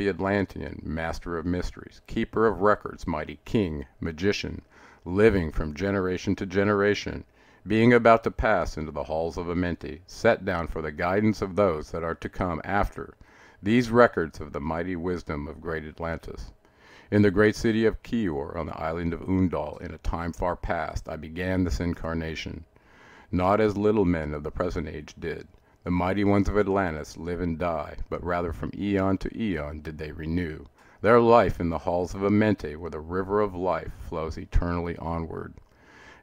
the Atlantean, master of mysteries, keeper of records, mighty king, magician, living from generation to generation, being about to pass into the halls of Amenti, set down for the guidance of those that are to come after, these records of the mighty wisdom of great Atlantis. In the great city of Keor, on the island of Undal, in a time far past, I began this incarnation. Not as little men of the present age did. The mighty ones of Atlantis live and die, but rather from aeon to aeon did they renew Their life in the halls of Amenti where the river of life flows eternally onward.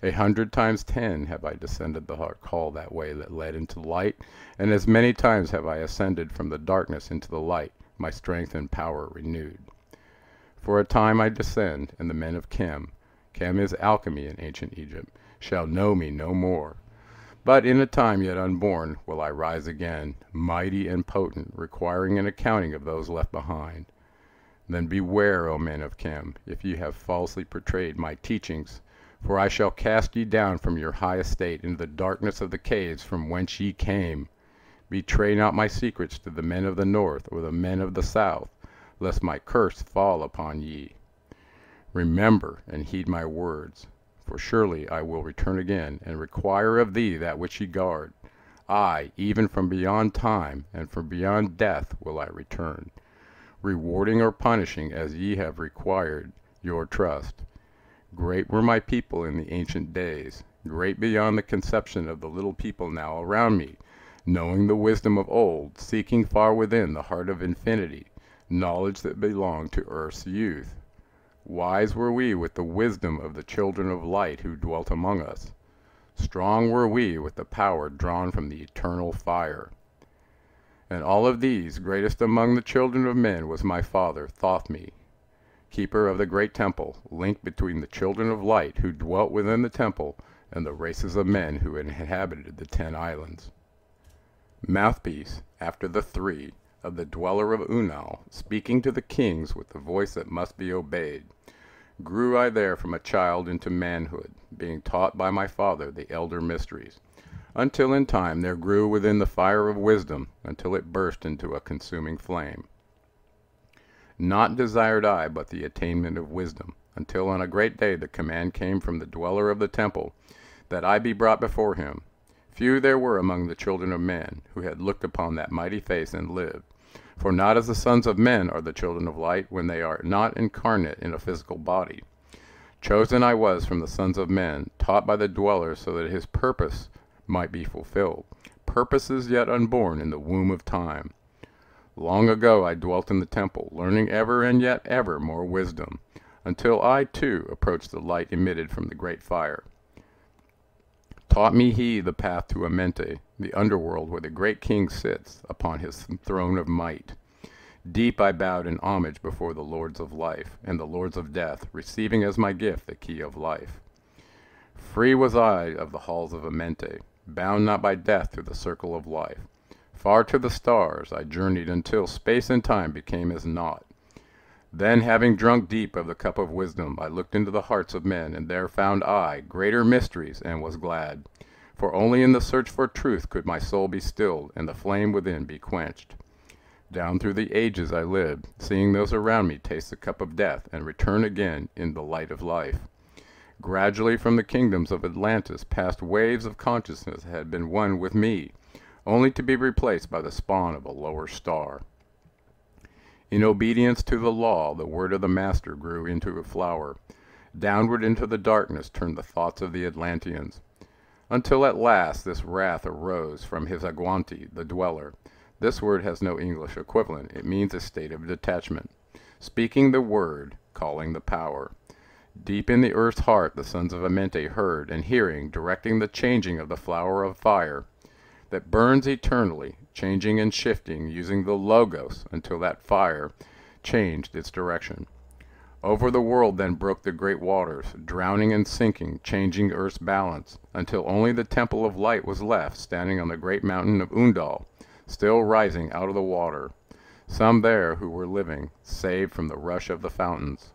A hundred times ten have I descended the hall that way that led into light, and as many times have I ascended from the darkness into the light, my strength and power renewed. For a time I descend, and the men of Khem Khem is alchemy in ancient Egypt shall know me no more. But in a time yet unborn will I rise again, mighty and potent, requiring an accounting of those left behind. Then beware, O men of Khem, if ye have falsely portrayed my teachings, for I shall cast ye down from your high estate into the darkness of the caves from whence ye came. Betray not my secrets to the men of the north or the men of the south, lest my curse fall upon ye. Remember and heed my words. For surely I will return again, and require of thee that which ye guard. Aye, even from beyond time, and from beyond death will I return, rewarding or punishing as ye have required your trust. Great were my people in the ancient days, great beyond the conception of the little people now around me, knowing the wisdom of old, seeking far within the heart of infinity, knowledge that belonged to earth's youth. Wise were we with the wisdom of the children of light who dwelt among us. Strong were we with the power drawn from the eternal fire. And all of these, greatest among the children of men was my father, Thotme, keeper of the great temple, link between the children of light who dwelt within the temple and the races of men who inhabited the ten islands. Mouthpiece, after the three, of the dweller of Unal, speaking to the kings with the voice that must be obeyed. Grew I there from a child into manhood, being taught by my father the elder mysteries, until in time there grew within the fire of wisdom, until it burst into a consuming flame. Not desired I but the attainment of wisdom, until on a great day the command came from the dweller of the temple, that I be brought before him. Few there were among the children of men, who had looked upon that mighty face and lived. For not as the sons of men are the children of light when they are not incarnate in a physical body. Chosen I was from the sons of men, taught by the dweller so that his purpose might be fulfilled, purposes yet unborn in the womb of time. Long ago I dwelt in the temple, learning ever and yet ever more wisdom, until I, too, approached the light emitted from the great fire. Taught me he the path to Amenti, the underworld where the great king sits upon his throne of might. Deep I bowed in homage before the lords of life and the lords of death, receiving as my gift the key of life. Free was I of the halls of Amenti, bound not by death to the circle of life. Far to the stars I journeyed until space and time became as naught. Then, having drunk deep of the cup of wisdom, I looked into the hearts of men, and there found I greater mysteries, and was glad. For only in the search for truth could my soul be stilled, and the flame within be quenched. Down through the ages I lived, seeing those around me taste the cup of death, and return again in the light of life. Gradually from the kingdoms of Atlantis past waves of consciousness had been one with me, only to be replaced by the spawn of a lower star. In obedience to the law, the word of the Master grew into a flower. Downward into the darkness turned the thoughts of the Atlanteans. Until at last this wrath arose from his Agwanti, the dweller. This word has no English equivalent. It means a state of detachment. Speaking the word, calling the power. Deep in the earth's heart the sons of Amenti heard, and hearing, directing the changing of the flower of fire that burns eternally, changing and shifting, using the Logos until that fire changed its direction. Over the world then broke the great waters, drowning and sinking, changing earth's balance, until only the Temple of Light was left standing on the great mountain of Undal, still rising out of the water. Some there who were living, saved from the rush of the fountains.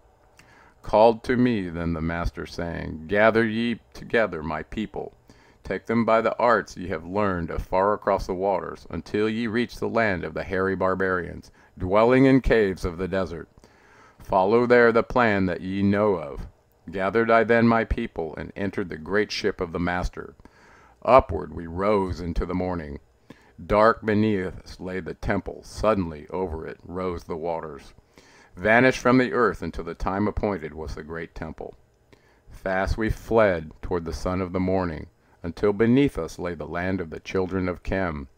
Called to me then the Master, saying, Gather ye together my people, take them by the arts ye have learned afar across the waters, until ye reach the land of the hairy barbarians, dwelling in caves of the desert. Follow there the plan that ye know of. Gathered I then my people, and entered the great ship of the Master. Upward we rose into the morning. Dark beneath us lay the temple, suddenly over it rose the waters. Vanished from the earth until the time appointed was the great temple. Fast we fled toward the sun of the morning, until beneath us lay the land of the children of Khem.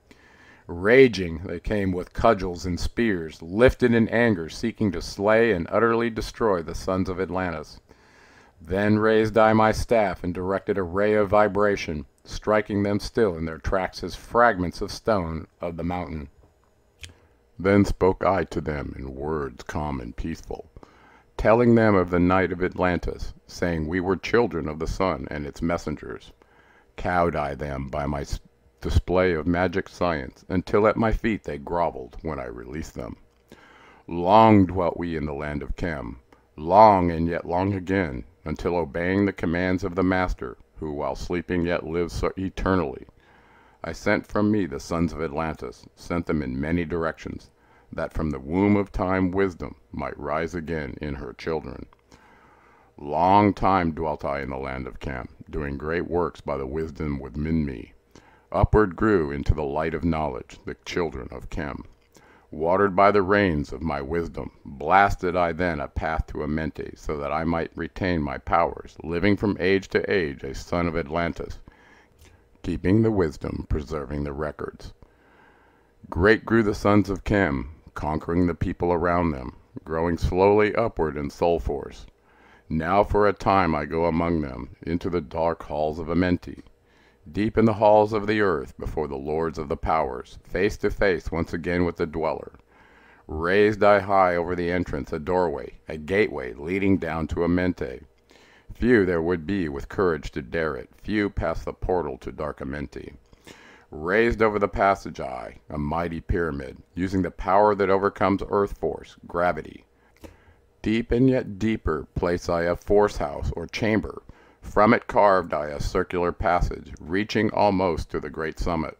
Raging, they came with cudgels and spears, lifted in anger, seeking to slay and utterly destroy the sons of Atlantis. Then raised I my staff and directed a ray of vibration, striking them still in their tracks as fragments of stone of the mountain. Then spoke I to them in words calm and peaceful, telling them of the night of Atlantis, saying we were children of the sun and its messengers. Cowed I them by my display of magic science, until at my feet they grovelled when I released them. Long dwelt we in the land of Khem, long and yet long again, until obeying the commands of the Master, who while sleeping yet lives so eternally, I sent from me the sons of Atlantis, sent them in many directions, that from the womb of time wisdom might rise again in her children. Long time dwelt I in the land of Khem, doing great works by the wisdom within me. Upward grew into the light of knowledge the children of Khem. Watered by the rains of my wisdom, blasted I then a path to Amenti, so that I might retain my powers, living from age to age a son of Atlantis, keeping the wisdom, preserving the records. Great grew the sons of Khem, conquering the people around them, growing slowly upward in soul force. Now for a time I go among them, into the dark halls of Amenti. Deep in the halls of the earth, before the lords of the powers, face to face once again with the dweller. Raised I high over the entrance a doorway, a gateway leading down to Amenti. Few there would be with courage to dare it, few past the portal to dark Amenti. Raised over the passage I, a mighty pyramid, using the power that overcomes earth force, gravity. Deep and yet deeper place I a force house or chamber, from it carved I a circular passage, reaching almost to the great summit.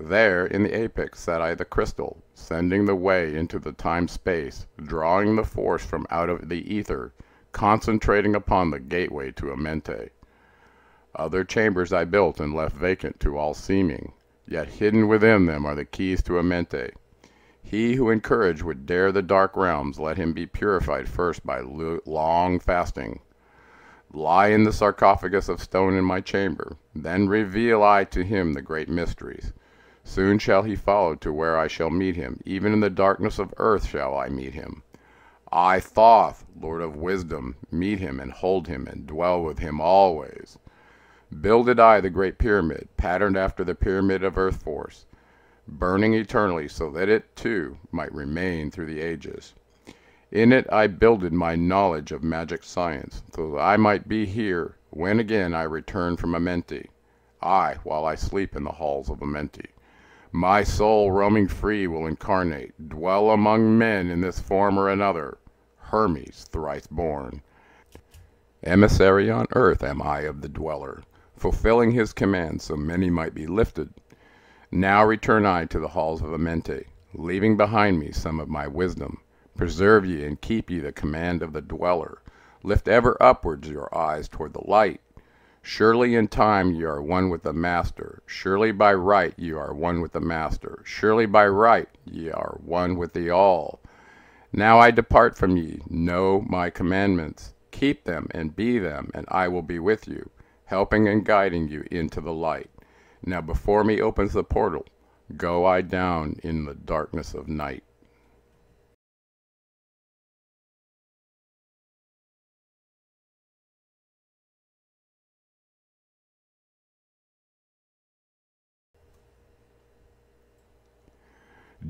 There, in the apex, sat I the crystal, sending the way into the time-space, drawing the force from out of the ether, concentrating upon the gateway to Amenti. Other chambers I built and left vacant to all seeming, yet hidden within them are the keys to Amenti. He who in courage would dare the dark realms, let him be purified first by long fasting. Lie in the sarcophagus of stone in my chamber, then reveal I to him the great mysteries. Soon shall he follow to where I shall meet him, even in the darkness of earth shall I meet him. I, Thoth, Lord of Wisdom, meet him and hold him and dwell with him always. Builded I the great pyramid, patterned after the pyramid of earth force, burning eternally so that it, too, might remain through the ages. In it I builded my knowledge of magic science, so that I might be here when again I return from Amenti, I, while I sleep in the halls of Amenti. My soul, roaming free, will incarnate, dwell among men in this form or another, Hermes thrice born. Emissary on earth am I of the Dweller, fulfilling his commands so many might be lifted. Now return I to the halls of Amenti, leaving behind me some of my wisdom. Preserve ye and keep ye the command of the Dweller. Lift ever upwards your eyes toward the light. Surely in time ye are one with the Master. Surely by right ye are one with the Master. Surely by right ye are one with the All. Now I depart from ye. Know my commandments. Keep them and be them, and I will be with you, helping and guiding you into the light. Now before me opens the portal. Go I down in the darkness of night.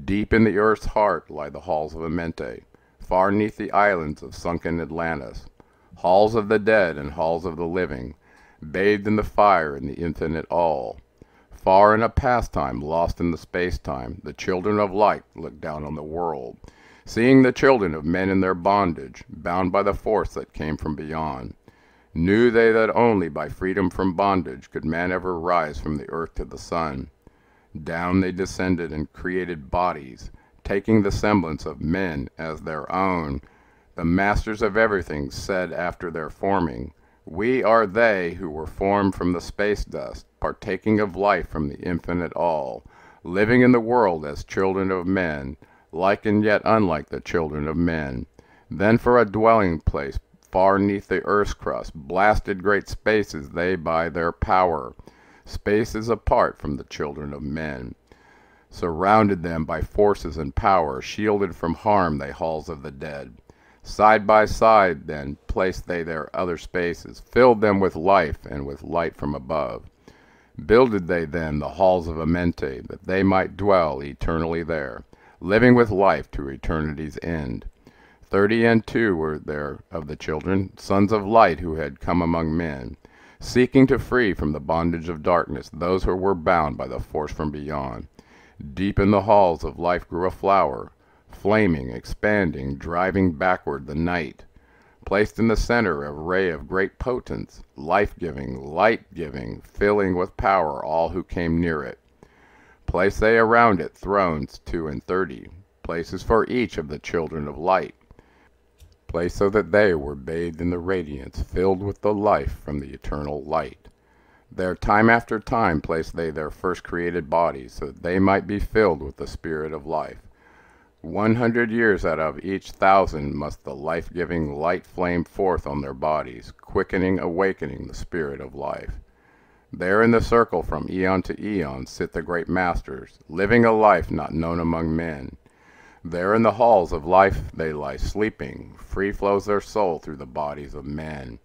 Deep in the earth's heart lie the halls of Amenti. far neath the islands of sunken Atlantis, halls of the dead and halls of the living, bathed in the fire in the infinite all. Far in a pastime, lost in the space-time, the children of light looked down on the world, seeing the children of men in their bondage, bound by the force that came from beyond. Knew they that only by freedom from bondage could man ever rise from the earth to the sun. Down they descended and created bodies, taking the semblance of men as their own. The masters of everything said after their forming, We are they who were formed from the space dust, partaking of life from the infinite all, living in the world as children of men, like and yet unlike the children of men. Then for a dwelling place far neath the earth's crust, blasted great spaces they by their power spaces apart from the children of men. Surrounded them by forces and power, shielded from harm they halls of the dead. Side by side then placed they their other spaces, filled them with life and with light from above. Builded they then the halls of Amenti, that they might dwell eternally there, living with life to eternity's end. Thirty and two were there of the children, sons of light who had come among men seeking to free from the bondage of darkness those who were bound by the force from beyond. Deep in the halls of life grew a flower, flaming, expanding, driving backward the night. Placed in the center a ray of great potence, life-giving, light-giving, filling with power all who came near it. Placed they around it thrones two and thirty, places for each of the children of light placed so that they were bathed in the radiance, filled with the life from the eternal light. There time after time placed they their first created bodies, so that they might be filled with the spirit of life. One hundred years out of each thousand must the life-giving light flame forth on their bodies, quickening, awakening the spirit of life. There in the circle from eon to eon sit the great masters, living a life not known among men. There in the halls of life they lie sleeping, free flows their soul through the bodies of men.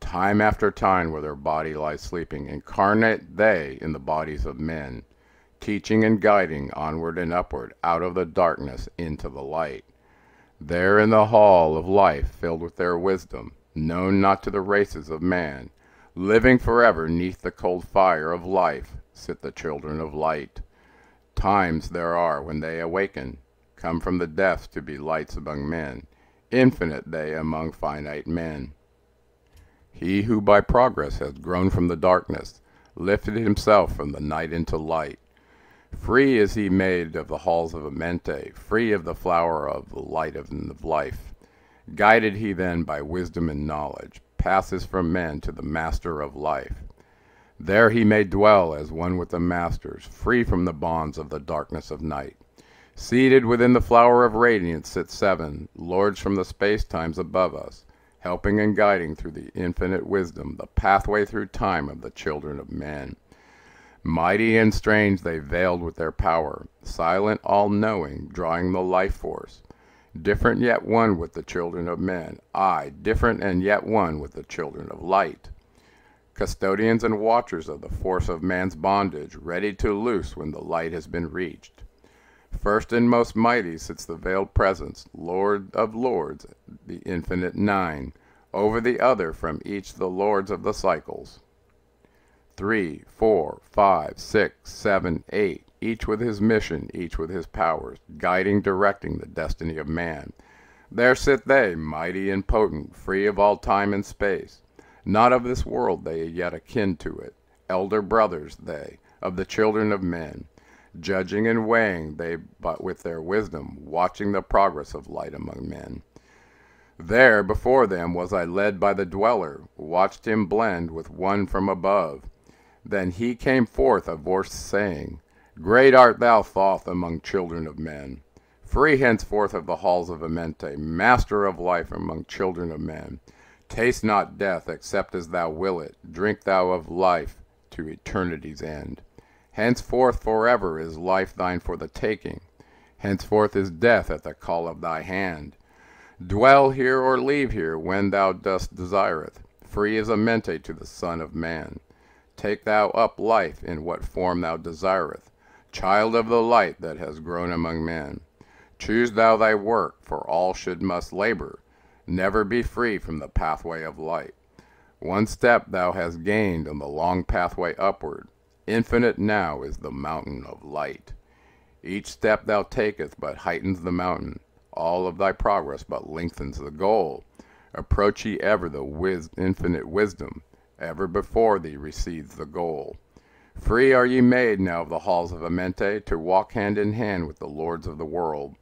Time after time where their body lies sleeping, incarnate they in the bodies of men, teaching and guiding onward and upward out of the darkness into the light. There in the hall of life filled with their wisdom, known not to the races of man, living forever neath the cold fire of life, sit the children of light. Times there are when they awaken, come from the depths to be lights among men, infinite they among finite men. He who by progress has grown from the darkness, lifted himself from the night into light. Free is he made of the halls of Amenti, free of the flower of the light of life. Guided he then by wisdom and knowledge, passes from men to the master of life. There he may dwell as one with the masters, free from the bonds of the darkness of night. Seated within the flower of radiance sit seven, lords from the space-times above us, helping and guiding through the infinite wisdom the pathway through time of the children of men. Mighty and strange they veiled with their power, silent, all-knowing, drawing the life force. Different yet one with the children of men, aye, different and yet one with the children of light. Custodians and watchers of the force of man's bondage, ready to loose when the light has been reached. First and most mighty sits the veiled presence, Lord of lords, the infinite nine, over the other from each the lords of the cycles. Three, four, five, six, seven, eight, each with his mission, each with his powers, guiding, directing the destiny of man. There sit they, mighty and potent, free of all time and space. Not of this world they yet akin to it, elder brothers they, of the children of men judging and weighing they but with their wisdom, watching the progress of light among men. There before them was I led by the dweller, watched him blend with one from above. Then he came forth a voice saying, Great art thou Thoth among children of men. Free henceforth of the halls of Amenti, master of life among children of men. Taste not death except as thou will it, drink thou of life to eternity's end. Henceforth forever is life thine for the taking. Henceforth is death at the call of thy hand. Dwell here or leave here when thou dost desireth, free is Amenti to the Son of Man. Take thou up life in what form thou desireth, child of the light that has grown among men. Choose thou thy work, for all should must labor, never be free from the pathway of light. One step thou hast gained on the long pathway upward, infinite now is the mountain of light. Each step thou takest but heightens the mountain, all of thy progress but lengthens the goal. Approach ye ever the wis infinite wisdom, ever before thee recedes the goal. Free are ye made now of the halls of Amenti to walk hand in hand with the lords of the world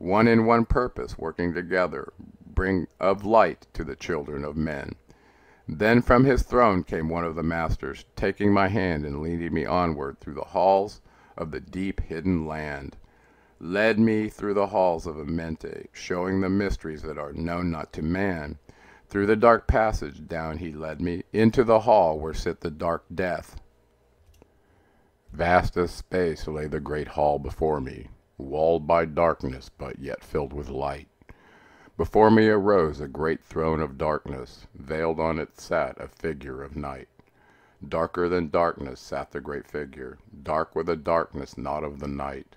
one in one purpose, working together, bring of light to the children of men. Then from his throne came one of the masters, taking my hand and leading me onward through the halls of the deep hidden land. Led me through the halls of Amenti, showing the mysteries that are known not to man. Through the dark passage down he led me, into the hall where sit the dark death. Vast as space lay the great hall before me walled by darkness, but yet filled with light. Before me arose a great throne of darkness, veiled on it sat a figure of night. Darker than darkness sat the great figure, dark with a darkness not of the night.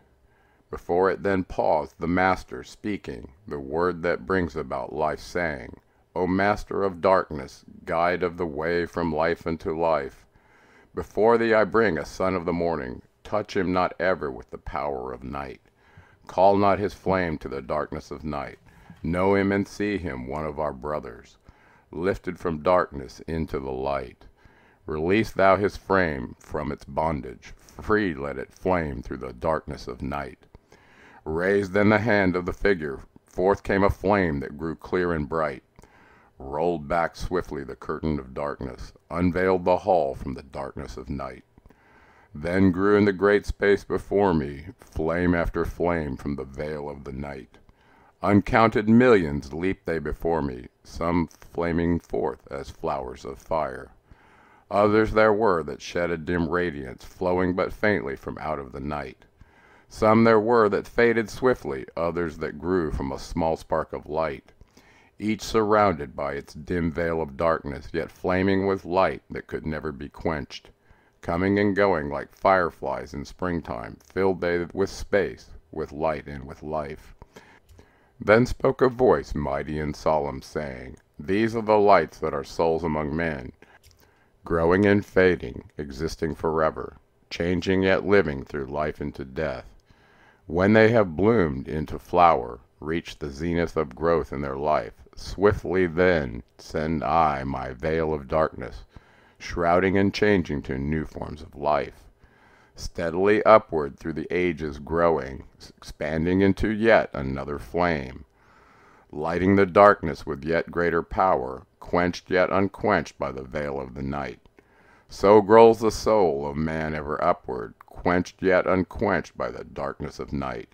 Before it then paused the Master, speaking, the word that brings about life, saying, O Master of darkness, guide of the way from life unto life, before thee I bring a son of the morning, touch him not ever with the power of night. Call not his flame to the darkness of night. Know him and see him one of our brothers, lifted from darkness into the light. Release thou his frame from its bondage, free let it flame through the darkness of night. Raised then the hand of the figure, forth came a flame that grew clear and bright, rolled back swiftly the curtain of darkness, unveiled the hall from the darkness of night. Then grew in the great space before me flame after flame from the veil of the night. Uncounted millions leaped they before me, some flaming forth as flowers of fire. Others there were that shed a dim radiance, flowing but faintly from out of the night. Some there were that faded swiftly, others that grew from a small spark of light, each surrounded by its dim veil of darkness, yet flaming with light that could never be quenched. Coming and going like fireflies in springtime, filled they with space, with light and with life. Then spoke a voice mighty and solemn, saying, These are the lights that are souls among men, growing and fading, existing forever, changing yet living through life into death. When they have bloomed into flower, reached the zenith of growth in their life, swiftly then send I my veil of darkness shrouding and changing to new forms of life. Steadily upward through the ages growing, expanding into yet another flame, lighting the darkness with yet greater power, quenched yet unquenched by the veil of the night. So grows the soul of man ever upward, quenched yet unquenched by the darkness of night.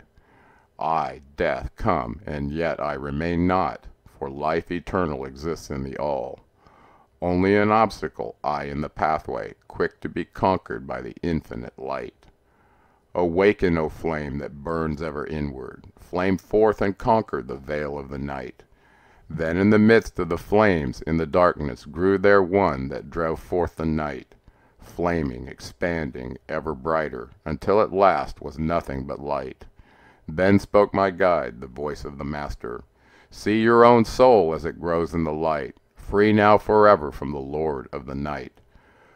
I, death, come, and yet I remain not, for life eternal exists in the all. Only an obstacle I in the pathway, quick to be conquered by the infinite light. Awaken, O flame that burns ever inward, flame forth and conquer the veil of the night. Then in the midst of the flames, in the darkness, grew there one that drove forth the night, flaming, expanding, ever brighter, until at last was nothing but light. Then spoke my guide, the voice of the Master, See your own soul as it grows in the light free now forever from the lord of the night.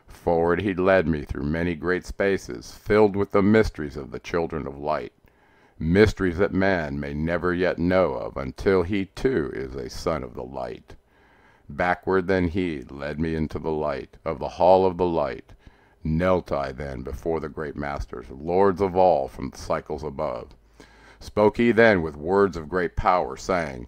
Forward he led me through many great spaces, filled with the mysteries of the children of light, mysteries that man may never yet know of until he too is a son of the light. Backward then he led me into the light of the hall of the light. Knelt I then before the great masters, lords of all from the cycles above. Spoke he then with words of great power, saying,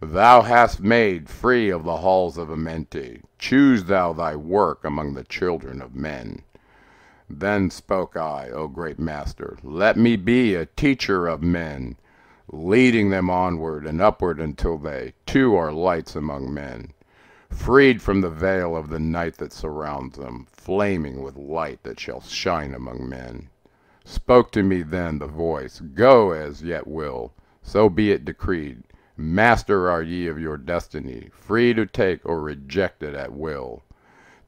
Thou hast made free of the halls of Amenti. Choose thou thy work among the children of men. Then spoke I, O great Master, let me be a teacher of men, leading them onward and upward until they, too, are lights among men, freed from the veil of the night that surrounds them, flaming with light that shall shine among men. Spoke to me then the voice, Go as yet will, so be it decreed. Master are ye of your destiny, free to take or reject it at will.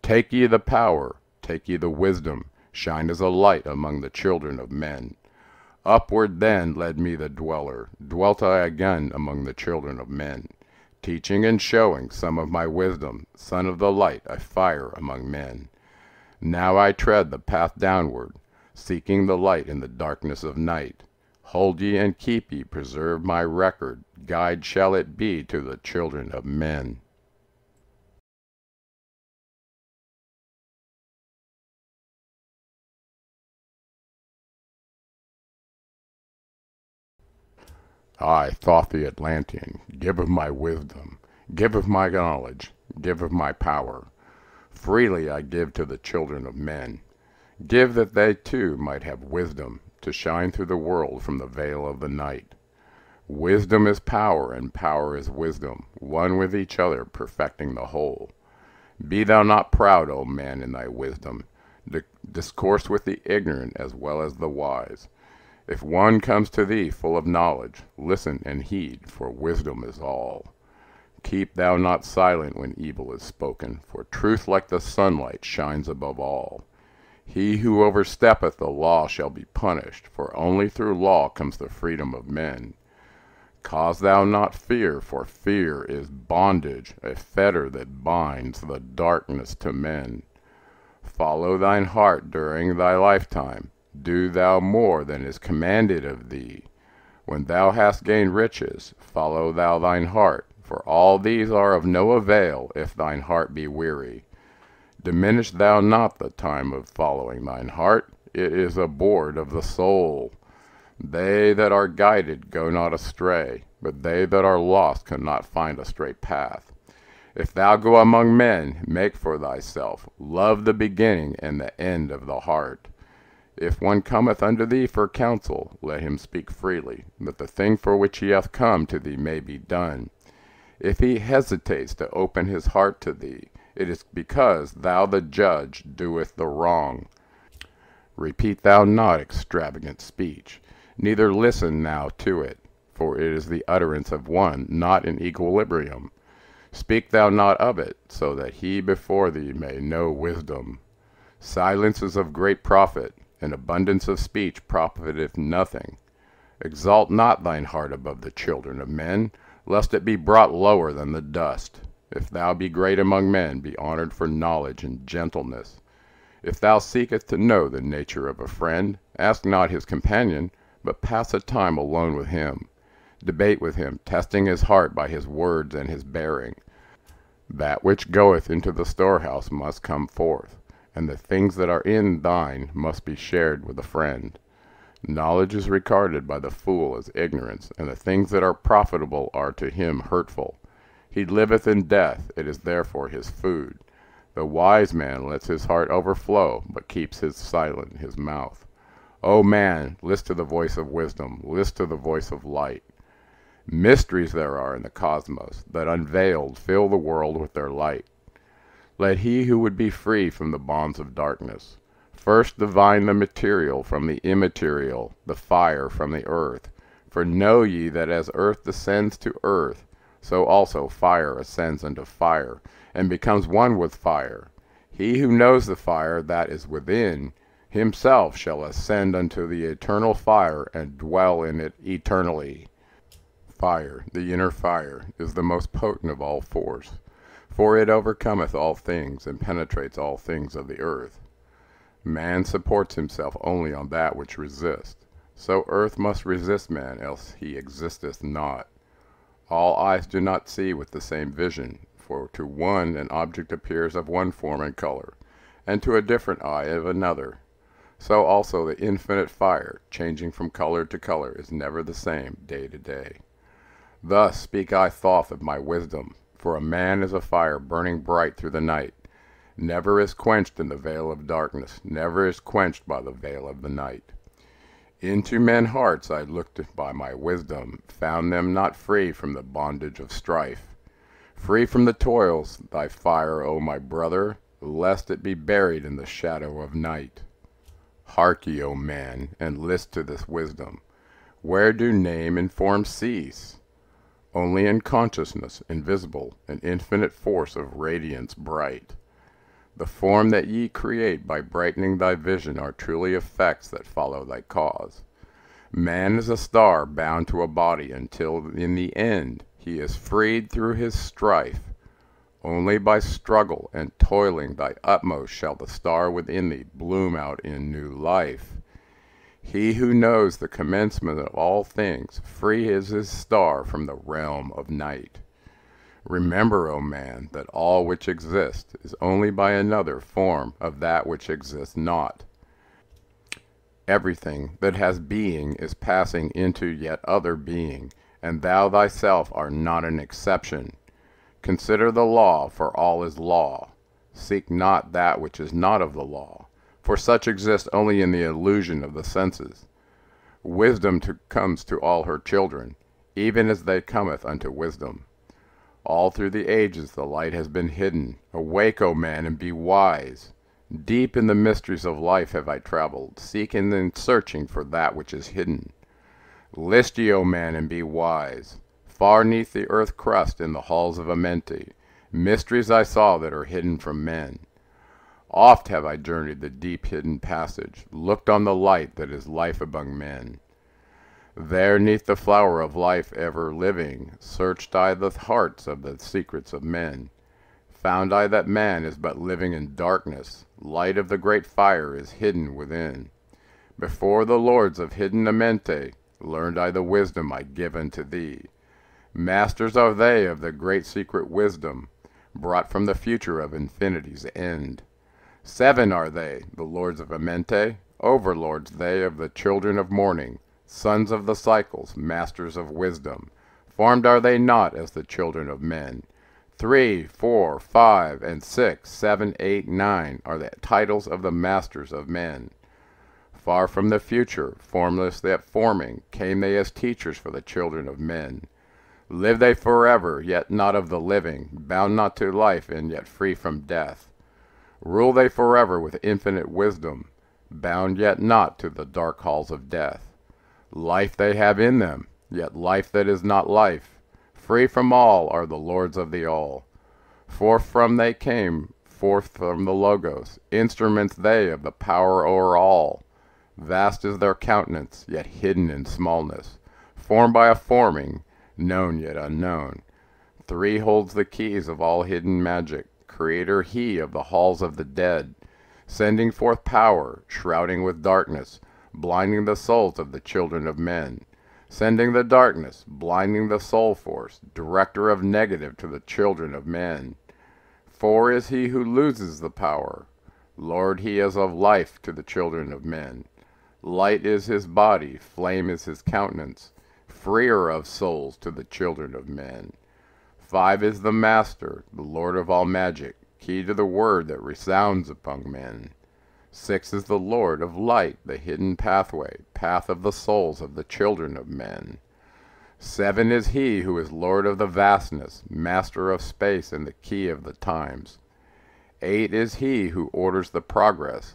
Take ye the power, take ye the wisdom, shine as a light among the children of men. Upward then led me the Dweller, dwelt I again among the children of men, Teaching and showing some of my wisdom, son of the light, a fire among men. Now I tread the path downward, seeking the light in the darkness of night. Hold ye and keep ye, preserve my record, guide shall it be to the children of men. I, Thoth the Atlantean, give of my wisdom, give of my knowledge, give of my power. Freely I give to the children of men. Give that they too might have wisdom to shine through the world from the veil of the night. Wisdom is power, and power is wisdom, one with each other, perfecting the whole. Be thou not proud, O man, in thy wisdom. discourse with the ignorant as well as the wise. If one comes to thee full of knowledge, listen and heed, for wisdom is all. Keep thou not silent when evil is spoken, for truth like the sunlight shines above all. He who oversteppeth the law shall be punished, for only through law comes the freedom of men. Cause thou not fear, for fear is bondage, a fetter that binds the darkness to men. Follow thine heart during thy lifetime, do thou more than is commanded of thee. When thou hast gained riches, follow thou thine heart, for all these are of no avail if thine heart be weary. Diminish thou not the time of following thine heart, it is a board of the soul. They that are guided go not astray, but they that are lost cannot find a straight path. If thou go among men, make for thyself love the beginning and the end of the heart. If one cometh unto thee for counsel, let him speak freely, that the thing for which he hath come to thee may be done. If he hesitates to open his heart to thee, it is because thou the judge doest the wrong. Repeat thou not extravagant speech, neither listen now to it, for it is the utterance of one not in equilibrium. Speak thou not of it, so that he before thee may know wisdom. Silence is of great profit, and abundance of speech profiteth nothing. Exalt not thine heart above the children of men, lest it be brought lower than the dust. If thou be great among men, be honored for knowledge and gentleness. If thou seekest to know the nature of a friend, ask not his companion, but pass a time alone with him. Debate with him, testing his heart by his words and his bearing. That which goeth into the storehouse must come forth and the things that are in thine must be shared with a friend. Knowledge is regarded by the fool as ignorance, and the things that are profitable are to him hurtful. He liveth in death, it is therefore his food. The wise man lets his heart overflow, but keeps his silent his mouth. O man, list to the voice of wisdom, list to the voice of light. Mysteries there are in the cosmos, that unveiled fill the world with their light. Let he who would be free from the bonds of darkness, first divine the material from the immaterial, the fire from the earth. For know ye that as earth descends to earth, so also fire ascends unto fire, and becomes one with fire. He who knows the fire that is within, himself shall ascend unto the eternal fire, and dwell in it eternally. Fire, the inner fire, is the most potent of all force. For it overcometh all things, and penetrates all things of the earth. Man supports himself only on that which resists. So earth must resist man, else he existeth not. All eyes do not see with the same vision, for to one an object appears of one form and color, and to a different eye of another. So also the infinite fire, changing from color to color, is never the same day to day. Thus speak I Thoth of my wisdom, for a man is a fire burning bright through the night, never is quenched in the veil of darkness, never is quenched by the veil of the night. Into men's hearts I looked by my wisdom, found them not free from the bondage of strife, free from the toils, thy fire, O my brother, lest it be buried in the shadow of night. Hark ye, O man, and list to this wisdom. Where do name and form cease? Only in consciousness, invisible, an infinite force of radiance bright. The form that ye create by brightening thy vision are truly effects that follow thy cause. Man is a star bound to a body until in the end he is freed through his strife. Only by struggle and toiling thy utmost shall the star within thee bloom out in new life. He who knows the commencement of all things, free is his star from the realm of night. Remember, O man, that all which exists is only by another form of that which exists not. Everything that has being is passing into yet other being, and thou thyself art not an exception. Consider the law, for all is law. Seek not that which is not of the law, for such exists only in the illusion of the senses. Wisdom to, comes to all her children, even as they cometh unto wisdom. All through the ages the light has been hidden. Awake, O man, and be wise. Deep in the mysteries of life have I traveled, seeking and searching for that which is hidden. List ye, O man, and be wise. Far neath the earth crust in the halls of Amenti, mysteries I saw that are hidden from men. Oft have I journeyed the deep hidden passage, looked on the light that is life among men. There neath the flower of life ever living, searched I the hearts of the secrets of men. Found I that man is but living in darkness, light of the great fire is hidden within. Before the lords of hidden Amenti learned I the wisdom I give unto thee. Masters are they of the great secret wisdom, brought from the future of infinity's end. Seven are they, the lords of Amenti, overlords they of the children of morning, sons of the cycles, masters of wisdom. Formed are they not as the children of men. Three, four, five, and six, seven, eight, nine are the titles of the masters of men. Far from the future, formless yet forming, came they as teachers for the children of men. Live they forever, yet not of the living, bound not to life, and yet free from death. Rule they forever with infinite wisdom, bound yet not to the dark halls of death. Life they have in them, yet life that is not life Free from all are the lords of the all. Forth from they came, forth from the Logos, instruments they of the power o'er all. Vast is their countenance, yet hidden in smallness, formed by a forming, known yet unknown. Three holds the keys of all hidden magic, creator he of the halls of the dead, sending forth power, shrouding with darkness, blinding the souls of the children of men sending the darkness, blinding the soul force, director of negative to the children of men. For is he who loses the power. Lord he is of life to the children of men. Light is his body, flame is his countenance, freer of souls to the children of men. Five is the Master, the Lord of all magic, key to the word that resounds upon men. Six is the Lord of light, the hidden pathway, path of the souls of the children of men. Seven is he who is Lord of the vastness, master of space and the key of the times. Eight is he who orders the progress,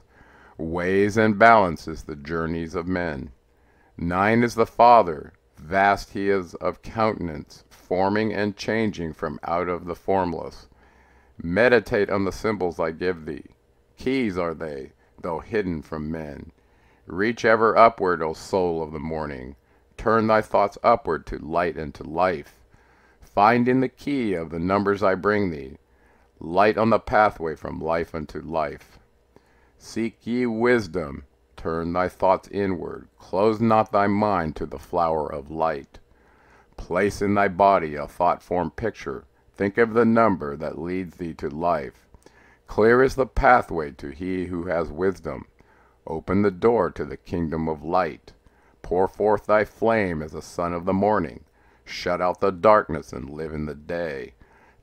weighs and balances the journeys of men. Nine is the Father, vast he is of countenance, forming and changing from out of the formless. Meditate on the symbols I give thee. Keys are they, though hidden from men. Reach ever upward, O soul of the morning. Turn thy thoughts upward to light and to life. Find in the key of the numbers I bring thee, light on the pathway from life unto life. Seek ye wisdom, turn thy thoughts inward, close not thy mind to the flower of light. Place in thy body a thought formed picture, think of the number that leads thee to life. Clear is the pathway to he who has wisdom. Open the door to the kingdom of light. Pour forth thy flame as a sun of the morning. Shut out the darkness and live in the day.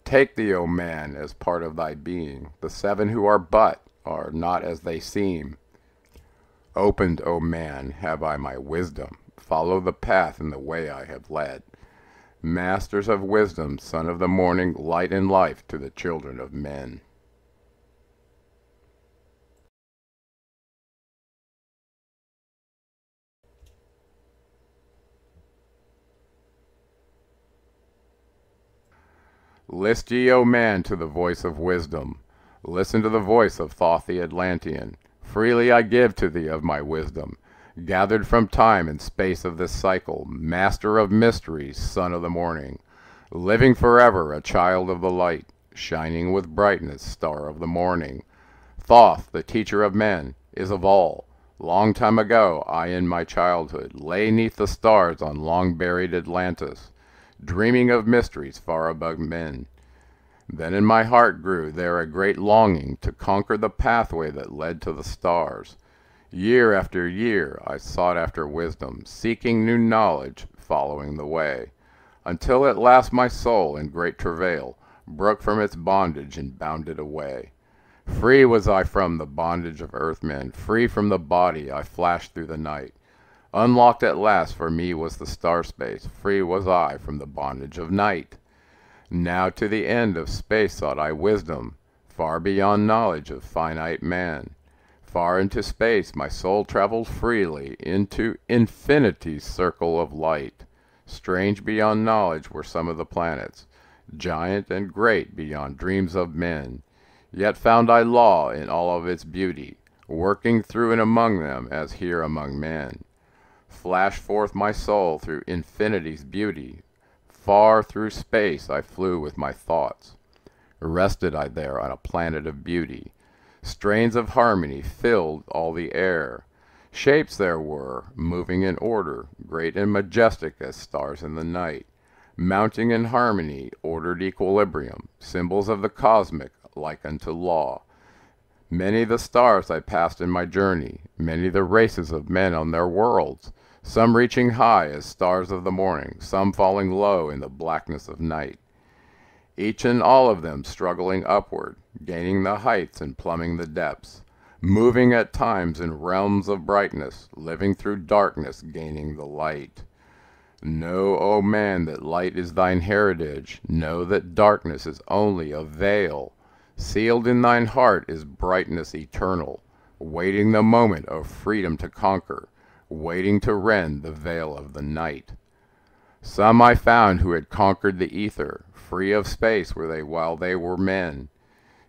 Take thee, O man, as part of thy being. The seven who are but are not as they seem. Opened, O man, have I my wisdom. Follow the path and the way I have led. Masters of wisdom, son of the morning, light and life to the children of men. List ye, O man, to the voice of wisdom. Listen to the voice of Thoth the Atlantean. Freely I give to thee of my wisdom. gathered from time and space of this cycle, master of mysteries, son of the morning, living forever, a child of the light, shining with brightness, star of the morning. Thoth, the teacher of men, is of all. Long time ago, I in my childhood lay neath the stars on long buried Atlantis, dreaming of mysteries far above men. Then in my heart grew there a great longing to conquer the pathway that led to the stars. Year after year I sought after wisdom, seeking new knowledge, following the way, until at last my soul, in great travail, broke from its bondage and bounded away. Free was I from the bondage of earthmen, free from the body I flashed through the night. Unlocked at last for me was the star space, free was I from the bondage of night. Now to the end of space sought I wisdom, far beyond knowledge of finite man. Far into space my soul traveled freely, into infinity's circle of light. Strange beyond knowledge were some of the planets, giant and great beyond dreams of men. Yet found I law in all of its beauty, working through and among them as here among men. Flash forth my soul through infinity's beauty, far through space I flew with my thoughts. Rested I there on a planet of beauty. Strains of harmony filled all the air. Shapes there were, moving in order, great and majestic as stars in the night, mounting in harmony, ordered equilibrium, symbols of the cosmic, like unto law. Many the stars I passed in my journey, many the races of men on their worlds, some reaching high as stars of the morning, some falling low in the blackness of night. Each and all of them struggling upward, gaining the heights and plumbing the depths, moving at times in realms of brightness, living through darkness, gaining the light. Know, O man, that light is thine heritage, know that darkness is only a veil. Sealed in thine heart is brightness eternal, waiting the moment of freedom to conquer, waiting to rend the veil of the night. Some I found who had conquered the ether, free of space were they while they were men.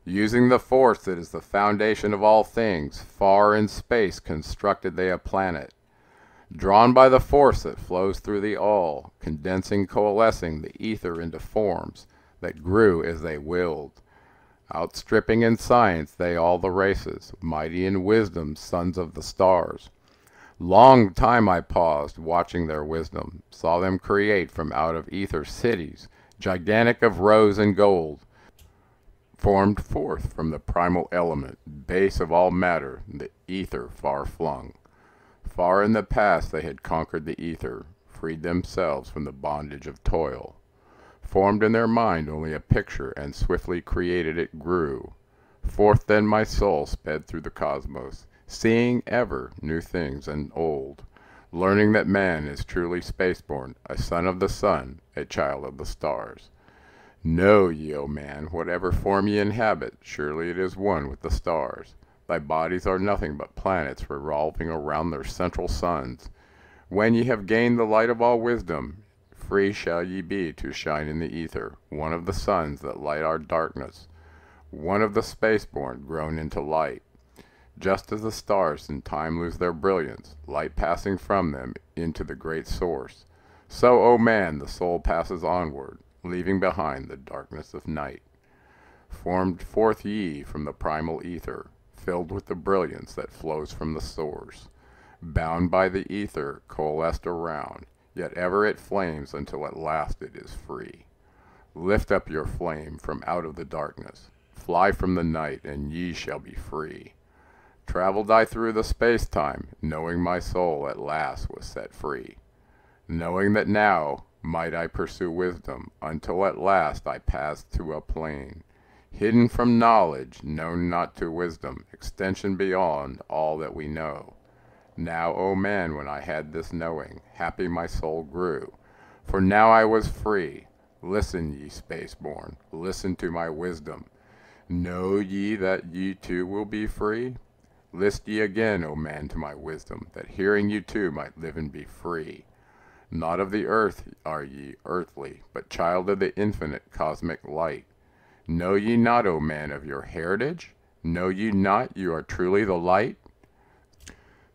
Using the force that is the foundation of all things, far in space constructed they a planet. Drawn by the force that flows through the all, condensing, coalescing the ether into forms that grew as they willed. Outstripping in science they all the races, mighty in wisdom, sons of the stars. Long time I paused, watching their wisdom, saw them create from out of ether cities, gigantic of rose and gold, formed forth from the primal element, base of all matter, the ether far flung. Far in the past they had conquered the ether, freed themselves from the bondage of toil formed in their mind only a picture, and swiftly created it grew. Forth then my soul sped through the cosmos, seeing ever new things and old, learning that man is truly spaceborn, a son of the sun, a child of the stars. Know ye, O man, whatever form ye inhabit, surely it is one with the stars. Thy bodies are nothing but planets revolving around their central suns. When ye have gained the light of all wisdom, free shall ye be to shine in the ether, one of the suns that light our darkness, one of the spaceborn grown into light. Just as the stars in time lose their brilliance, light passing from them into the great source, so, O man, the soul passes onward, leaving behind the darkness of night. Formed forth ye from the primal ether, filled with the brilliance that flows from the source, bound by the ether coalesced around, yet ever it flames until at last it is free. Lift up your flame from out of the darkness, fly from the night, and ye shall be free. Traveled I through the space-time, knowing my soul at last was set free, knowing that now might I pursue wisdom, until at last I passed to a plane, hidden from knowledge, known not to wisdom, extension beyond all that we know. Now, O man, when I had this knowing, happy my soul grew, for now I was free. Listen, ye space-born, listen to my wisdom. Know ye that ye too will be free? List ye again, O man, to my wisdom, that hearing you too might live and be free. Not of the earth are ye, earthly, but child of the infinite cosmic light. Know ye not, O man, of your heritage? Know ye not you are truly the light?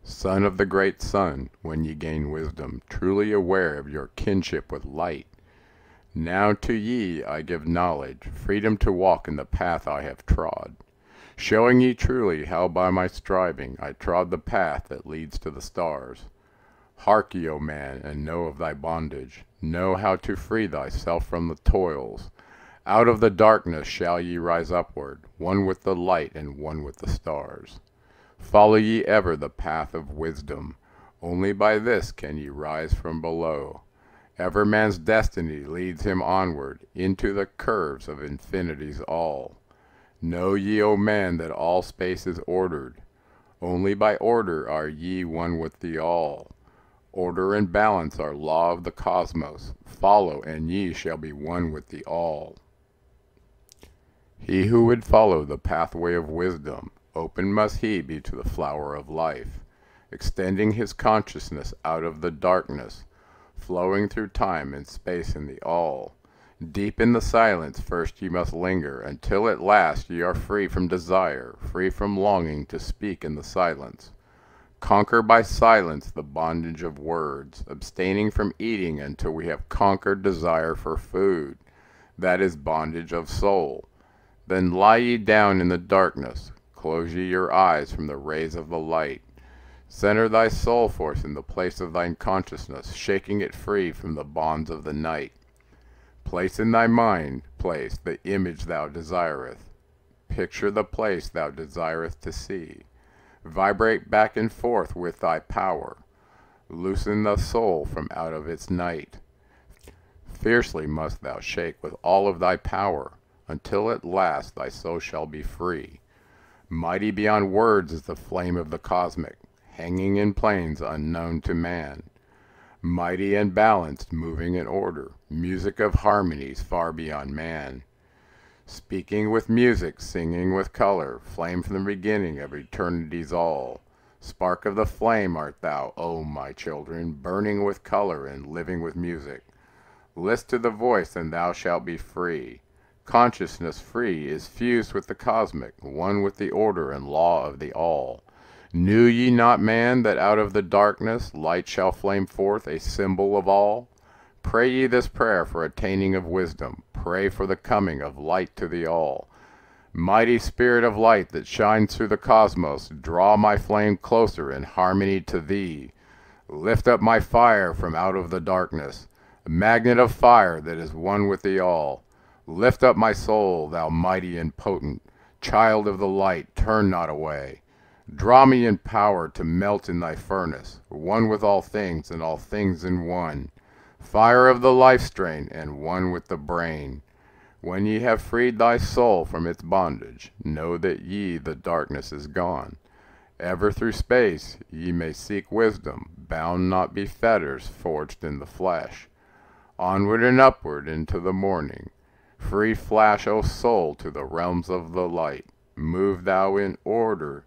Son of the great sun, when ye gain wisdom, truly aware of your kinship with light, now to ye I give knowledge, freedom to walk in the path I have trod, showing ye truly how by my striving I trod the path that leads to the stars. Hark ye, O man, and know of thy bondage, know how to free thyself from the toils. Out of the darkness shall ye rise upward, one with the light and one with the stars. Follow ye ever the path of wisdom, only by this can ye rise from below. Ever man's destiny leads him onward into the curves of infinity's all. Know ye, O man, that all space is ordered. Only by order are ye one with the all. Order and balance are law of the cosmos. Follow, and ye shall be one with the all. He who would follow the pathway of wisdom Open must he be to the flower of life, extending his consciousness out of the darkness, flowing through time and space in the all. Deep in the silence first ye must linger, until at last ye are free from desire, free from longing to speak in the silence. Conquer by silence the bondage of words, abstaining from eating until we have conquered desire for food. That is bondage of soul. Then lie ye down in the darkness, Close ye your eyes from the rays of the light. Center thy soul force in the place of thine consciousness, shaking it free from the bonds of the night. Place in thy mind, place the image thou desireth. Picture the place thou desireth to see. Vibrate back and forth with thy power. Loosen the soul from out of its night. Fiercely must thou shake with all of thy power, until at last thy soul shall be free. Mighty beyond words is the flame of the cosmic, hanging in planes unknown to man. Mighty and balanced, moving in order, music of harmonies far beyond man. Speaking with music, singing with color, flame from the beginning of eternity's all. Spark of the flame art thou, O my children, burning with color and living with music. List to the voice and thou shalt be free. Consciousness free is fused with the cosmic, one with the order and law of the all. Knew ye not, man, that out of the darkness light shall flame forth, a symbol of all? Pray ye this prayer for attaining of wisdom, pray for the coming of light to the all. Mighty spirit of light that shines through the cosmos, draw my flame closer in harmony to thee. Lift up my fire from out of the darkness, magnet of fire that is one with the all. Lift up my soul, thou mighty and potent Child of the light, turn not away. Draw me in power to melt in thy furnace, One with all things and all things in one. Fire of the life strain, and one with the brain. When ye have freed thy soul from its bondage, Know that ye the darkness is gone. Ever through space ye may seek wisdom, Bound not be fetters forged in the flesh. Onward and upward into the morning. Free flash, O soul, to the realms of the light. Move thou in order,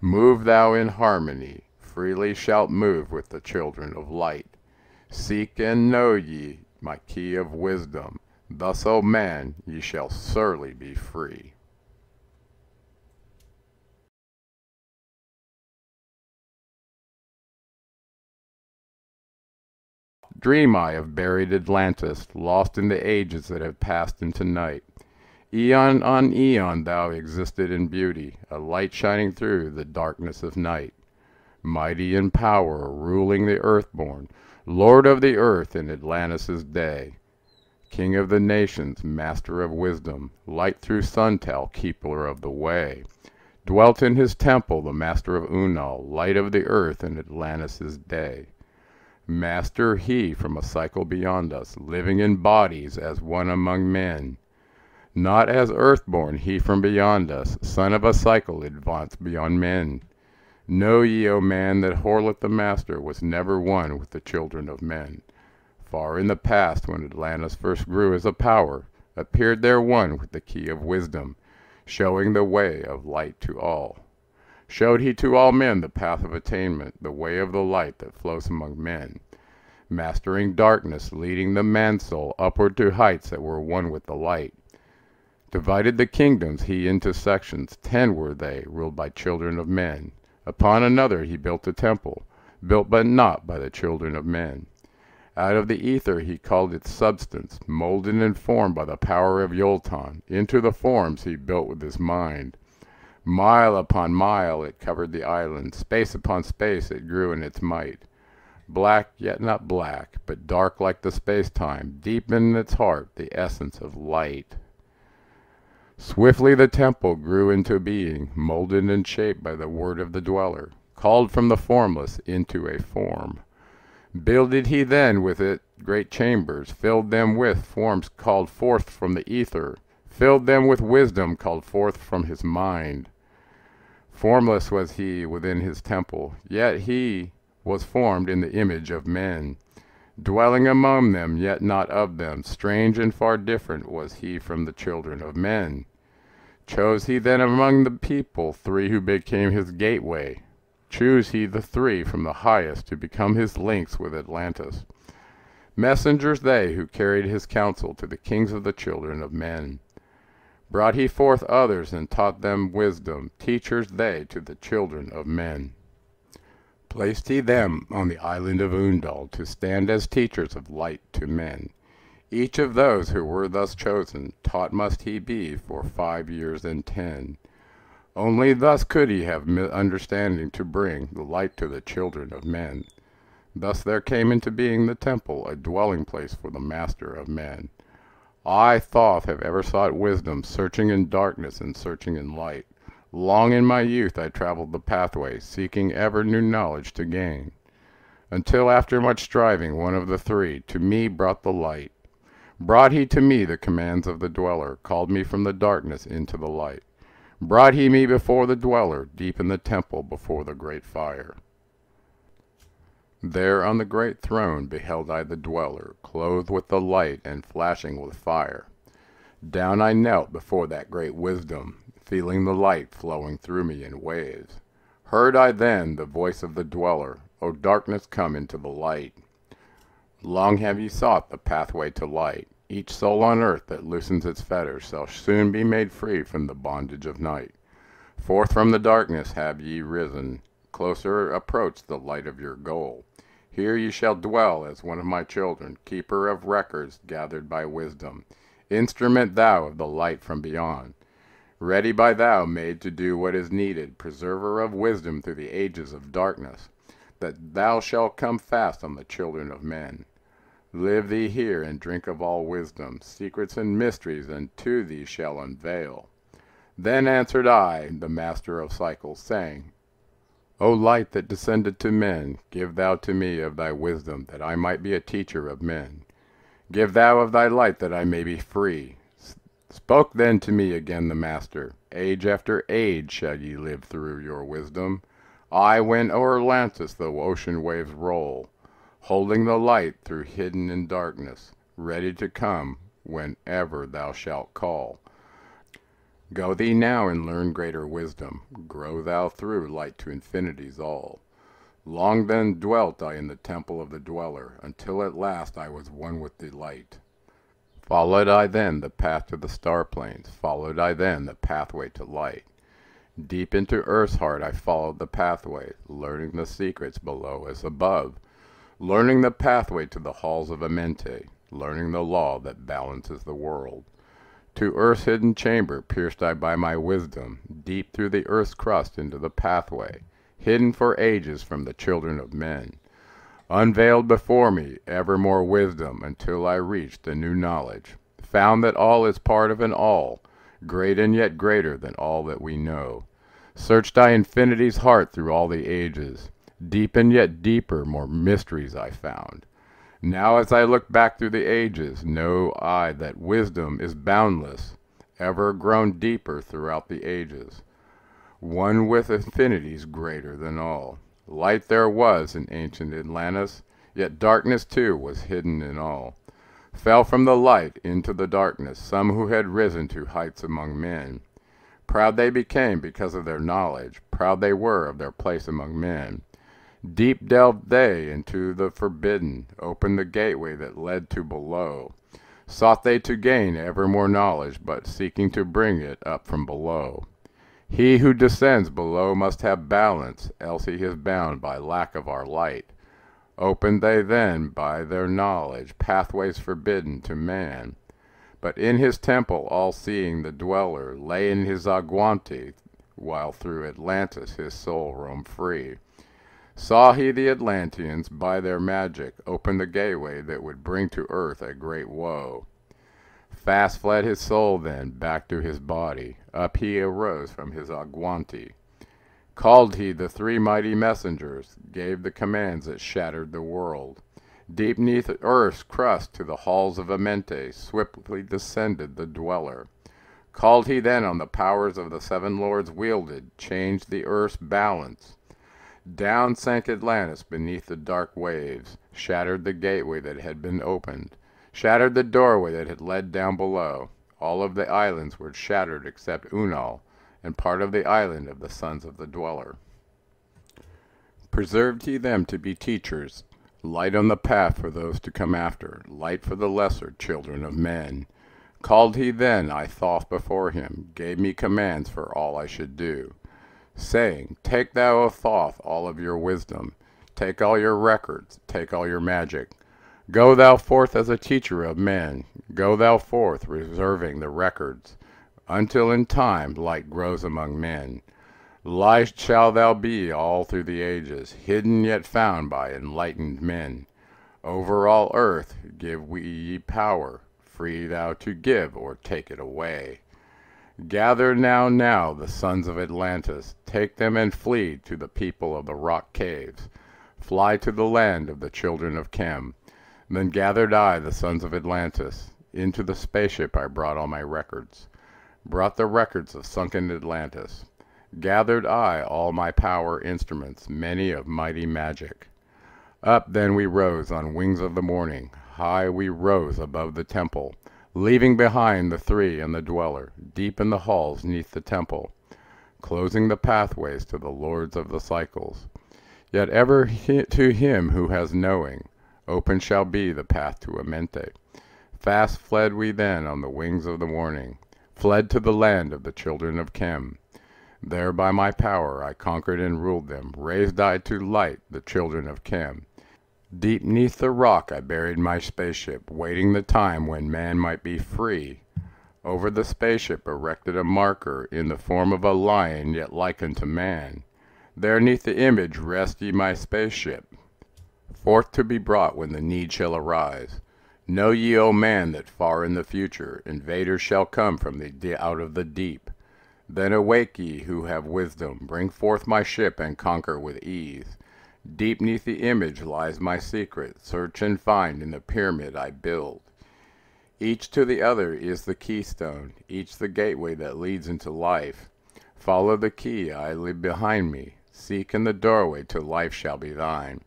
move thou in harmony. Freely shalt move with the children of light. Seek and know ye my key of wisdom. Thus, O man, ye shall surely be free. Dream I of buried Atlantis, lost in the ages that have passed into night. Aeon on aeon thou existed in beauty, a light shining through the darkness of night. Mighty in power, ruling the earth-born, Lord of the earth in Atlantis' day. King of the nations, master of wisdom, light through Suntel, keeper of the way. Dwelt in his temple the master of Unal, light of the earth in Atlantis' day. Master he from a cycle beyond us, living in bodies as one among men. Not as earthborn he from beyond us, son of a cycle advanced beyond men. Know ye, O man, that Horlet the Master was never one with the children of men. Far in the past, when Atlantis first grew as a power, appeared there one with the key of wisdom, showing the way of light to all. Showed he to all men the path of attainment, the way of the light that flows among men, mastering darkness, leading the man soul upward to heights that were one with the light. Divided the kingdoms he into sections, ten were they, ruled by children of men. Upon another he built a temple, built but not by the children of men. Out of the ether he called its substance, molded and formed by the power of Yolton, into the forms he built with his mind. Mile upon mile it covered the island, space upon space it grew in its might. Black, yet not black, but dark like the space-time, deep in its heart the essence of light. Swiftly the temple grew into being, molded and shaped by the word of the dweller, called from the formless into a form. Builded he then with it great chambers, filled them with forms called forth from the ether, filled them with wisdom called forth from his mind. Formless was he within his temple, yet he was formed in the image of men. Dwelling among them, yet not of them, strange and far different was he from the children of men. Chose he then among the people three who became his gateway. Choose he the three from the highest to become his links with Atlantis. Messengers they who carried his counsel to the kings of the children of men. Brought he forth others and taught them wisdom, teachers they to the children of men. Placed he them on the island of Undal to stand as teachers of light to men. Each of those who were thus chosen, taught must he be for five years and ten. Only thus could he have understanding to bring the light to the children of men. Thus there came into being the temple, a dwelling place for the master of men. I, Thoth, have ever sought wisdom, searching in darkness and searching in light. Long in my youth I traveled the pathway, seeking ever new knowledge to gain, until after much striving one of the three to me brought the light. Brought he to me the commands of the dweller, called me from the darkness into the light. Brought he me before the dweller, deep in the temple before the great fire. There on the great throne beheld I the dweller, clothed with the light and flashing with fire. Down I knelt before that great wisdom, feeling the light flowing through me in waves. Heard I then the voice of the dweller, O darkness come into the light. Long have ye sought the pathway to light. Each soul on earth that loosens its fetters shall soon be made free from the bondage of night. Forth from the darkness have ye risen, closer approach the light of your goal. Here ye shall dwell as one of my children, keeper of records gathered by wisdom, instrument thou of the light from beyond. Ready by thou made to do what is needed, preserver of wisdom through the ages of darkness, that thou shalt come fast on the children of men. Live thee here and drink of all wisdom, secrets and mysteries, and to thee shall unveil. Then answered I, the master of cycles, saying, O light that descended to men, give thou to me of thy wisdom, that I might be a teacher of men. Give thou of thy light that I may be free, Spoke then to me again the Master, Age after age shall ye live through your wisdom. I when o'er Atlantis the ocean waves roll, Holding the light through hidden in darkness, Ready to come whenever thou shalt call. Go thee now and learn greater wisdom, Grow thou through light to infinities all. Long then dwelt I in the temple of the dweller, Until at last I was one with the light. Followed I then the path to the star plains, followed I then the pathway to light. Deep into earth's heart I followed the pathway, learning the secrets below as above, learning the pathway to the halls of Amenti, learning the law that balances the world. To earth's hidden chamber pierced I by my wisdom, deep through the earth's crust into the pathway, hidden for ages from the children of men. Unveiled before me ever more wisdom until I reached the new knowledge, found that all is part of an all, great and yet greater than all that we know. Searched I infinity's heart through all the ages, deep and yet deeper more mysteries I found. Now as I look back through the ages, know I that wisdom is boundless, ever grown deeper throughout the ages, one with infinities greater than all. Light there was in ancient Atlantis, yet darkness too was hidden in all. Fell from the light into the darkness some who had risen to heights among men. Proud they became because of their knowledge, proud they were of their place among men. Deep delved they into the forbidden, opened the gateway that led to below. Sought they to gain ever more knowledge, but seeking to bring it up from below. He who descends below must have balance, else he is bound by lack of our light. Open they then by their knowledge pathways forbidden to man. But in his temple all seeing the dweller lay in his Agwanti, while through Atlantis his soul roamed free. Saw he the Atlanteans by their magic open the gateway that would bring to earth a great woe. Fast fled his soul then back to his body, up he arose from his Agwanti. Called he the three mighty messengers, gave the commands that shattered the world. Deep neath earth's crust to the halls of Amenti swiftly descended the dweller. Called he then on the powers of the seven lords wielded, changed the earth's balance. Down sank Atlantis beneath the dark waves, shattered the gateway that had been opened, shattered the doorway that had led down below. All of the islands were shattered except Unal, and part of the island of the sons of the dweller. Preserved he them to be teachers, light on the path for those to come after, light for the lesser children of men. Called he then, I Thoth before him, gave me commands for all I should do, saying, Take thou, O Thoth, all of your wisdom, take all your records, take all your magic. Go thou forth as a teacher of men, go thou forth reserving the records until in time light grows among men. Light shall thou be all through the ages, hidden yet found by enlightened men. Over all earth give we ye power, free thou to give or take it away. Gather now, now, the sons of Atlantis, take them and flee to the people of the rock caves. Fly to the land of the children of Khem. Then gathered I the sons of Atlantis. Into the spaceship I brought all my records brought the records of sunken Atlantis. Gathered I all my power instruments, many of mighty magic. Up then we rose on wings of the morning, high we rose above the temple, leaving behind the three and the dweller, deep in the halls neath the temple, closing the pathways to the lords of the cycles. Yet ever to him who has knowing, open shall be the path to Amenti. Fast fled we then on the wings of the morning, fled to the land of the children of Khem. There by my power I conquered and ruled them, raised I to light the children of Khem. Deep neath the rock I buried my spaceship, waiting the time when man might be free. Over the spaceship erected a marker in the form of a lion yet like unto man. There neath the image rest ye my spaceship, forth to be brought when the need shall arise. Know ye, O man, that far in the future invaders shall come from the out of the deep. Then awake ye who have wisdom, bring forth my ship and conquer with ease. Deep neath the image lies my secret, search and find in the pyramid I build. Each to the other is the keystone, each the gateway that leads into life. Follow the key I leave behind me, seek in the doorway till life shall be thine.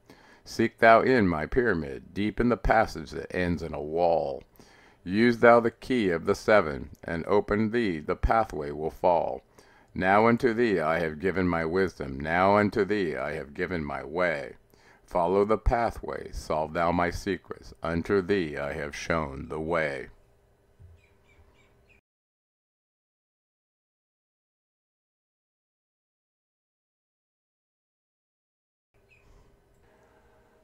Seek thou in my pyramid, deep in the passage that ends in a wall. Use thou the key of the seven, and open thee the pathway will fall. Now unto thee I have given my wisdom, now unto thee I have given my way. Follow the pathway, solve thou my secrets, unto thee I have shown the way.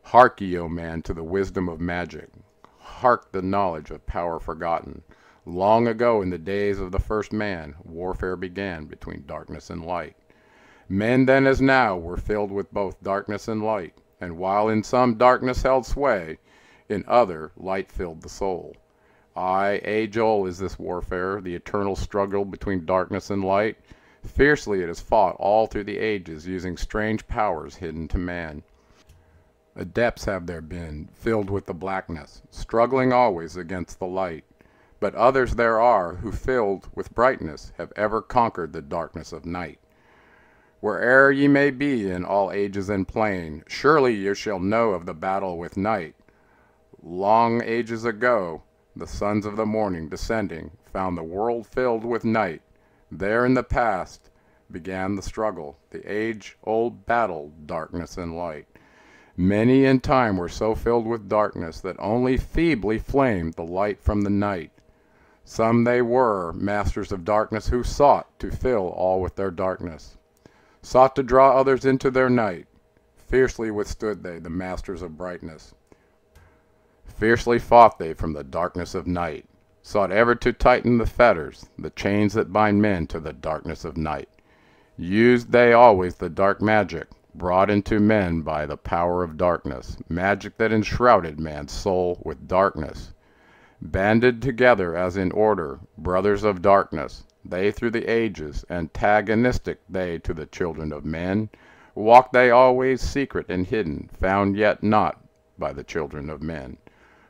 Hark ye, O man, to the wisdom of magic. Hark the knowledge of power forgotten. Long ago in the days of the first man, warfare began between darkness and light. Men then as now were filled with both darkness and light, and while in some darkness held sway, in other light filled the soul. Aye, age old is this warfare, the eternal struggle between darkness and light. Fiercely it is fought all through the ages, using strange powers hidden to man. Adepts have there been, filled with the blackness, struggling always against the light. But others there are who, filled with brightness, have ever conquered the darkness of night. Where'er ye may be in all ages and plain, surely ye shall know of the battle with night. Long ages ago, the sons of the morning, descending, found the world filled with night. There in the past began the struggle, the age-old battle, darkness and light. Many in time were so filled with darkness that only feebly flamed the light from the night. Some they were, masters of darkness, who sought to fill all with their darkness, sought to draw others into their night. Fiercely withstood they, the masters of brightness. Fiercely fought they from the darkness of night, sought ever to tighten the fetters, the chains that bind men to the darkness of night. Used they always the dark magic, brought into men by the power of darkness, magic that enshrouded man's soul with darkness. Banded together as in order, brothers of darkness, they through the ages, antagonistic they to the children of men, walked they always secret and hidden, found yet not by the children of men.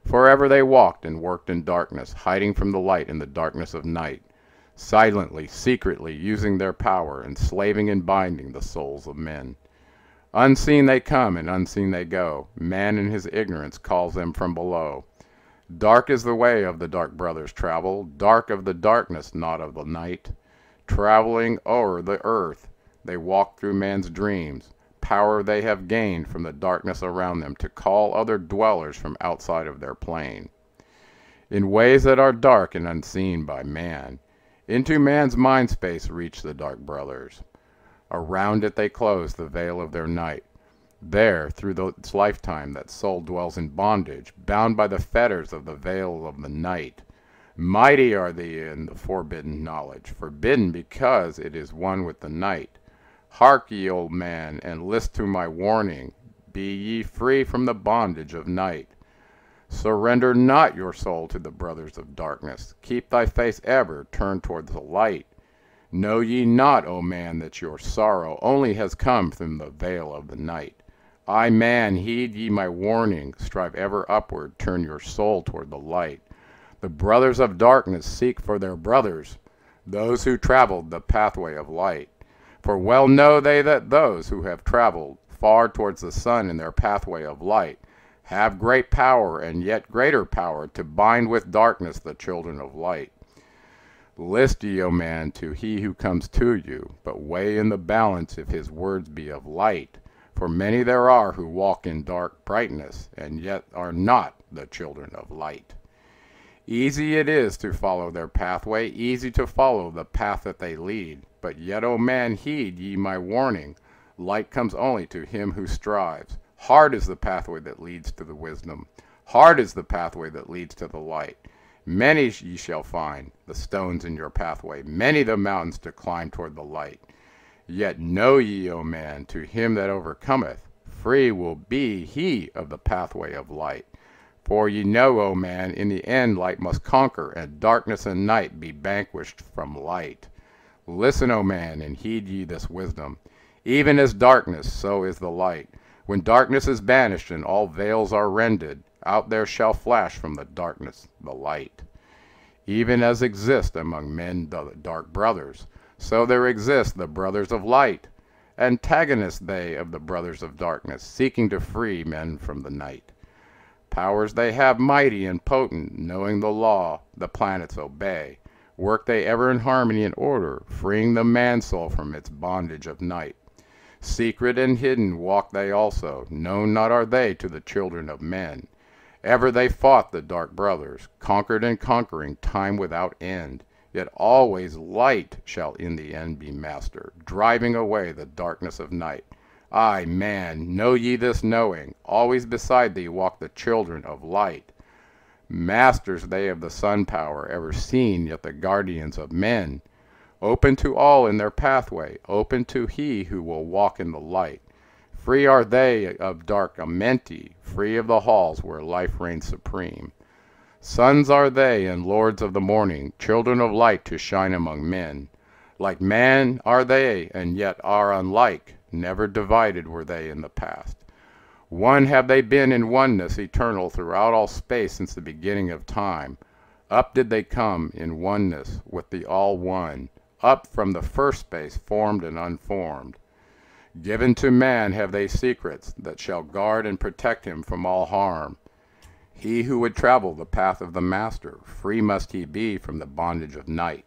Forever they walked and worked in darkness, hiding from the light in the darkness of night, silently, secretly using their power, enslaving and binding the souls of men. Unseen they come and unseen they go, man in his ignorance calls them from below. Dark is the way of the dark brothers travel, dark of the darkness, not of the night. Traveling o'er the earth, they walk through man's dreams. Power they have gained from the darkness around them to call other dwellers from outside of their plane. In ways that are dark and unseen by man, into man's mind space reach the dark brothers. Around it they close the veil of their night. There, through its lifetime, that soul dwells in bondage, bound by the fetters of the veil of the night. Mighty are they in the forbidden knowledge, forbidden because it is one with the night. Hark ye, old man, and list to my warning. Be ye free from the bondage of night. Surrender not your soul to the brothers of darkness. Keep thy face ever turned towards the light. Know ye not, O man, that your sorrow only has come from the veil of the night? I, man, heed ye my warning. Strive ever upward, turn your soul toward the light. The brothers of darkness seek for their brothers, those who traveled the pathway of light. For well know they that those who have traveled far towards the sun in their pathway of light have great power and yet greater power to bind with darkness the children of light. List ye, O man, to he who comes to you, but weigh in the balance if his words be of light. For many there are who walk in dark brightness, and yet are not the children of light. Easy it is to follow their pathway, easy to follow the path that they lead. But yet, O man, heed ye my warning. Light comes only to him who strives. Hard is the pathway that leads to the wisdom. Hard is the pathway that leads to the light. Many ye shall find the stones in your pathway, many the mountains to climb toward the light. Yet know ye, O man, to him that overcometh, free will be he of the pathway of light. For ye know, O man, in the end light must conquer, and darkness and night be vanquished from light. Listen, O man, and heed ye this wisdom. Even as darkness, so is the light. When darkness is banished and all veils are rended, out there shall flash from the darkness the light. Even as exist among men the dark brothers, so there exist the brothers of light, antagonists they of the brothers of darkness, seeking to free men from the night. Powers they have mighty and potent, knowing the law, the planets obey. Work they ever in harmony and order, freeing the man soul from its bondage of night. Secret and hidden walk they also, known not are they to the children of men. Ever they fought the dark brothers, conquered and conquering time without end. Yet always light shall in the end be master, driving away the darkness of night. Ay, man, know ye this knowing, always beside thee walk the children of light. Masters they of the sun power, ever seen, yet the guardians of men. Open to all in their pathway, open to he who will walk in the light. Free are they of dark Amenti, free of the halls where life reigns supreme. Sons are they and lords of the morning, children of light to shine among men. Like man are they, and yet are unlike, never divided were they in the past. One have they been in oneness eternal throughout all space since the beginning of time. Up did they come in oneness with the All One, up from the first space formed and unformed. Given to man have they secrets that shall guard and protect him from all harm. He who would travel the path of the Master, free must he be from the bondage of night.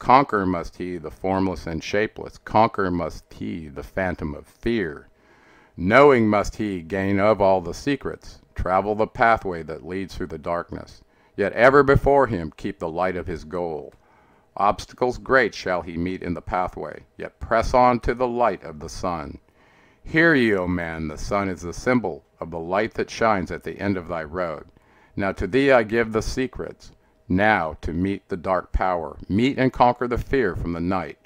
Conquer must he the formless and shapeless, conquer must he the phantom of fear. Knowing must he gain of all the secrets, travel the pathway that leads through the darkness. yet ever before him keep the light of his goal. Obstacles great shall he meet in the pathway, yet press on to the light of the sun. Hear ye, O man, the sun is the symbol of the light that shines at the end of thy road. Now to thee I give the secrets. Now to meet the dark power, meet and conquer the fear from the night.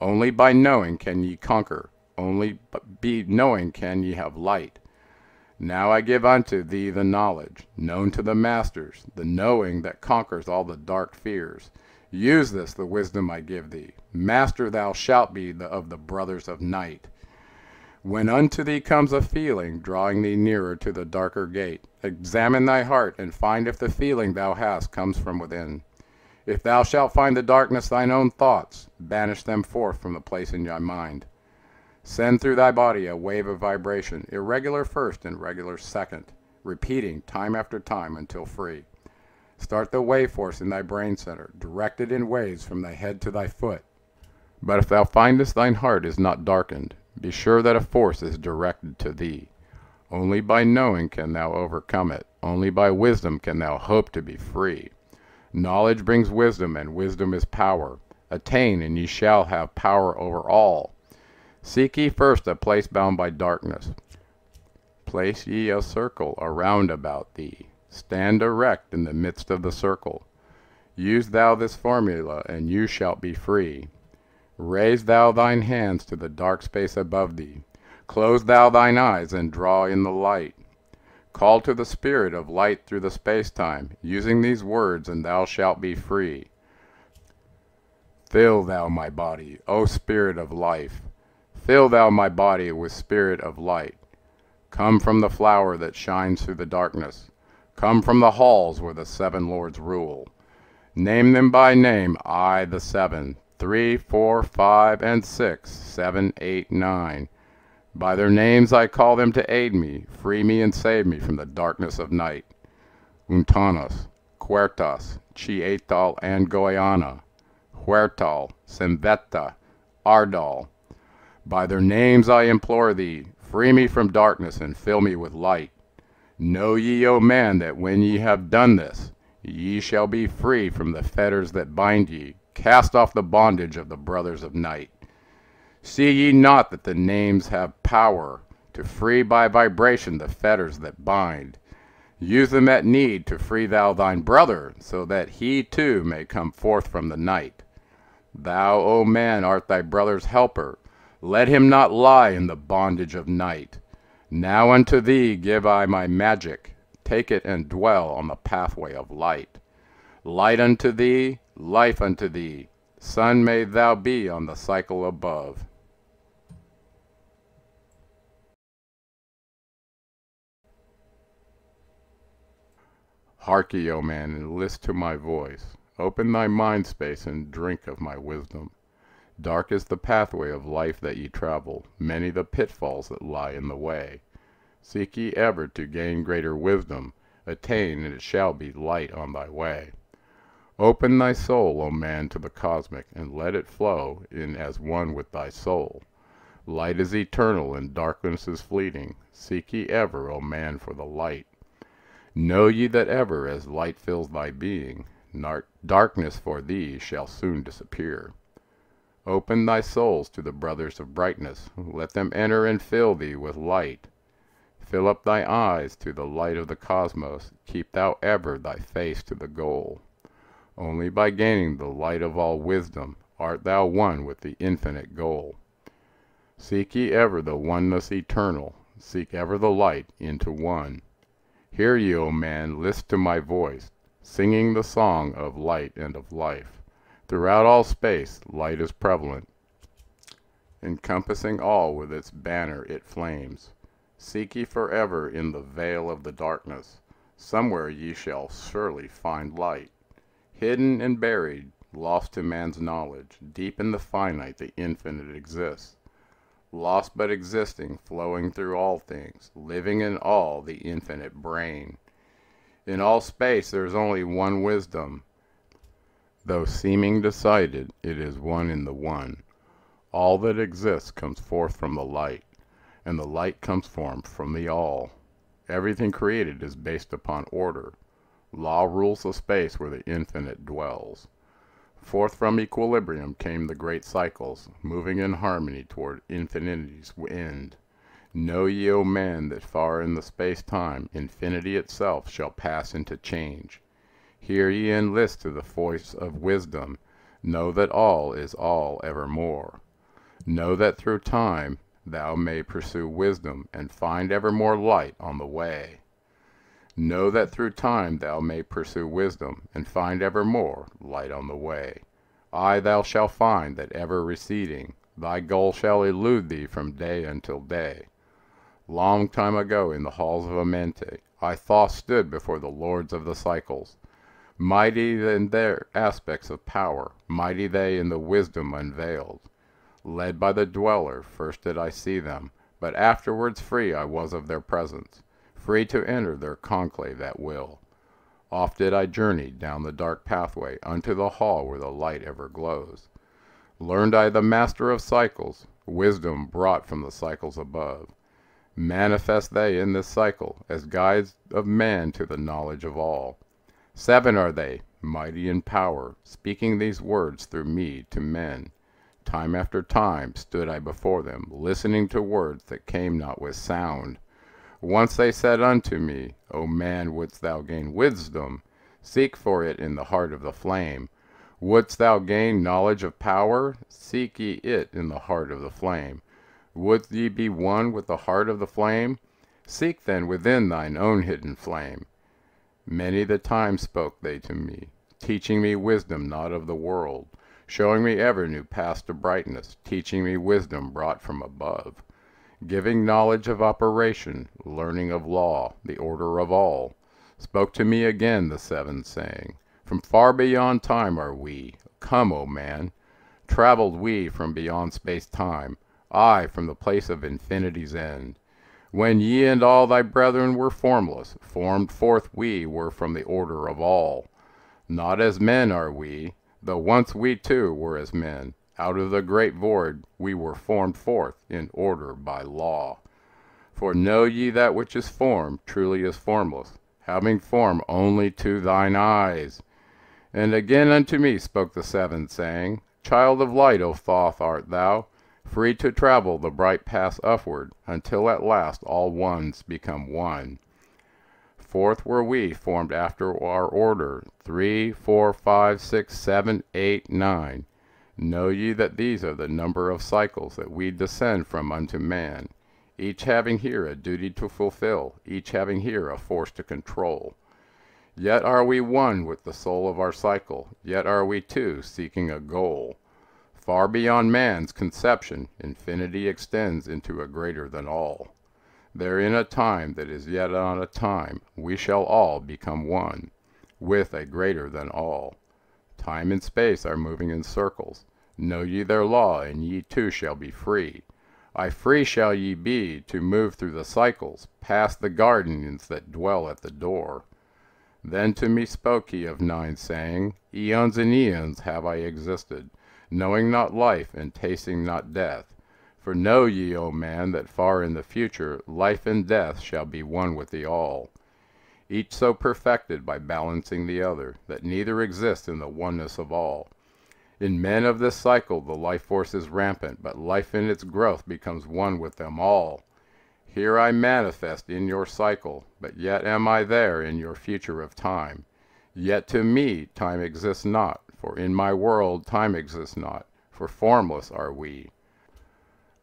Only by knowing can ye conquer, only be knowing can ye have light. Now I give unto thee the knowledge, known to the masters, the knowing that conquers all the dark fears. Use this, the wisdom I give thee. Master thou shalt be the, of the brothers of night. When unto thee comes a feeling, drawing thee nearer to the darker gate, examine thy heart, and find if the feeling thou hast comes from within. If thou shalt find the darkness thine own thoughts, banish them forth from the place in thy mind. Send through thy body a wave of vibration, irregular first and regular second, repeating time after time until free. Start the wave force in thy brain center, directed in waves from thy head to thy foot. But if thou findest thine heart is not darkened, be sure that a force is directed to thee. Only by knowing can thou overcome it. Only by wisdom can thou hope to be free. Knowledge brings wisdom, and wisdom is power. Attain, and ye shall have power over all. Seek ye first a place bound by darkness. Place ye a circle around about thee. Stand erect in the midst of the circle. Use thou this formula, and you shalt be free. Raise thou thine hands to the dark space above thee. Close thou thine eyes and draw in the light. Call to the spirit of light through the space-time, using these words, and thou shalt be free. Fill thou my body, O spirit of life. Fill thou my body with spirit of light. Come from the flower that shines through the darkness. Come from the halls where the seven lords rule. Name them by name, I the seven, three, four, five, and six, seven, eight, nine. By their names I call them to aid me, free me and save me from the darkness of night. Untanas, Quertas, Chietal, and Goyana, Huertal, Sembeta, Ardal. By their names I implore thee, free me from darkness and fill me with light. Know ye, O man, that when ye have done this, ye shall be free from the fetters that bind ye, Cast off the bondage of the brothers of night. See ye not that the names have power to free by vibration the fetters that bind? Use them at need to free thou thine brother, so that he too may come forth from the night. Thou, O man, art thy brother's helper. Let him not lie in the bondage of night. Now unto thee give I my magic. Take it and dwell on the pathway of light. Light unto thee, life unto thee. Sun may thou be on the cycle above. Harkye, O man, and list to my voice. Open thy mind space and drink of my wisdom. Dark is the pathway of life that ye travel, many the pitfalls that lie in the way. Seek ye ever to gain greater wisdom, attain, and it shall be light on thy way. Open thy soul, O man, to the cosmic, and let it flow in as one with thy soul. Light is eternal and darkness is fleeting. Seek ye ever, O man, for the light. Know ye that ever as light fills thy being, darkness for thee shall soon disappear. Open thy souls to the brothers of brightness. Let them enter and fill thee with light. Fill up thy eyes to the light of the cosmos. Keep thou ever thy face to the goal. Only by gaining the light of all wisdom art thou one with the infinite goal. Seek ye ever the oneness eternal, seek ever the light into one. Hear ye, O man, list to my voice, singing the song of light and of life. Throughout all space light is prevalent, encompassing all with its banner it flames. Seek ye forever in the veil of the darkness, somewhere ye shall surely find light. Hidden and buried, lost to man's knowledge, deep in the finite the infinite exists. Lost but existing, flowing through all things, living in all the infinite brain. In all space there is only one wisdom. Though seeming decided, it is one in the one. All that exists comes forth from the light, and the light comes forth from the all. Everything created is based upon order. Law rules the space where the infinite dwells. Forth from equilibrium came the great cycles, moving in harmony toward infinity's end. Know ye, O man, that far in the space-time infinity itself shall pass into change. Hear ye and list to the voice of wisdom. Know that all is all evermore. Know that through time thou may pursue wisdom and find evermore light on the way. Know that through time thou may pursue wisdom, and find evermore light on the way. Aye, thou shalt find that ever receding, thy goal shall elude thee from day until day. Long time ago in the halls of Amenti, I Thoth stood before the lords of the cycles. Mighty in their aspects of power, mighty they in the wisdom unveiled. Led by the Dweller, first did I see them, but afterwards free I was of their presence free to enter their conclave at will. Oft did I journey down the dark pathway unto the hall where the light ever glows. Learned I the master of cycles, wisdom brought from the cycles above. Manifest they in this cycle, as guides of man to the knowledge of all. Seven are they, mighty in power, speaking these words through me to men. Time after time stood I before them, listening to words that came not with sound, once they said unto me, O man, wouldst thou gain wisdom, seek for it in the heart of the flame. Wouldst thou gain knowledge of power, seek ye it in the heart of the flame. Would ye be one with the heart of the flame? Seek then within thine own hidden flame. Many the time spoke they to me, teaching me wisdom not of the world, showing me ever new paths to brightness, teaching me wisdom brought from above giving knowledge of operation, learning of law, the order of all. Spoke to me again the seven, saying, From far beyond time are we, come, O man. Traveled we from beyond space-time, I from the place of infinity's end. When ye and all thy brethren were formless, formed forth we were from the order of all. Not as men are we, though once we too were as men. Out of the great void we were formed forth in order by law. For know ye that which is formed truly is formless, having form only to thine eyes. And again unto me spoke the seven, saying, Child of light, O Thoth art thou, free to travel the bright paths upward, until at last all ones become one. Forth were we formed after our order, three, four, five, six, seven, eight, nine. Know ye that these are the number of cycles that we descend from unto man, each having here a duty to fulfill, each having here a force to control. Yet are we one with the soul of our cycle, yet are we two seeking a goal. Far beyond man's conception, infinity extends into a greater than all. There in a time that is yet on a time, we shall all become one, with a greater than all. Time and space are moving in circles. Know ye their law, and ye too shall be free. I free shall ye be to move through the cycles, past the guardians that dwell at the door. Then to me spoke he of nine, saying, Eons and eons have I existed, knowing not life and tasting not death. For know ye, O man, that far in the future life and death shall be one with the all each so perfected by balancing the other, that neither exists in the oneness of all. In men of this cycle the life force is rampant, but life in its growth becomes one with them all. Here I manifest in your cycle, but yet am I there in your future of time. Yet to me time exists not, for in my world time exists not, for formless are we.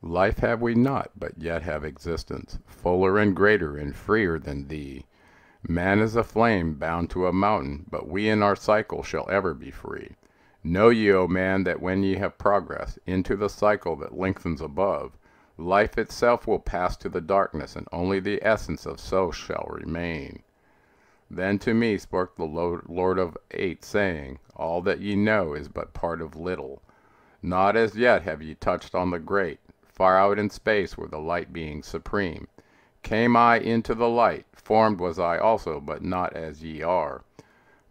Life have we not, but yet have existence, fuller and greater and freer than thee. Man is a flame bound to a mountain, but we in our cycle shall ever be free. Know ye, O man, that when ye have progressed into the cycle that lengthens above, life itself will pass to the darkness, and only the essence of so shall remain. Then to me spoke the Lord of Eight, saying, All that ye know is but part of little. Not as yet have ye touched on the great, far out in space where the light being supreme. Came I into the light, Formed was I also, but not as ye are.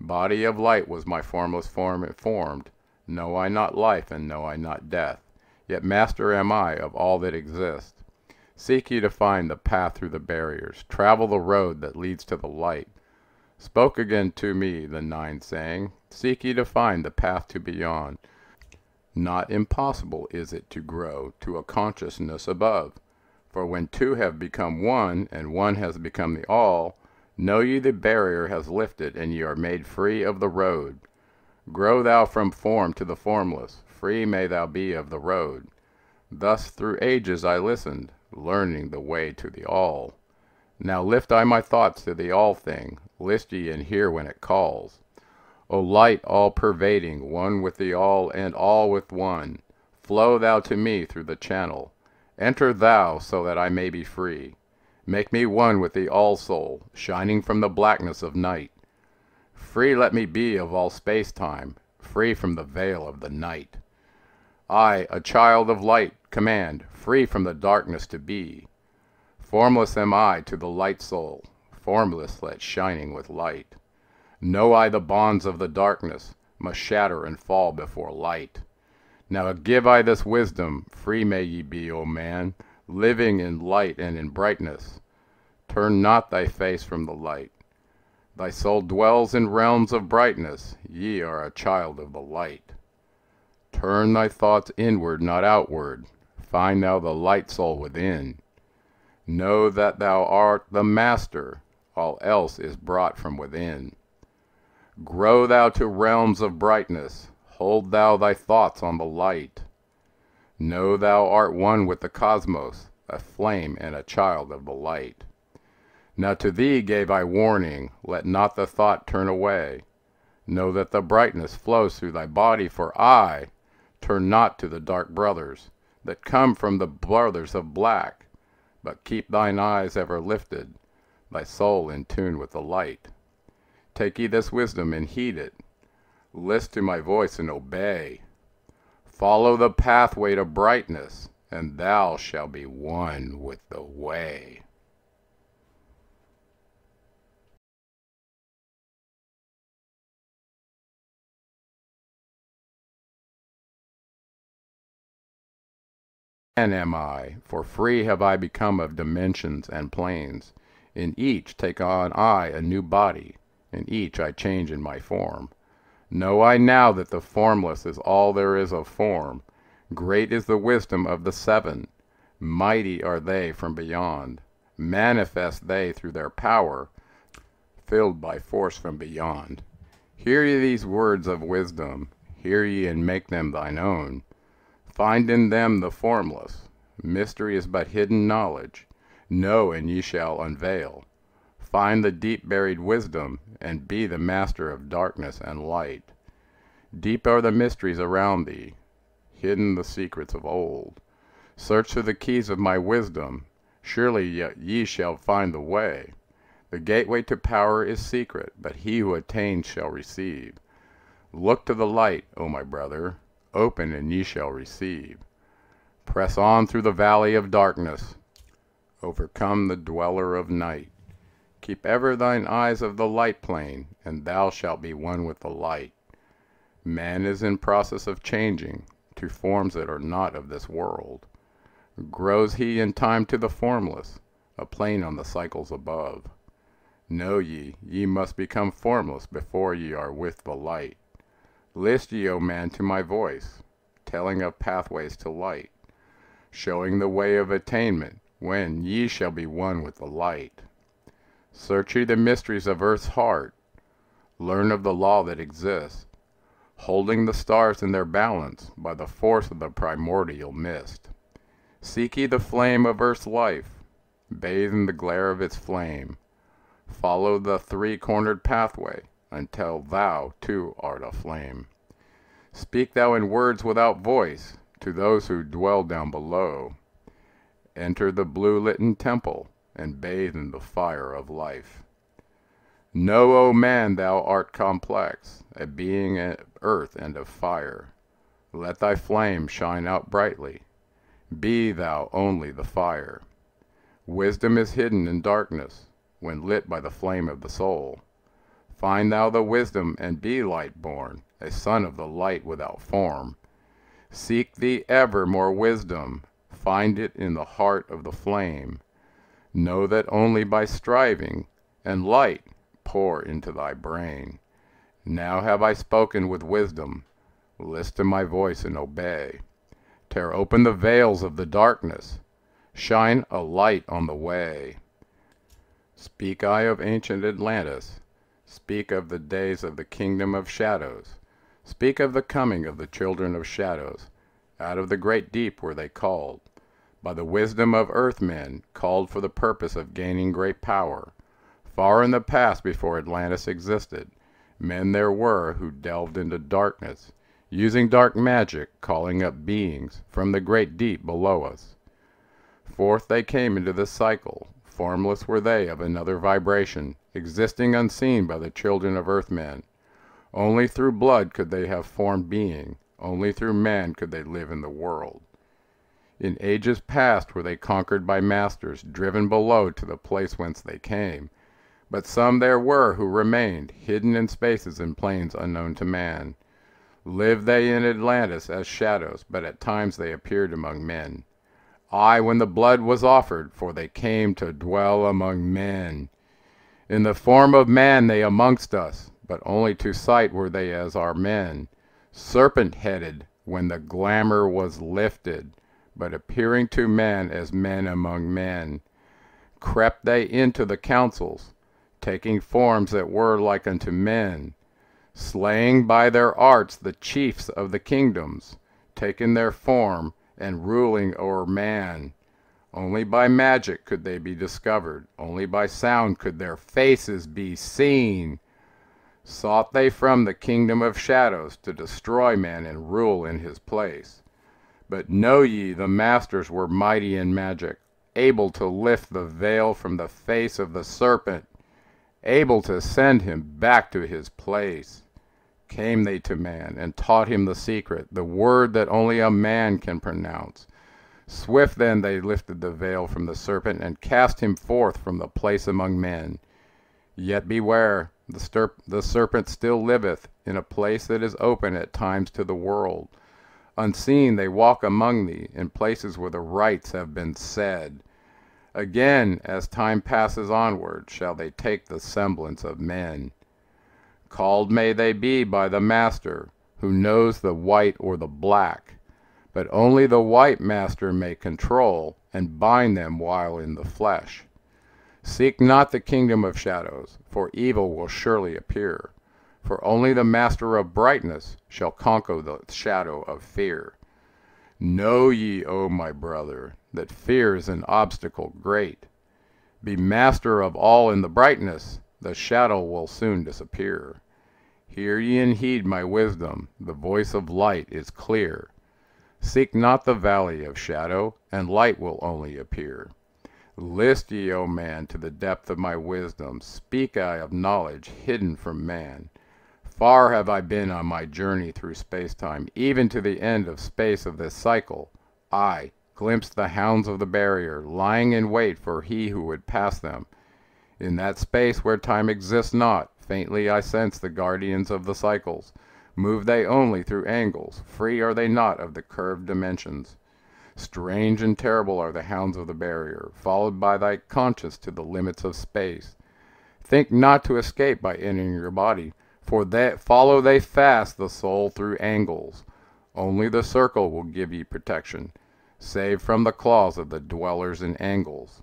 Body of light was my formless form it formed. Know I not life, and know I not death. Yet master am I of all that exists. Seek ye to find the path through the barriers. Travel the road that leads to the light. Spoke again to me the Nine, saying, Seek ye to find the path to beyond. Not impossible is it to grow to a consciousness above. For when two have become one, and one has become the all, know ye the barrier has lifted, and ye are made free of the road. Grow thou from form to the formless, free may thou be of the road. Thus through ages I listened, learning the way to the all. Now lift I my thoughts to the all thing, list ye and hear when it calls. O light all pervading, one with the all and all with one, flow thou to me through the channel. Enter thou so that I may be free. Make me one with the all soul, shining from the blackness of night. Free let me be of all space time, free from the veil of the night. I, a child of light, command, free from the darkness to be. Formless am I to the light soul, formless yet shining with light. Know I the bonds of the darkness must shatter and fall before light. Now give I this wisdom, free may ye be, O man, living in light and in brightness. Turn not thy face from the light. Thy soul dwells in realms of brightness, ye are a child of the light. Turn thy thoughts inward, not outward. Find thou the light soul within. Know that thou art the master, all else is brought from within. Grow thou to realms of brightness, hold thou thy thoughts on the light. Know thou art one with the cosmos, a flame and a child of the light. Now to thee gave I warning, let not the thought turn away. Know that the brightness flows through thy body, for I Turn not to the dark brothers That come from the brothers of black, But keep thine eyes ever lifted, Thy soul in tune with the light. Take ye this wisdom and heed it, List to my voice and obey. Follow the pathway to brightness, And thou shalt be one with the way. Man am I, for free have I become of dimensions and planes. In each take on I a new body, in each I change in my form. Know I now that the formless is all there is of form. Great is the wisdom of the seven, mighty are they from beyond. Manifest they through their power, filled by force from beyond. Hear ye these words of wisdom, hear ye and make them thine own. Find in them the formless. Mystery is but hidden knowledge. Know, and ye shall unveil. Find the deep buried wisdom, and be the master of darkness and light. Deep are the mysteries around thee, hidden the secrets of old. Search for the keys of my wisdom, surely ye shall find the way. The gateway to power is secret, but he who attains shall receive. Look to the light, O my brother, Open, and ye shall receive. Press on through the valley of darkness. Overcome the dweller of night. Keep ever thine eyes of the light plane, and thou shalt be one with the light. Man is in process of changing to forms that are not of this world. Grows he in time to the formless, a plane on the cycles above. Know ye, ye must become formless before ye are with the light. List ye, O man, to my voice, telling of pathways to light, showing the way of attainment, when ye shall be one with the light. Search ye the mysteries of earth's heart, learn of the law that exists, holding the stars in their balance by the force of the primordial mist. Seek ye the flame of earth's life, bathe in the glare of its flame, follow the three-cornered pathway, until thou too art aflame. Speak thou in words without voice to those who dwell down below. Enter the blue litten temple and bathe in the fire of life. Know, O man, thou art complex, a being of earth and of fire. Let thy flame shine out brightly. Be thou only the fire. Wisdom is hidden in darkness, when lit by the flame of the soul. Find thou the wisdom and be light born, a son of the light without form. Seek thee ever more wisdom, find it in the heart of the flame. Know that only by striving, and light pour into thy brain. Now have I spoken with wisdom. List to my voice and obey. Tear open the veils of the darkness. Shine a light on the way. Speak I of ancient Atlantis. Speak of the days of the kingdom of shadows. Speak of the coming of the children of shadows. Out of the great deep were they called. By the wisdom of earthmen, called for the purpose of gaining great power. Far in the past before Atlantis existed, men there were who delved into darkness, using dark magic, calling up beings from the great deep below us. Forth they came into the cycle, formless were they of another vibration, existing unseen by the children of earthmen. Only through blood could they have formed being, only through man could they live in the world. In ages past were they conquered by masters, driven below to the place whence they came. But some there were who remained, hidden in spaces and planes unknown to man. Lived they in Atlantis as shadows, but at times they appeared among men. Aye, when the blood was offered, for they came to dwell among men. In the form of man they amongst us, but only to sight were they as our men. Serpent headed, when the glamour was lifted, but appearing to men as men among men. Crept they into the councils, taking forms that were like unto men, slaying by their arts the chiefs of the kingdoms, taking their form, and ruling o'er man. Only by magic could they be discovered, only by sound could their faces be seen. Sought they from the kingdom of shadows to destroy man and rule in his place. But know ye the masters were mighty in magic, able to lift the veil from the face of the serpent, able to send him back to his place. Came they to man, and taught him the secret, the word that only a man can pronounce. Swift then they lifted the veil from the serpent, and cast him forth from the place among men. Yet beware, the, the serpent still liveth in a place that is open at times to the world. Unseen they walk among thee, in places where the rites have been said. Again, as time passes onward, shall they take the semblance of men. Called may they be by the Master, who knows the white or the black, but only the white Master may control and bind them while in the flesh. Seek not the kingdom of shadows, for evil will surely appear. For only the Master of brightness shall conquer the shadow of fear. Know ye, O my brother, that fear is an obstacle great. Be master of all in the brightness, the shadow will soon disappear. Hear ye and heed my wisdom, the voice of light is clear. Seek not the valley of shadow, and light will only appear. List ye, O man, to the depth of my wisdom, speak I of knowledge hidden from man. Far have I been on my journey through space-time, even to the end of space of this cycle. I glimpsed the hounds of the barrier, lying in wait for he who would pass them. In that space where time exists not, faintly I sense the guardians of the cycles. Move they only through angles, free are they not of the curved dimensions. Strange and terrible are the hounds of the barrier, followed by thy conscience to the limits of space. Think not to escape by entering your body, for they follow they fast the soul through angles. Only the circle will give ye protection, save from the claws of the dwellers in angles.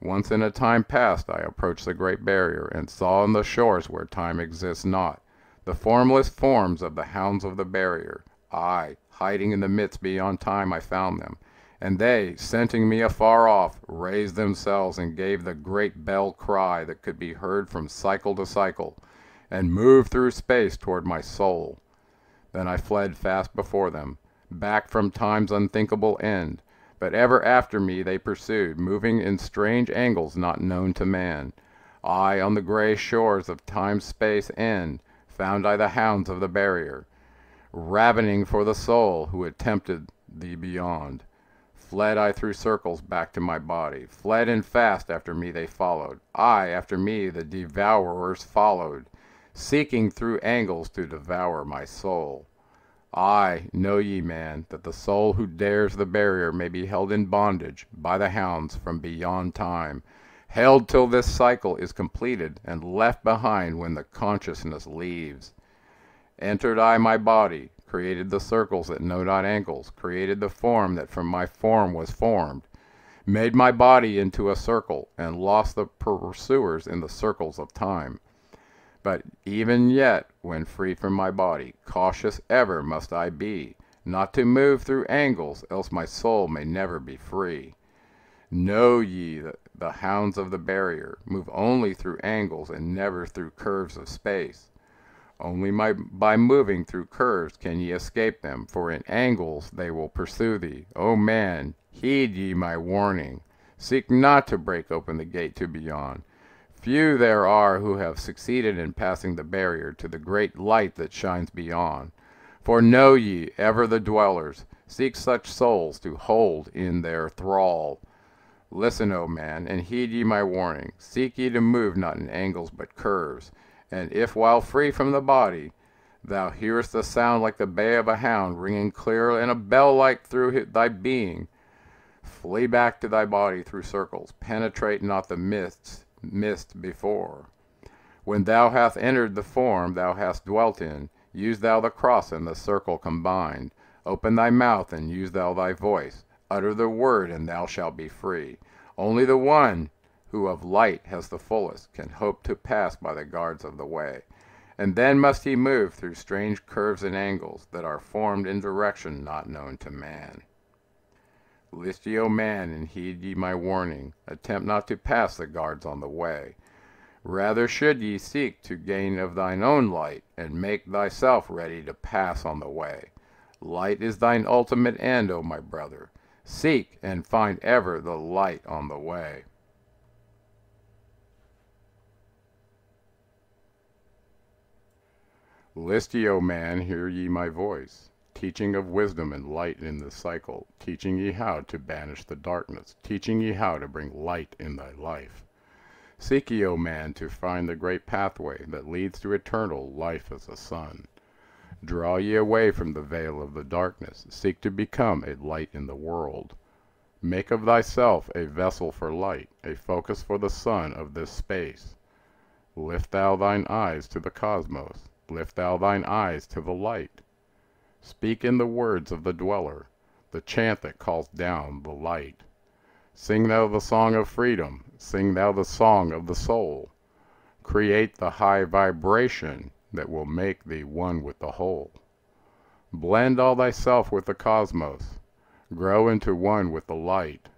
Once in a time past I approached the great barrier, and saw on the shores where time exists not, the formless forms of the hounds of the barrier, aye, hiding in the midst beyond time I found them, and they, scenting me afar off, raised themselves and gave the great bell cry that could be heard from cycle to cycle, and moved through space toward my soul. Then I fled fast before them, back from time's unthinkable end, but ever after me they pursued, moving in strange angles not known to man. I, on the gray shores of time's space end, found I the hounds of the barrier, ravening for the soul who had tempted thee beyond. Fled I through circles back to my body, fled and fast after me they followed, I after me the devourers followed, seeking through angles to devour my soul. Ay, know ye, man, that the soul who dares the barrier may be held in bondage by the hounds from beyond time, held till this cycle is completed and left behind when the consciousness leaves. Entered I my body, created the circles that know not angles, created the form that from my form was formed, made my body into a circle, and lost the pursuers in the circles of time. But even yet, when free from my body, cautious ever must I be, not to move through angles, else my soul may never be free. Know ye that the hounds of the barrier move only through angles and never through curves of space. Only my, by moving through curves can ye escape them, for in angles they will pursue thee. O man, heed ye my warning. Seek not to break open the gate to beyond. Few there are who have succeeded in passing the barrier to the great light that shines beyond. For know ye, ever the dwellers seek such souls to hold in their thrall. Listen, O man, and heed ye my warning. Seek ye to move not in angles but curves and if while free from the body thou hearest a sound like the bay of a hound ringing clear and a bell like through thy being, flee back to thy body through circles, penetrate not the mists mist before. When thou hast entered the form thou hast dwelt in, use thou the cross and the circle combined. Open thy mouth and use thou thy voice. Utter the word and thou shalt be free. Only the one who of light has the fullest, can hope to pass by the guards of the way. And then must he move through strange curves and angles that are formed in direction not known to man. List ye, O man, and heed ye my warning. Attempt not to pass the guards on the way. Rather should ye seek to gain of thine own light, and make thyself ready to pass on the way. Light is thine ultimate end, O my brother. Seek and find ever the light on the way. List ye, O man, hear ye my voice, teaching of wisdom and light in the cycle, teaching ye how to banish the darkness, teaching ye how to bring light in thy life. Seek ye, O man, to find the great pathway that leads to eternal life as a sun. Draw ye away from the veil of the darkness, seek to become a light in the world. Make of thyself a vessel for light, a focus for the sun of this space. Lift thou thine eyes to the cosmos, Lift thou thine eyes to the light. Speak in the words of the dweller, the chant that calls down the light. Sing thou the song of freedom, sing thou the song of the soul. Create the high vibration that will make thee one with the whole. Blend all thyself with the cosmos, grow into one with the light.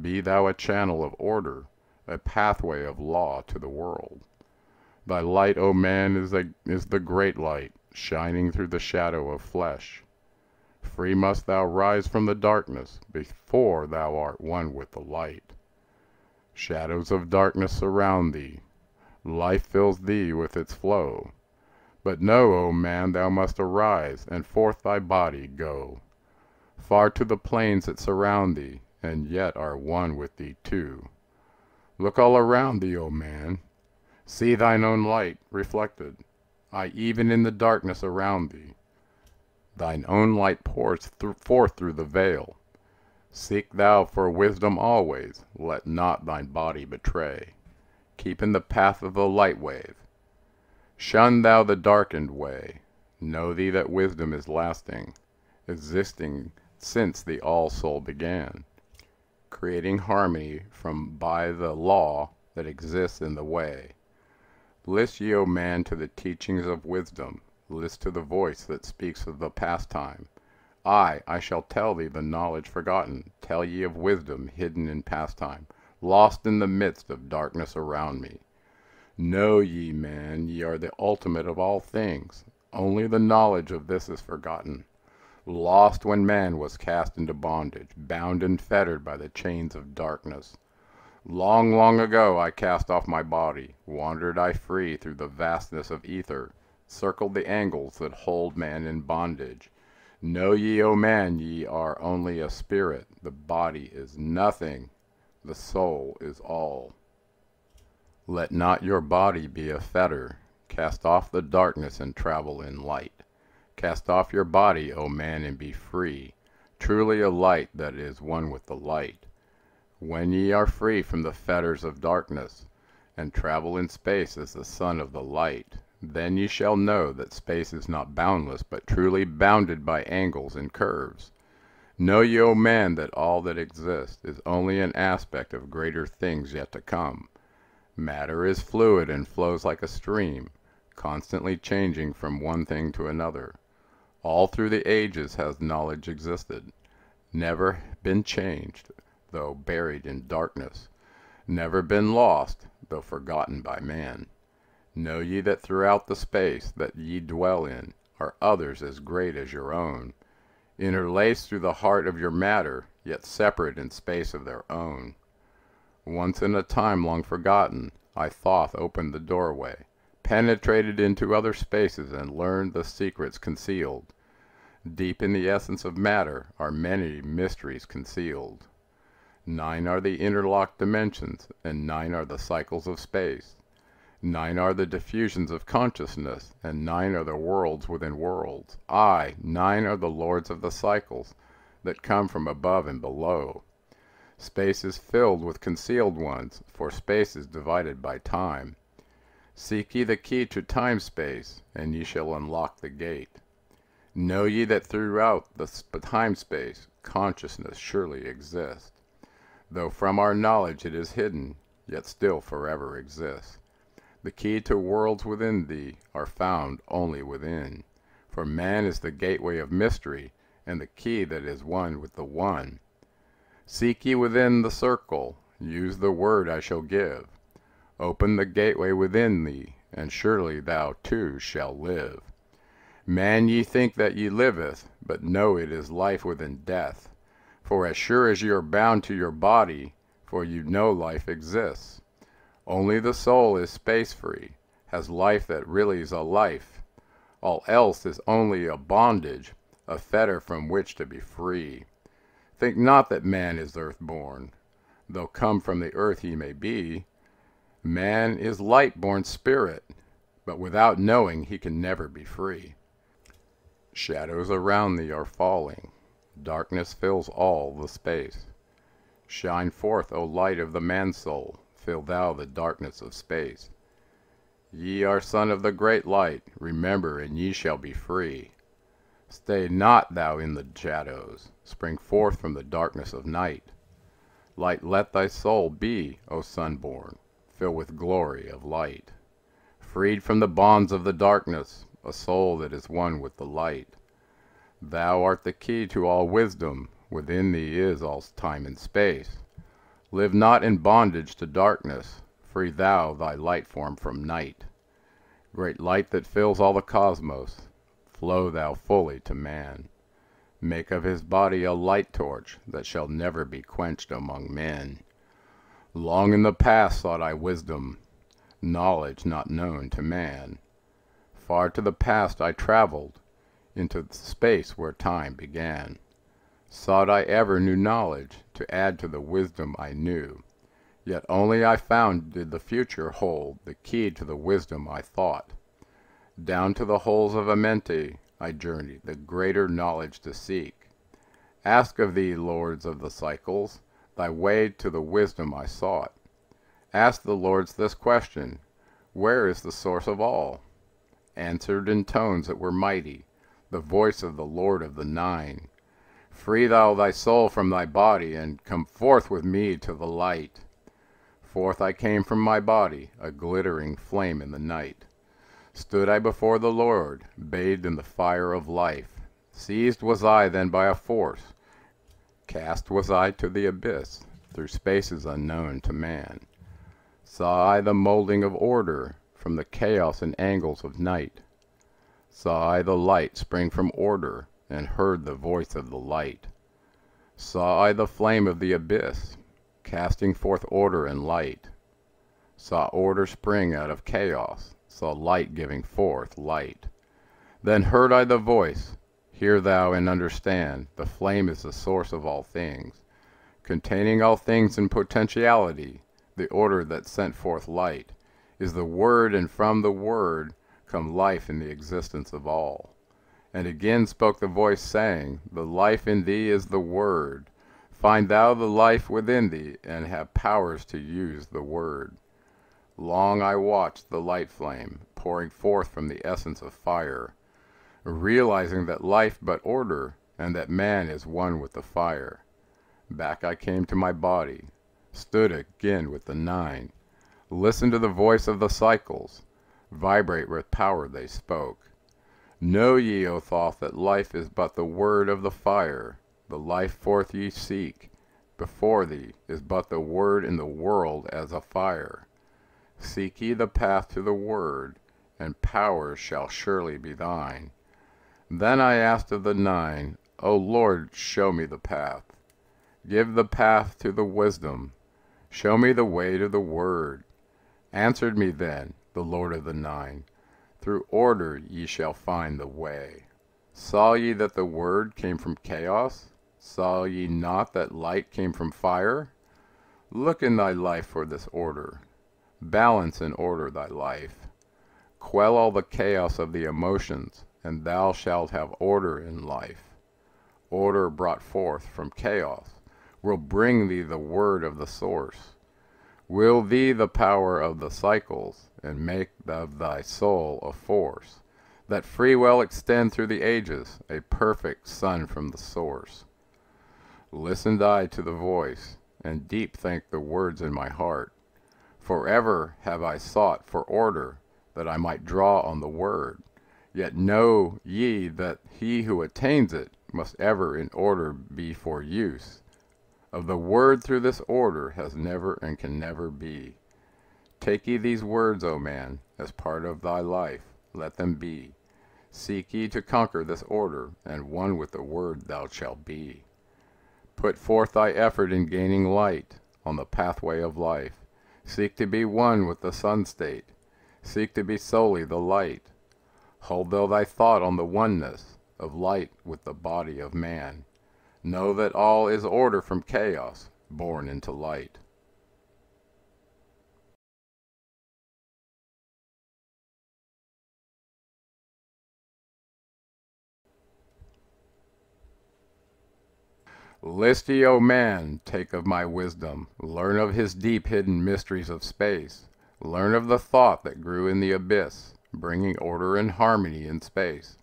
Be thou a channel of order, a pathway of law to the world. Thy light, O man, is, a, is the great light, shining through the shadow of flesh. Free must thou rise from the darkness before thou art one with the light. Shadows of darkness surround thee. Life fills thee with its flow. But know, O man, thou must arise, and forth thy body go. Far to the plains that surround thee, and yet are one with thee too. Look all around thee, O man, See thine own light reflected, ay, even in the darkness around thee. Thine own light pours th forth through the veil. Seek thou for wisdom always, let not thine body betray. Keep in the path of the light wave. Shun thou the darkened way. Know thee that wisdom is lasting, existing since the All Soul began, creating harmony from by the law that exists in the way. List ye, O man, to the teachings of wisdom, list to the voice that speaks of the pastime. I, I shall tell thee the knowledge forgotten, tell ye of wisdom hidden in pastime, lost in the midst of darkness around me. Know ye, man, ye are the ultimate of all things, only the knowledge of this is forgotten. Lost when man was cast into bondage, bound and fettered by the chains of darkness. Long, long ago I cast off my body, wandered I free through the vastness of ether, circled the angles that hold man in bondage. Know ye, O man, ye are only a spirit, the body is nothing, the soul is all. Let not your body be a fetter, cast off the darkness and travel in light. Cast off your body, O man, and be free, truly a light that is one with the light. when ye are free from the fetters of darkness, and travel in space as the son of the light, then ye shall know that space is not boundless, but truly bounded by angles and curves. Know ye, O man, that all that exists is only an aspect of greater things yet to come. Matter is fluid and flows like a stream, constantly changing from one thing to another. All through the ages has knowledge existed, never been changed, though buried in darkness, never been lost, though forgotten by man. Know ye that throughout the space that ye dwell in are others as great as your own, interlaced through the heart of your matter, yet separate in space of their own. Once in a time long forgotten, I Thoth opened the doorway, penetrated into other spaces and learned the secrets concealed. Deep in the essence of matter are many mysteries concealed. Nine are the interlocked dimensions, and nine are the cycles of space. Nine are the diffusions of consciousness, and nine are the worlds within worlds. Aye, nine are the lords of the cycles that come from above and below. Space is filled with concealed ones, for space is divided by time. Seek ye the key to time-space, and ye shall unlock the gate. Know ye that throughout the time-space consciousness surely exists. Though from our knowledge it is hidden, yet still forever exists. The key to worlds within thee are found only within. For man is the gateway of mystery, and the key that is one with the One. Seek ye within the circle, use the word I shall give. Open the gateway within thee, and surely thou too shalt live. Man ye think that ye liveth, but know it is life within death. For as sure as ye are bound to your body, for you know life exists. Only the soul is space free, has life that really is a life. All else is only a bondage, a fetter from which to be free. Think not that man is earth born, though come from the earth he may be. Man is light born spirit, but without knowing he can never be free. Shadows around thee are falling, darkness fills all the space. Shine forth, O light of the man soul, fill thou the darkness of space. Ye are son of the great light, remember and ye shall be free. Stay not thou in the shadows, spring forth from the darkness of night. Light let thy soul be, O Sunborn, fill with glory of light. Freed from the bonds of the darkness, a soul that is one with the light. Thou art the key to all wisdom, within thee is all time and space. Live not in bondage to darkness, free thou thy light form from night. Great light that fills all the cosmos, flow thou fully to man. Make of his body a light torch that shall never be quenched among men. Long in the past sought I wisdom, knowledge not known to man. Far to the past I traveled, into the space where time began. Sought I ever new knowledge to add to the wisdom I knew. Yet only I found did the future hold the key to the wisdom I thought. Down to the halls of Amenti I journeyed, the greater knowledge to seek. Ask of thee, lords of the cycles, thy way to the wisdom I sought. Ask the lords this question, Where is the source of all? Answered in tones that were mighty, the voice of the Lord of the Nine. Free thou thy soul from thy body, and come forth with me to the light. Forth I came from my body, a glittering flame in the night. Stood I before the Lord, bathed in the fire of life. Seized was I then by a force, cast was I to the abyss, through spaces unknown to man. Saw I the moulding of order from the chaos and angles of night. Saw I the light spring from order, and heard the voice of the light. Saw I the flame of the abyss, casting forth order and light. Saw order spring out of chaos, saw light giving forth light. Then heard I the voice, Hear thou and understand, the flame is the source of all things, containing all things in potentiality, the order that sent forth light, is the Word and from the Word come life in the existence of all. And again spoke the voice saying, The life in thee is the Word, Find thou the life within thee, and have powers to use the word. Long I watched the light flame, pouring forth from the essence of fire, realizing that life but order, and that man is one with the fire. Back I came to my body, stood again with the nine, listened to the voice of the cycles, vibrate with power they spoke. Know ye, O Thoth, that life is but the word of the fire, the life forth ye seek, before thee is but the word in the world as a fire. Seek ye the path to the word, and power shall surely be thine. Then I asked of the nine, O Lord, show me the path. Give the path to the wisdom. Show me the way to the word. Answered me then the Lord of the Nine, Through order ye shall find the way. Saw ye that the word came from chaos? Saw ye not that light came from fire? Look in thy life for this order. Balance and order thy life. Quell all the chaos of the emotions, and thou shalt have order in life. Order brought forth from chaos will bring thee the word of the source, will thee the power of the cycles, and make of thy soul a force, that free will extend through the ages, a perfect sun from the source. Listened I to the voice, and deep think the words in my heart. Forever have I sought for order, that I might draw on the word. Yet know ye that he who attains it must ever in order be for use. Of the word through this order has never and can never be. Take ye these words, O man, as part of thy life, let them be. Seek ye to conquer this order, and one with the word thou shalt be. Put forth thy effort in gaining light on the pathway of life. Seek to be one with the sun state. Seek to be solely the light. Hold thou thy thought on the oneness of light with the body of man. Know that all is order from chaos, born into light. List ye, O man, take of my wisdom, learn of his deep hidden mysteries of space, learn of the thought that grew in the abyss, bringing order and harmony in space.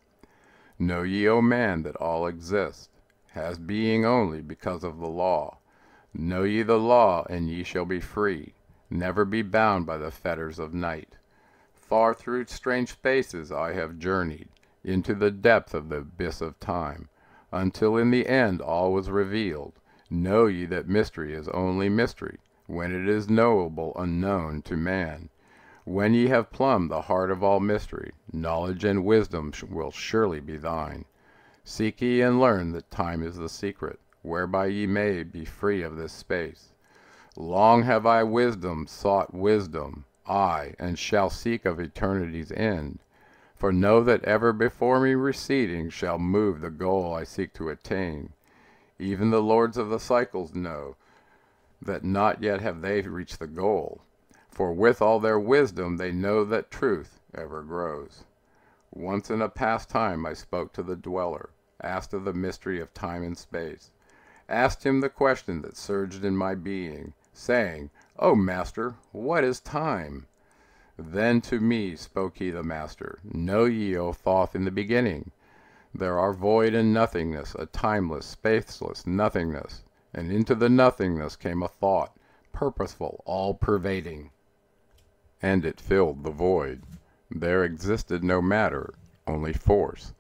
Know ye, O man, that all exists, has being only because of the law. Know ye the law, and ye shall be free, never be bound by the fetters of night. Far through strange spaces I have journeyed, into the depth of the abyss of time until in the end all was revealed. Know ye that mystery is only mystery, when it is knowable unknown to man. When ye have plumbed the heart of all mystery, knowledge and wisdom will surely be thine. Seek ye and learn that time is the secret, whereby ye may be free of this space. Long have I wisdom sought wisdom, I, and shall seek of eternity's end. For know that ever before me receding shall move the goal I seek to attain. Even the lords of the cycles know that not yet have they reached the goal, for with all their wisdom they know that truth ever grows. Once in a past time I spoke to the dweller, asked of the mystery of time and space, asked him the question that surged in my being, saying, O Master, what is time? Then to me spoke he the Master, Know ye, O Thoth, in the beginning, There are void and nothingness, a timeless, spaceless nothingness, and into the nothingness came a thought, purposeful, all-pervading, and it filled the void. There existed no matter, only force,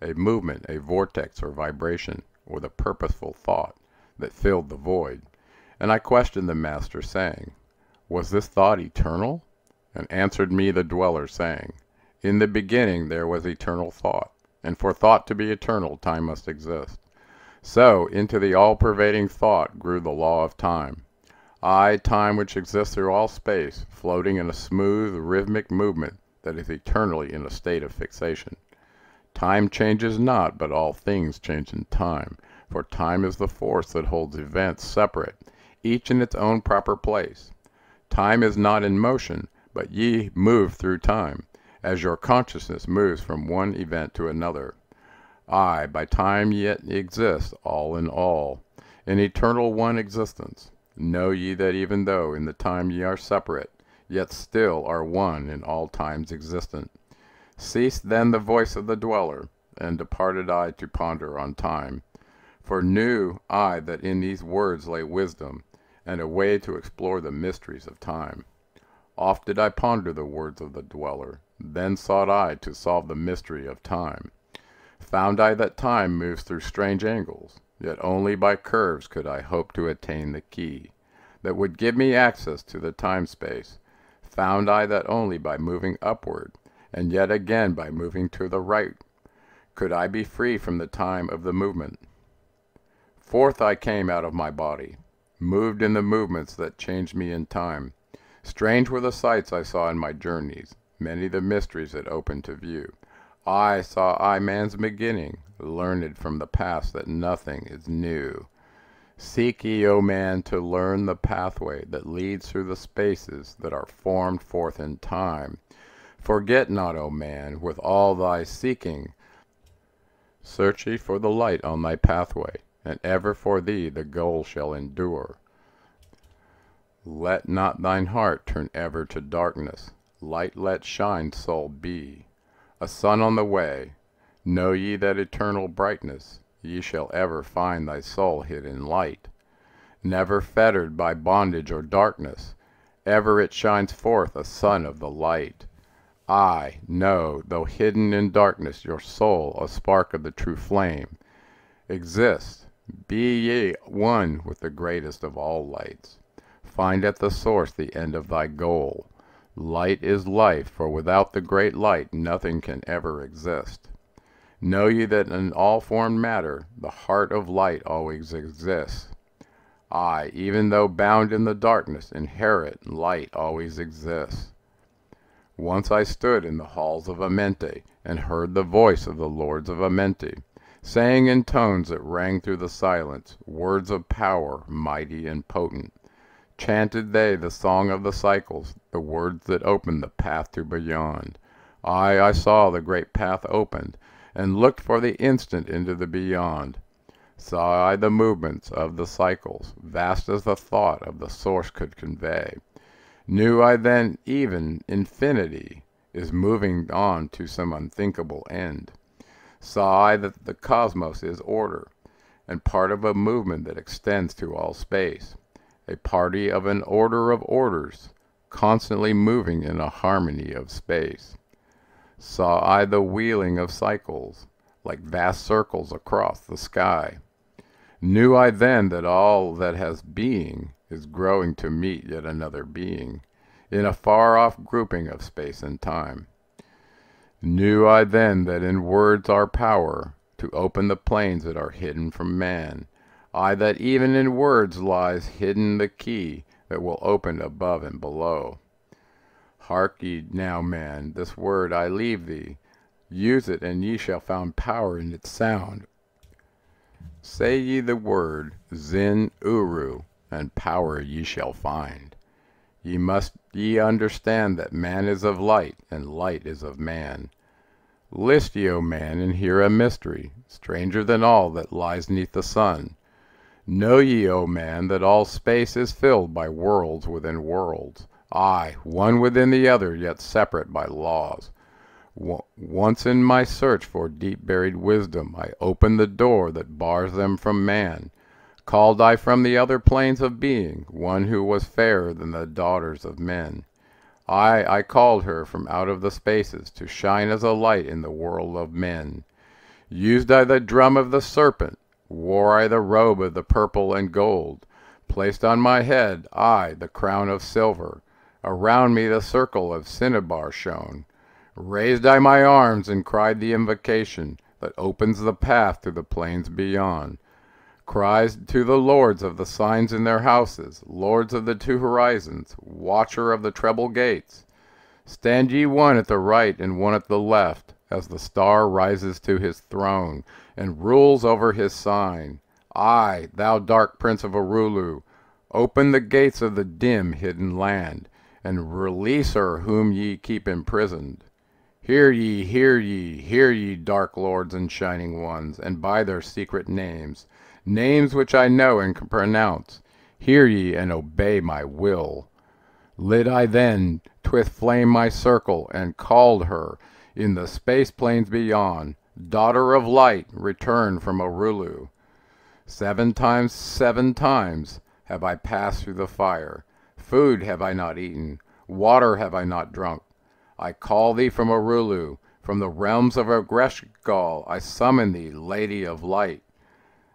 a movement, a vortex or vibration, or the purposeful thought, that filled the void. And I questioned the Master, saying, Was this thought eternal? And answered me the dweller, saying, In the beginning there was eternal thought, and for thought to be eternal time must exist. So into the all-pervading thought grew the law of time. I, time which exists through all space, floating in a smooth, rhythmic movement that is eternally in a state of fixation. Time changes not, but all things change in time, for time is the force that holds events separate, each in its own proper place. Time is not in motion, but ye move through time, as your consciousness moves from one event to another. I, by time yet exist, all in all. in eternal one existence. Know ye that even though in the time ye are separate, yet still are one in all times existent. Ceased then the voice of the dweller, and departed I to ponder on time. For knew I that in these words lay wisdom, and a way to explore the mysteries of time. Oft did I ponder the words of the dweller, then sought I to solve the mystery of time. Found I that time moves through strange angles, yet only by curves could I hope to attain the key that would give me access to the time-space. Found I that only by moving upward, and yet again by moving to the right, could I be free from the time of the movement. Forth I came out of my body, moved in the movements that changed me in time. Strange were the sights I saw in my journeys, many the mysteries that opened to view. I saw I man's beginning, learned from the past that nothing is new. Seek ye, O man, to learn the pathway that leads through the spaces that are formed forth in time. Forget not, O man, with all thy seeking, search ye for the light on thy pathway, and ever for thee the goal shall endure. Let not thine heart turn ever to darkness, light let shine soul be. A sun on the way, know ye that eternal brightness, ye shall ever find thy soul hid in light. Never fettered by bondage or darkness, ever it shines forth a sun of the light. I know, though hidden in darkness, your soul, a spark of the true flame, exists. Be ye one with the greatest of all lights. Find at the source the end of thy goal. Light is life, for without the great light nothing can ever exist. Know ye that in all formed matter the heart of light always exists. I, even though bound in the darkness, inherit light always exists. Once I stood in the halls of Amenti, and heard the voice of the lords of Amenti, saying in tones that rang through the silence, words of power, mighty and potent. Chanted they the song of the cycles, the words that opened the path to beyond. I, I saw the great path opened, and looked for the instant into the beyond. Saw I the movements of the cycles, vast as the thought of the source could convey. Knew I then even infinity is moving on to some unthinkable end. Saw I that the cosmos is order, and part of a movement that extends to all space, a party of an order of orders, constantly moving in a harmony of space. Saw I the wheeling of cycles, like vast circles across the sky. Knew I then that all that has being is growing to meet yet another being, in a far-off grouping of space and time. Knew I then that in words are power to open the planes that are hidden from man, I that even in words lies hidden the key that will open above and below. Hark ye now, man, this word I leave thee, use it and ye shall find power in its sound. Say ye the word Zin Uru, and power ye shall find. Ye must ye understand that man is of light, and light is of man. List ye, O man, and hear a mystery, stranger than all that lies neath the sun. Know ye, O man, that all space is filled by worlds within worlds, aye, one within the other, yet separate by laws. Once in my search for deep buried wisdom, I opened the door that bars them from man. Called I from the other planes of being one who was fairer than the daughters of men. I, I called her from out of the spaces to shine as a light in the world of men. Used I the drum of the serpent, wore I the robe of the purple and gold, placed on my head I the crown of silver, around me the circle of cinnabar shone. Raised I my arms and cried the invocation that opens the path to the plains beyond cries to the lords of the signs in their houses, lords of the two horizons, watcher of the treble gates. Stand ye one at the right and one at the left, as the star rises to his throne, and rules over his sign. I, thou dark prince of Arulu, open the gates of the dim hidden land, and release her whom ye keep imprisoned. Hear ye, hear ye, hear ye, dark lords and shining ones, and by their secret names, names which I know and can pronounce. Hear ye and obey my will. Lit I then twith flame my circle, and called her in the space plains beyond, daughter of light, return from Arulu. Seven times, seven times have I passed through the fire. Food have I not eaten, water have I not drunk. I call thee from Arulu, from the realms of Agreshgal I summon thee, Lady of Light.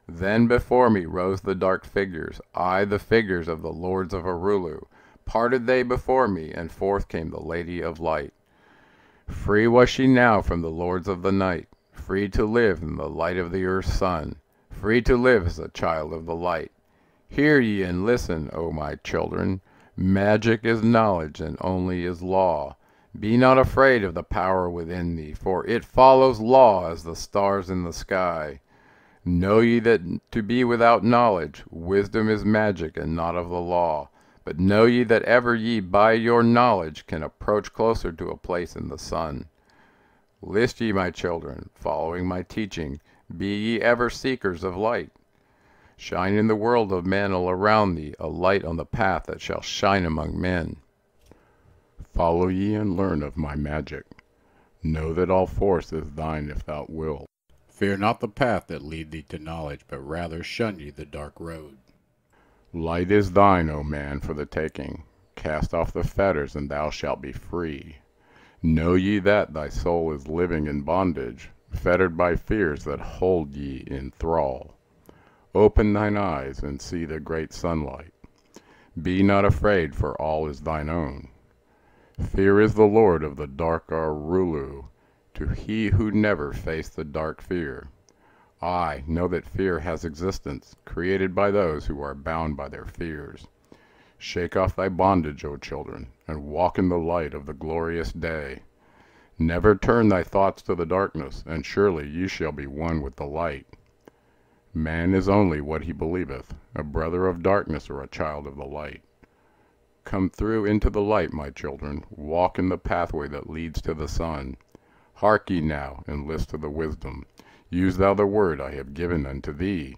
Then before me rose the dark figures, I the figures of the lords of Arulu. Parted they before me, and forth came the Lady of Light. Free was she now from the lords of the night, free to live in the light of the earth's sun, free to live as a child of the light. Hear ye and listen, O my children. Magic is knowledge, and only is law. Be not afraid of the power within thee, for it follows law as the stars in the sky. Know ye that to be without knowledge, wisdom is magic and not of the law. But know ye that ever ye by your knowledge can approach closer to a place in the sun. List ye, my children, following my teaching, be ye ever seekers of light. Shine in the world of men all around thee, a light on the path that shall shine among men. Follow ye and learn of my magic. Know that all force is thine if thou wilt. Fear not the path that lead thee to knowledge, but rather shun ye the dark road. Light is thine, O man, for the taking. Cast off the fetters, and thou shalt be free. Know ye that thy soul is living in bondage, fettered by fears that hold ye in thrall. Open thine eyes and see the great sunlight. Be not afraid, for all is thine own. Fear is the lord of the dark Arulu, to he who never faced the dark fear. I know that fear has existence, created by those who are bound by their fears. Shake off thy bondage, O children, and walk in the light of the glorious day. Never turn thy thoughts to the darkness, and surely ye shall be one with the light. Man is only what he believeth, a brother of darkness or a child of the light. Come through into the light, my children, walk in the pathway that leads to the sun. Hark ye now, and list to the wisdom. Use thou the word I have given unto thee.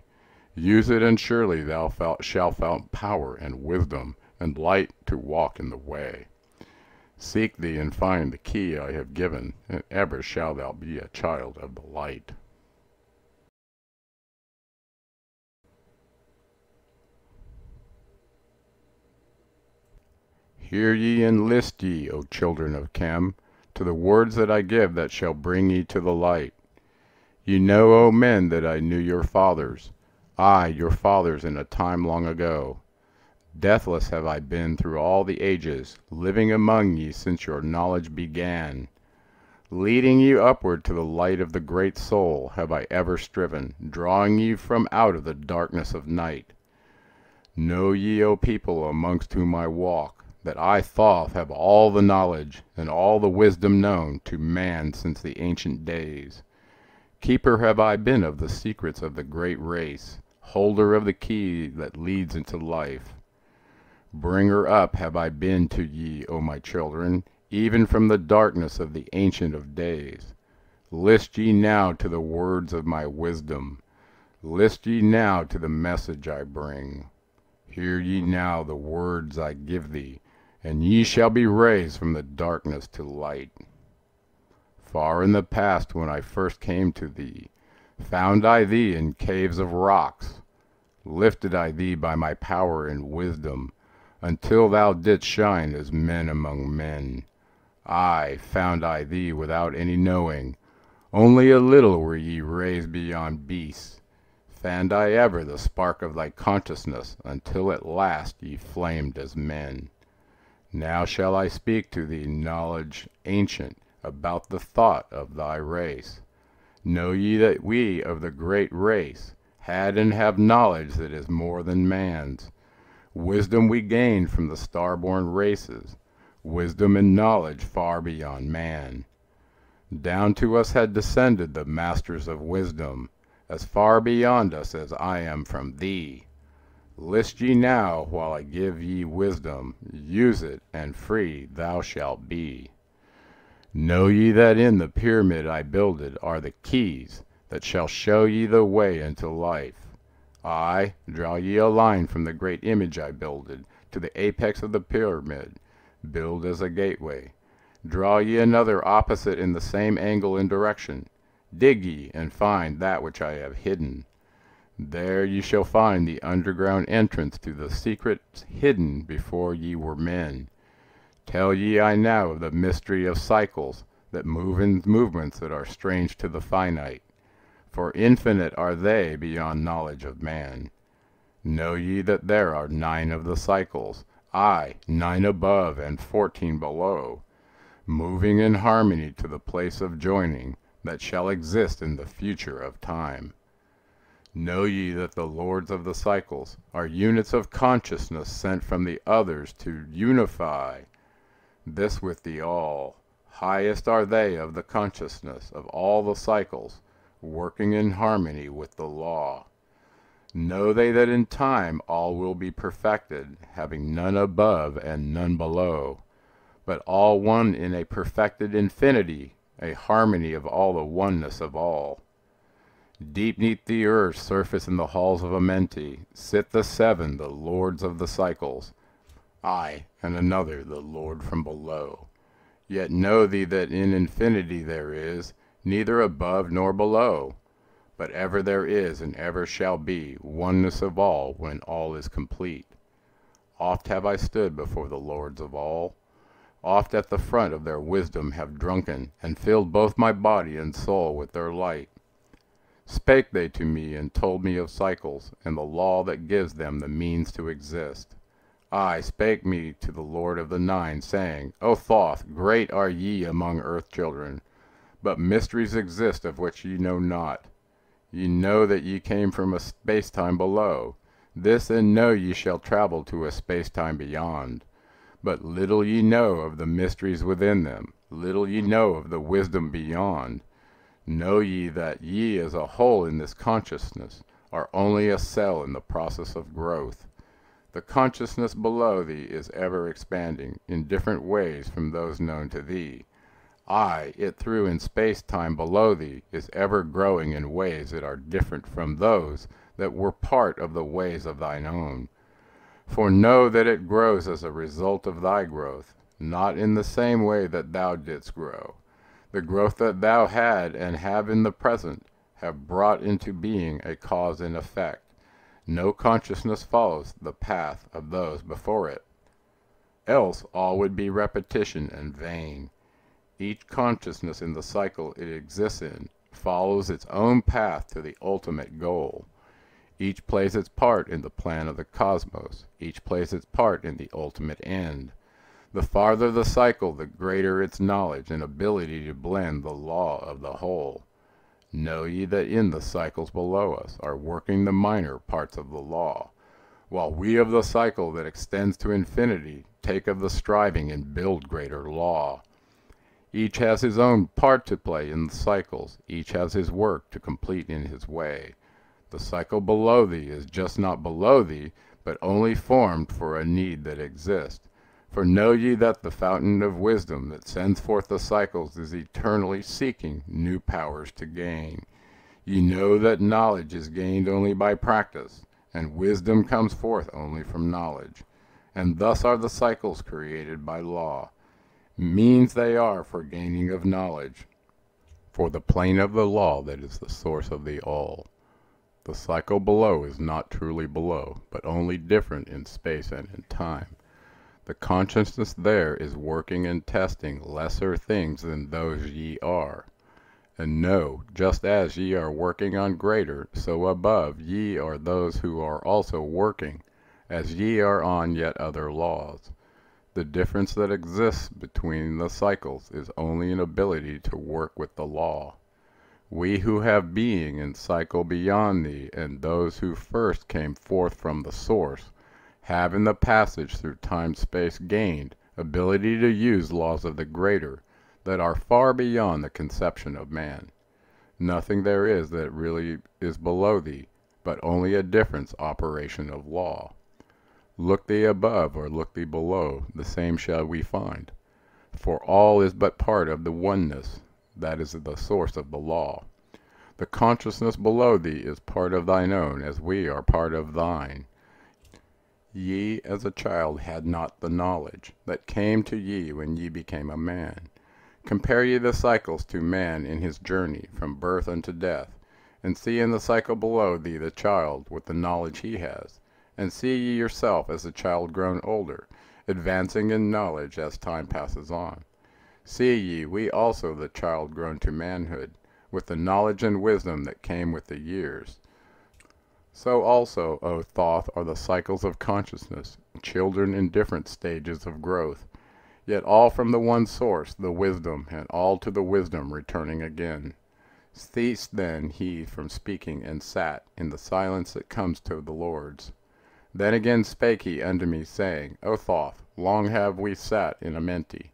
Use it, and surely thou shalt find power and wisdom and light to walk in the way. Seek thee and find the key I have given, and ever shalt thou be a child of the light. Hear ye and list ye, O children of Khem, to the words that I give that shall bring ye to the light. Ye know, O men, that I knew your fathers, I, your fathers in a time long ago. Deathless have I been through all the ages, living among ye since your knowledge began. Leading you upward to the light of the great soul have I ever striven, drawing you from out of the darkness of night. Know ye, O people amongst whom I walk, that I Thoth have all the knowledge and all the wisdom known to man since the ancient days. Keeper have I been of the secrets of the great race, holder of the key that leads into life. Bringer up have I been to ye, O my children, even from the darkness of the Ancient of Days. List ye now to the words of my wisdom. List ye now to the message I bring. Hear ye now the words I give thee, and ye shall be raised from the darkness to light. Far in the past when I first came to thee, found I thee in caves of rocks, lifted I thee by my power and wisdom, until thou didst shine as men among men. Ay, found I thee without any knowing, only a little were ye raised beyond beasts. Fanned I ever the spark of thy consciousness, until at last ye flamed as men. Now shall I speak to thee knowledge ancient about the thought of thy race. Know ye that we of the great race had and have knowledge that is more than man's. Wisdom we gained from the star-born races, wisdom and knowledge far beyond man. Down to us had descended the masters of wisdom, as far beyond us as I am from thee. List ye now while I give ye wisdom, use it, and free thou shalt be. Know ye that in the pyramid I builded are the keys that shall show ye the way into life. I, draw ye a line from the great image I builded to the apex of the pyramid, build as a gateway. Draw ye another opposite in the same angle and direction. Dig ye, and find that which I have hidden. There ye shall find the underground entrance to the secrets hidden before ye were men. Tell ye I now of the mystery of cycles that move in movements that are strange to the finite for infinite are they beyond knowledge of man. Know ye that there are nine of the cycles, ay, nine above and fourteen below, moving in harmony to the place of joining, that shall exist in the future of time. Know ye that the lords of the cycles are units of consciousness sent from the others to unify this with the all. Highest are they of the consciousness of all the cycles, working in harmony with the law. Know they that in time all will be perfected, having none above and none below, but all one in a perfected infinity, a harmony of all the oneness of all. Deep neath the earth's surface in the halls of Amenti sit the seven, the lords of the cycles, I, and another, the lord from below. Yet know thee that in infinity there is, neither above nor below, but ever there is and ever shall be oneness of all when all is complete. Oft have I stood before the lords of all, oft at the front of their wisdom have drunken, and filled both my body and soul with their light. Spake they to me and told me of cycles, and the law that gives them the means to exist. I spake me to the Lord of the Nine, saying, O Thoth, great are ye among earth children, but mysteries exist of which ye know not. Ye know that ye came from a space-time below. This and know ye shall travel to a space-time beyond. But little ye know of the mysteries within them, little ye know of the wisdom beyond. Know ye that ye as a whole in this consciousness are only a cell in the process of growth. The consciousness below thee is ever expanding in different ways from those known to thee. I, it through in space-time below thee, is ever growing in ways that are different from those that were part of the ways of thine own. For know that it grows as a result of thy growth, not in the same way that thou didst grow. The growth that thou had and have in the present have brought into being a cause and effect. No consciousness follows the path of those before it. Else all would be repetition and vain. Each consciousness in the cycle it exists in follows its own path to the ultimate goal. Each plays its part in the plan of the cosmos, each plays its part in the ultimate end. The farther the cycle, the greater its knowledge and ability to blend the law of the whole. Know ye that in the cycles below us are working the minor parts of the law, while we of the cycle that extends to infinity take of the striving and build greater law. Each has his own part to play in the cycles, each has his work to complete in his way. The cycle below thee is just not below thee, but only formed for a need that exists. For know ye that the fountain of wisdom that sends forth the cycles is eternally seeking new powers to gain. Ye know that knowledge is gained only by practice, and wisdom comes forth only from knowledge. And thus are the cycles created by law means they are for gaining of knowledge, for the plane of the law that is the source of the all. The cycle below is not truly below, but only different in space and in time. The consciousness there is working and testing lesser things than those ye are. And know, just as ye are working on greater, so above ye are those who are also working, as ye are on yet other laws. The difference that exists between the cycles is only an ability to work with the law. We who have being and cycle beyond thee and those who first came forth from the source, have in the passage through time-space gained ability to use laws of the greater that are far beyond the conception of man. Nothing there is that really is below thee, but only a difference operation of law. Look thee above or look thee below, the same shall we find. For all is but part of the oneness that is the source of the law. The consciousness below thee is part of thine own, as we are part of thine. Ye as a child had not the knowledge That came to ye when ye became a man. Compare ye the cycles to man in his journey From birth unto death, and see in the cycle below thee the child with the knowledge he has, and see ye yourself as a child grown older, advancing in knowledge as time passes on. See ye we also the child grown to manhood, with the knowledge and wisdom that came with the years. So also, O Thoth, are the cycles of consciousness, children in different stages of growth, yet all from the one source, the wisdom, and all to the wisdom returning again. Ceased then he from speaking, and sat in the silence that comes to the lords. Then again spake he unto me, saying, O Thoth, long have we sat in Amenti,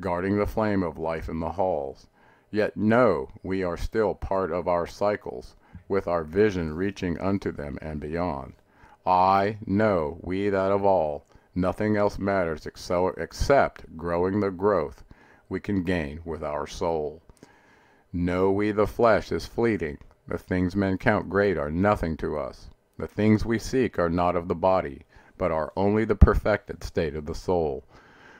guarding the flame of life in the halls. Yet know, we are still part of our cycles, with our vision reaching unto them and beyond. I know, we that of all, nothing else matters except growing the growth we can gain with our soul. Know we the flesh is fleeting, the things men count great are nothing to us. The things we seek are not of the body, but are only the perfected state of the soul.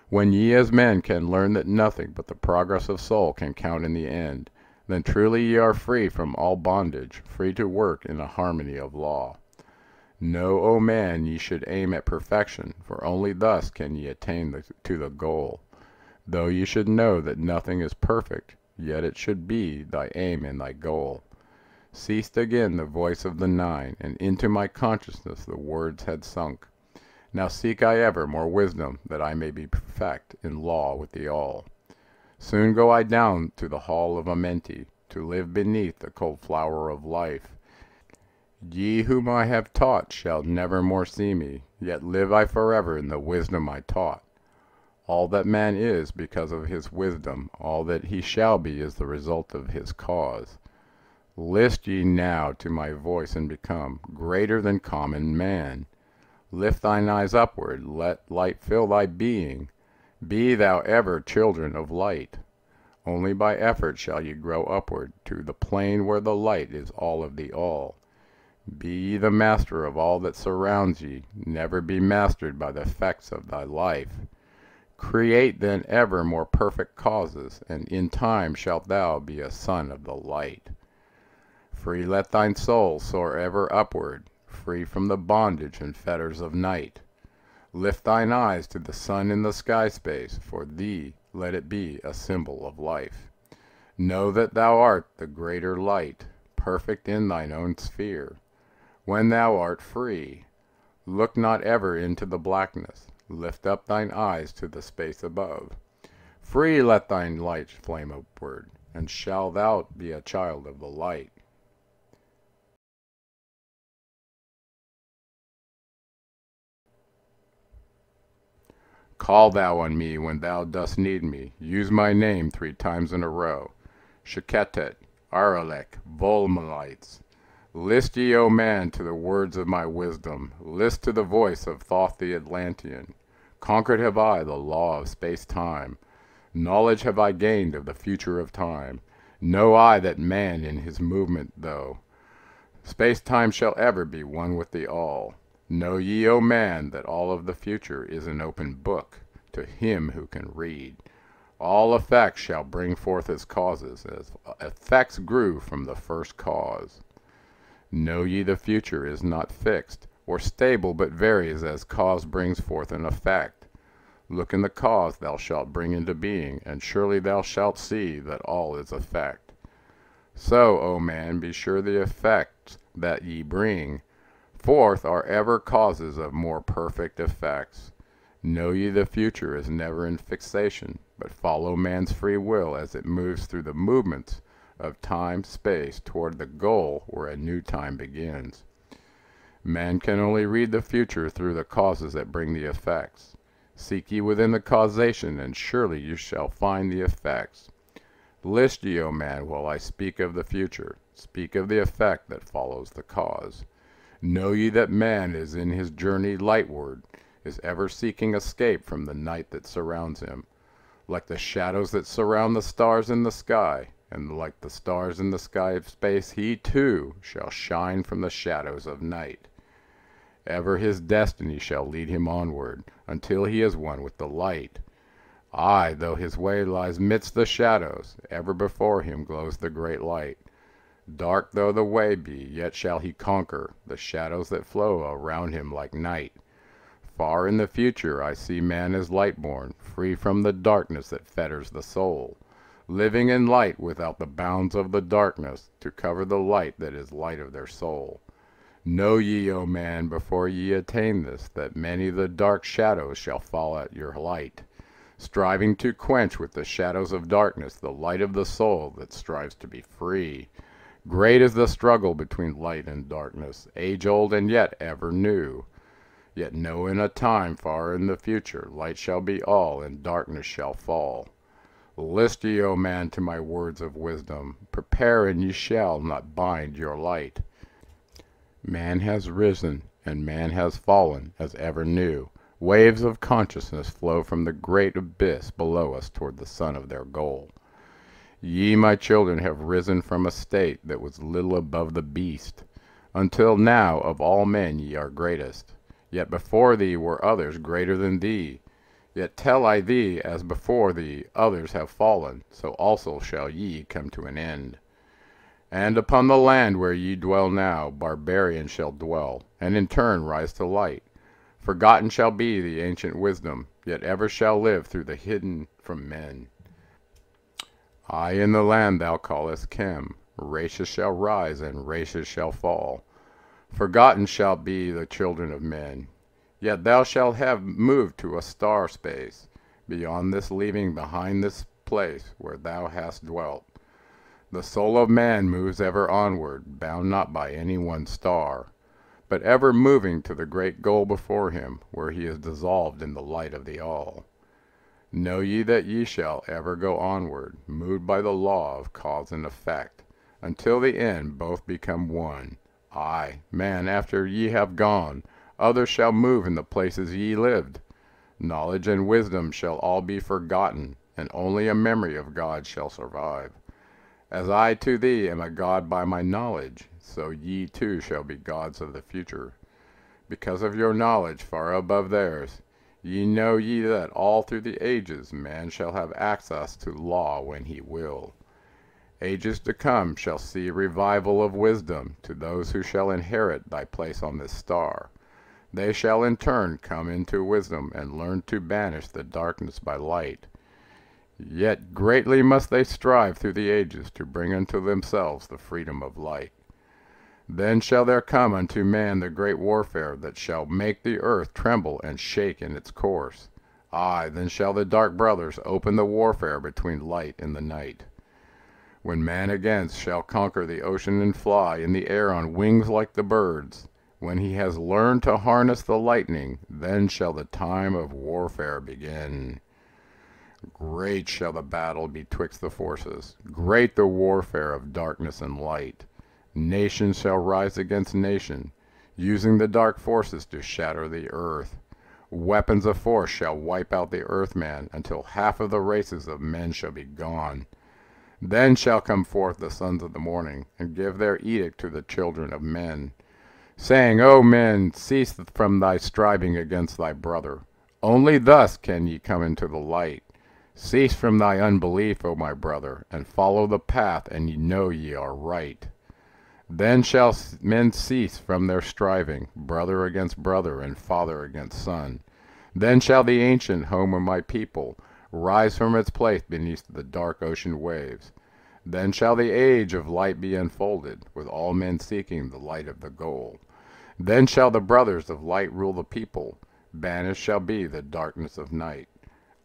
When ye as men can learn that nothing but the progress of soul can count in the end, then truly ye are free from all bondage, free to work in a harmony of law. Know, O man, ye should aim at perfection, for only thus can ye attain the, to the goal. Though ye should know that nothing is perfect, yet it should be thy aim and thy goal. Ceased again the voice of the Nine, and into my consciousness the words had sunk. Now seek I ever more wisdom, that I may be perfect in law with the All. Soon go I down to the hall of Amenti, to live beneath the cold flower of life. Ye whom I have taught shall never more see me, yet live I forever in the wisdom I taught. All that man is because of his wisdom, all that he shall be is the result of his cause. List ye now to my voice and become greater than common man. Lift thine eyes upward, let light fill thy being. Be thou ever children of light. Only by effort shall ye grow upward to the plane where the light is all of the all. Be ye the master of all that surrounds ye, never be mastered by the effects of thy life. Create then ever more perfect causes, and in time shalt thou be a son of the light. Free let thine soul soar ever upward, free from the bondage and fetters of night. Lift thine eyes to the sun in the sky space, for thee let it be a symbol of life. Know that thou art the greater light, perfect in thine own sphere. When thou art free, look not ever into the blackness, lift up thine eyes to the space above. Free let thine light flame upward, and shall thou be a child of the light. Call thou on me when thou dost need me. Use my name three times in a row. Chequetet, Arelich, Volmalites. List ye, O man, to the words of my wisdom. List to the voice of Thoth the Atlantean. Conquered have I the law of space-time. Knowledge have I gained of the future of time. Know I that man in his movement, though Space-time shall ever be one with the all. Know ye, O man, that all of the future is an open book to him who can read. All effects shall bring forth its causes, as effects grew from the first cause. Know ye the future is not fixed, or stable, but varies as cause brings forth an effect. Look in the cause thou shalt bring into being, and surely thou shalt see that all is effect. So, O man, be sure the effects that ye bring Fourth are ever causes of more perfect effects. Know ye the future is never in fixation, but follow man's free will as it moves through the movements of time space toward the goal where a new time begins. Man can only read the future through the causes that bring the effects. Seek ye within the causation, and surely you shall find the effects. List ye, O man, while I speak of the future. Speak of the effect that follows the cause. Know ye that man is in his journey lightward, is ever seeking escape from the night that surrounds him. Like the shadows that surround the stars in the sky, and like the stars in the sky of space, he too shall shine from the shadows of night. Ever his destiny shall lead him onward, until he is one with the light. Aye, though his way lies midst the shadows, ever before him glows the great light. Dark though the way be, yet shall he conquer the shadows that flow around him like night. Far in the future I see man as light born, free from the darkness that fetters the soul, living in light without the bounds of the darkness to cover the light that is light of their soul. Know ye, O man, before ye attain this, that many the dark shadows shall fall at your light, striving to quench with the shadows of darkness the light of the soul that strives to be free. Great is the struggle between light and darkness, age old and yet ever new. Yet know in a time far in the future, light shall be all and darkness shall fall. List ye, O man, to my words of wisdom, prepare and ye shall not bind your light. Man has risen and man has fallen as ever new. Waves of consciousness flow from the great abyss below us toward the sun of their goal. Ye, my children, have risen from a state that was little above the beast, until now of all men ye are greatest. Yet before thee were others greater than thee. Yet tell I thee, as before thee others have fallen, so also shall ye come to an end. And upon the land where ye dwell now, barbarians shall dwell, and in turn rise to light. Forgotten shall be the ancient wisdom, yet ever shall live through the hidden from men. I in the land thou callest Khem, races shall rise and races shall fall. Forgotten shall be the children of men. Yet thou shalt have moved to a star space, beyond this leaving behind this place where thou hast dwelt. The soul of man moves ever onward, bound not by any one star, but ever moving to the great goal before him, where he is dissolved in the light of the All. Know ye that ye shall ever go onward, moved by the law of cause and effect, until the end both become one. Aye, man, after ye have gone, others shall move in the places ye lived. Knowledge and wisdom shall all be forgotten, and only a memory of God shall survive. As I to thee am a God by my knowledge, so ye too shall be gods of the future. Because of your knowledge far above theirs, Ye know ye that all through the ages man shall have access to law when he will. Ages to come shall see revival of wisdom to those who shall inherit thy place on this star. They shall in turn come into wisdom and learn to banish the darkness by light. Yet greatly must they strive through the ages to bring unto themselves the freedom of light. Then shall there come unto man the great warfare that shall make the earth tremble and shake in its course. Aye, then shall the dark brothers open the warfare between light and the night. When man again shall conquer the ocean and fly in the air on wings like the birds, when he has learned to harness the lightning, then shall the time of warfare begin. Great shall the battle betwixt the forces, great the warfare of darkness and light. Nation shall rise against nation, using the dark forces to shatter the earth. Weapons of force shall wipe out the earthman until half of the races of men shall be gone. Then shall come forth the sons of the morning, and give their edict to the children of men, saying, O men, cease from thy striving against thy brother. Only thus can ye come into the light. Cease from thy unbelief, O my brother, and follow the path, and ye know ye are right. Then shall men cease from their striving, brother against brother, and father against son. Then shall the ancient home of my people rise from its place beneath the dark ocean waves. Then shall the age of light be unfolded, with all men seeking the light of the goal. Then shall the brothers of light rule the people, banished shall be the darkness of night.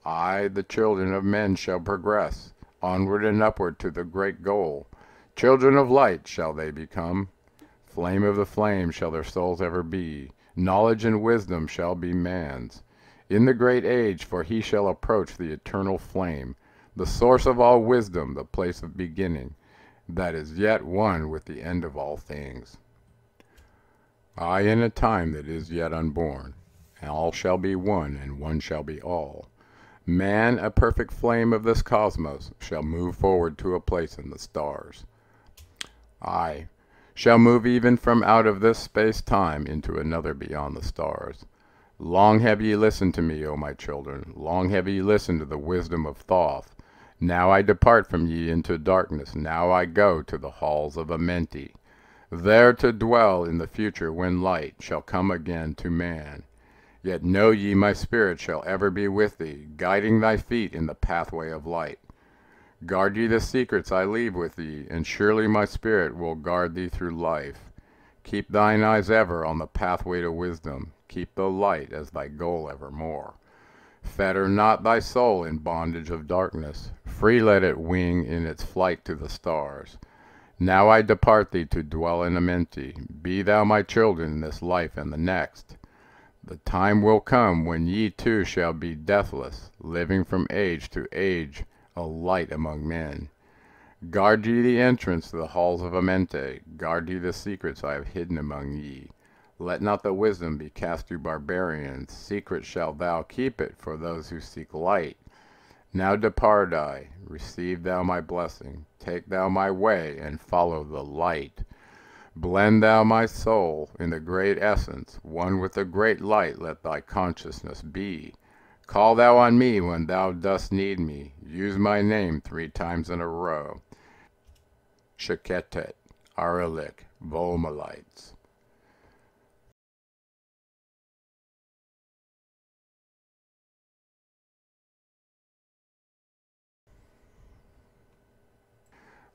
I, the children of men, shall progress, onward and upward to the great goal. Children of light shall they become. Flame of the flame shall their souls ever be. Knowledge and wisdom shall be man's. In the great age, for he shall approach the eternal flame, the source of all wisdom, the place of beginning, that is yet one with the end of all things. I in a time that is yet unborn, all shall be one, and one shall be all. Man, a perfect flame of this cosmos, shall move forward to a place in the stars. I shall move even from out of this space-time into another beyond the stars. Long have ye listened to me, O my children, long have ye listened to the wisdom of Thoth. Now I depart from ye into darkness, now I go to the halls of Amenti, there to dwell in the future when light shall come again to man. Yet know ye my spirit shall ever be with thee, guiding thy feet in the pathway of light. Guard ye the secrets I leave with thee, and surely my spirit will guard thee through life. Keep thine eyes ever on the pathway to wisdom, keep the light as thy goal evermore. Fetter not thy soul in bondage of darkness, free let it wing in its flight to the stars. Now I depart thee to dwell in Amenti, be thou my children in this life and the next. The time will come when ye too shall be deathless, living from age to age a light among men. Guard ye the entrance to the halls of Amenti, guard ye the secrets I have hidden among ye. Let not the wisdom be cast to barbarians, secret shalt thou keep it for those who seek light. Now depart I, receive thou my blessing, take thou my way, and follow the light. Blend thou my soul in the great essence, one with the great light let thy consciousness be. Call thou on me when thou dost need me, use my name three times in a row. Chequetet, Arelich, Volmalites.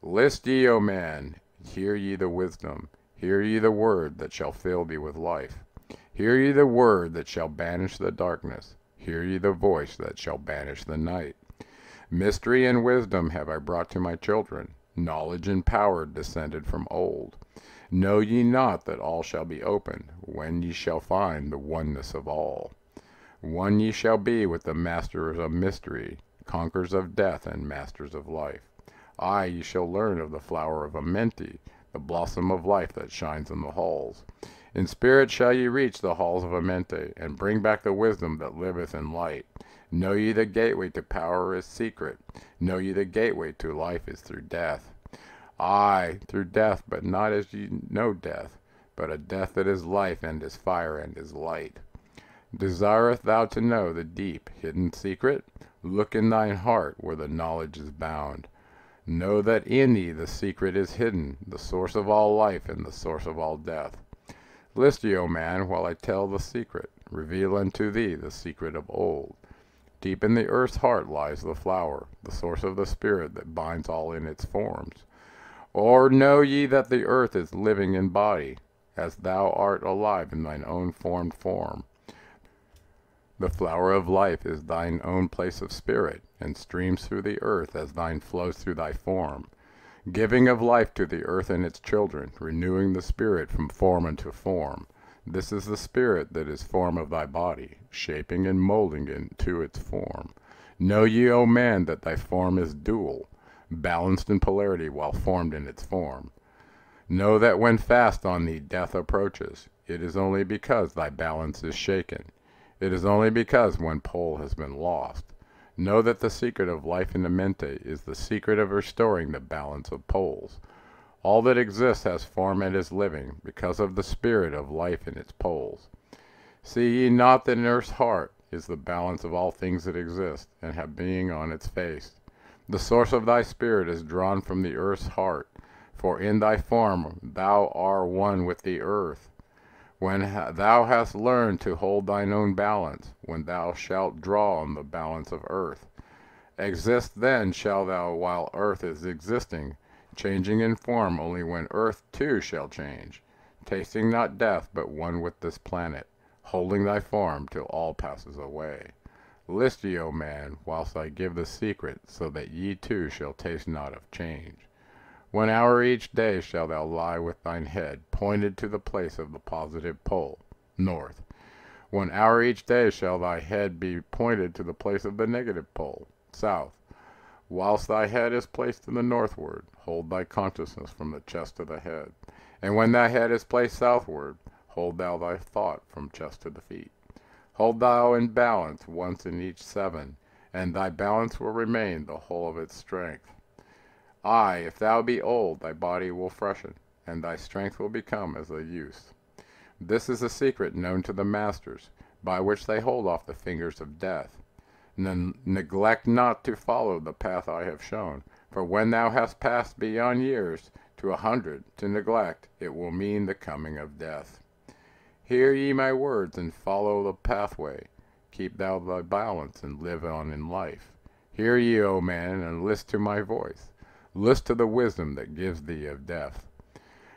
List ye, O man, hear ye the wisdom, hear ye the word that shall fill thee with life. Hear ye the word that shall banish the darkness, hear ye the voice that shall banish the night. Mystery and wisdom have I brought to my children, knowledge and power descended from old. Know ye not that all shall be opened, when ye shall find the oneness of all? One ye shall be with the masters of mystery, conquerors of death and masters of life. Aye, ye shall learn of the flower of Amenti, the blossom of life that shines in the halls. In spirit shall ye reach the halls of Amenti, and bring back the wisdom that liveth in light. Know ye the gateway to power is secret. Know ye the gateway to life is through death. Aye, through death, but not as ye know death, but a death that is life and is fire and is light. Desireth thou to know the deep, hidden secret? Look in thine heart where the knowledge is bound. Know that in thee the secret is hidden, the source of all life and the source of all death. List ye, O man, while I tell the secret, reveal unto thee the secret of old. Deep in the earth's heart lies the flower, the source of the spirit that binds all in its forms. Or know ye that the earth is living in body, as thou art alive in thine own formed form. The flower of life is thine own place of spirit, and streams through the earth as thine flows through thy form, giving of life to the earth and its children, renewing the spirit from form unto form. This is the spirit that is form of thy body, shaping and molding it to its form. Know ye, O man, that thy form is dual, balanced in polarity while formed in its form. Know that when fast on thee death approaches, it is only because thy balance is shaken. It is only because one pole has been lost. Know that the secret of life in Amenti is the secret of restoring the balance of poles. All that exists has form and is living, because of the spirit of life in its poles. See ye not that in earth's heart is the balance of all things that exist, and have being on its face? The source of thy spirit is drawn from the earth's heart, for in thy form thou art one with the earth. When thou hast learned to hold thine own balance, when thou shalt draw on the balance of earth, exist then shall thou while earth is existing, changing in form only when earth too shall change, tasting not death but one with this planet, holding thy form till all passes away. List ye, O man, whilst I give the secret, so that ye too shall taste not of change. One hour each day shalt thou lie with thine head pointed to the place of the positive pole, north. One hour each day shall thy head be pointed to the place of the negative pole, south. Whilst thy head is placed to the northward, hold thy consciousness from the chest to the head. And when thy head is placed southward, hold thou thy thought from chest to the feet. Hold thou in balance once in each seven, and thy balance will remain the whole of its strength. Ay, if thou be old, thy body will freshen, and thy strength will become as a youth. This is a secret known to the masters, by which they hold off the fingers of death. N neglect not to follow the path I have shown, for when thou hast passed beyond years to a hundred, to neglect, it will mean the coming of death. Hear ye my words and follow the pathway. Keep thou thy balance and live on in life. Hear ye, O man, and list to my voice. List to the wisdom that gives thee of death.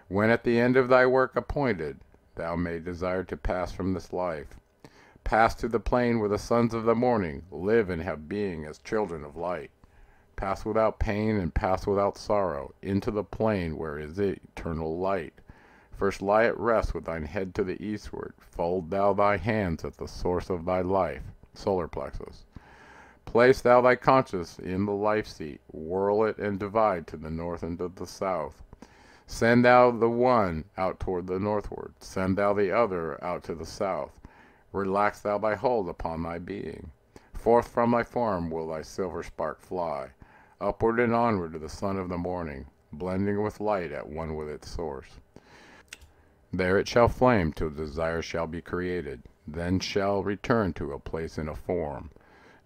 When at the end of thy work appointed, thou may desire to pass from this life, pass to the plain where the sons of the morning live and have being as children of light. Pass without pain and pass without sorrow into the plain where is eternal light. First lie at rest with thine head to the eastward. Fold thou thy hands at the source of thy life, solar plexus. Place thou thy conscience in the life seat, whirl it and divide to the north and to the south. Send thou the one out toward the northward, send thou the other out to the south. Relax thou thy hold upon thy being. Forth from thy form will thy silver spark fly, upward and onward to the sun of the morning, blending with light at one with its source. There it shall flame till desire shall be created, then shall return to a place in a form.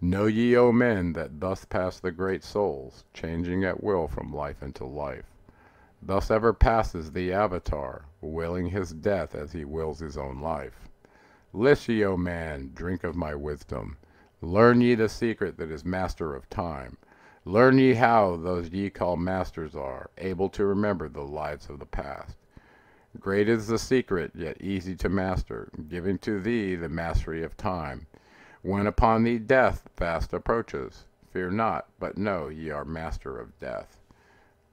Know ye, O men, that thus pass the great souls, changing at will from life into life. Thus ever passes the Avatar, willing his death as he wills his own life. List ye, O man, drink of my wisdom. Learn ye the secret that is master of time. Learn ye how those ye call masters are, able to remember the lives of the past. Great is the secret, yet easy to master, giving to thee the mastery of time. When upon thee death fast approaches, fear not, but know ye are master of death.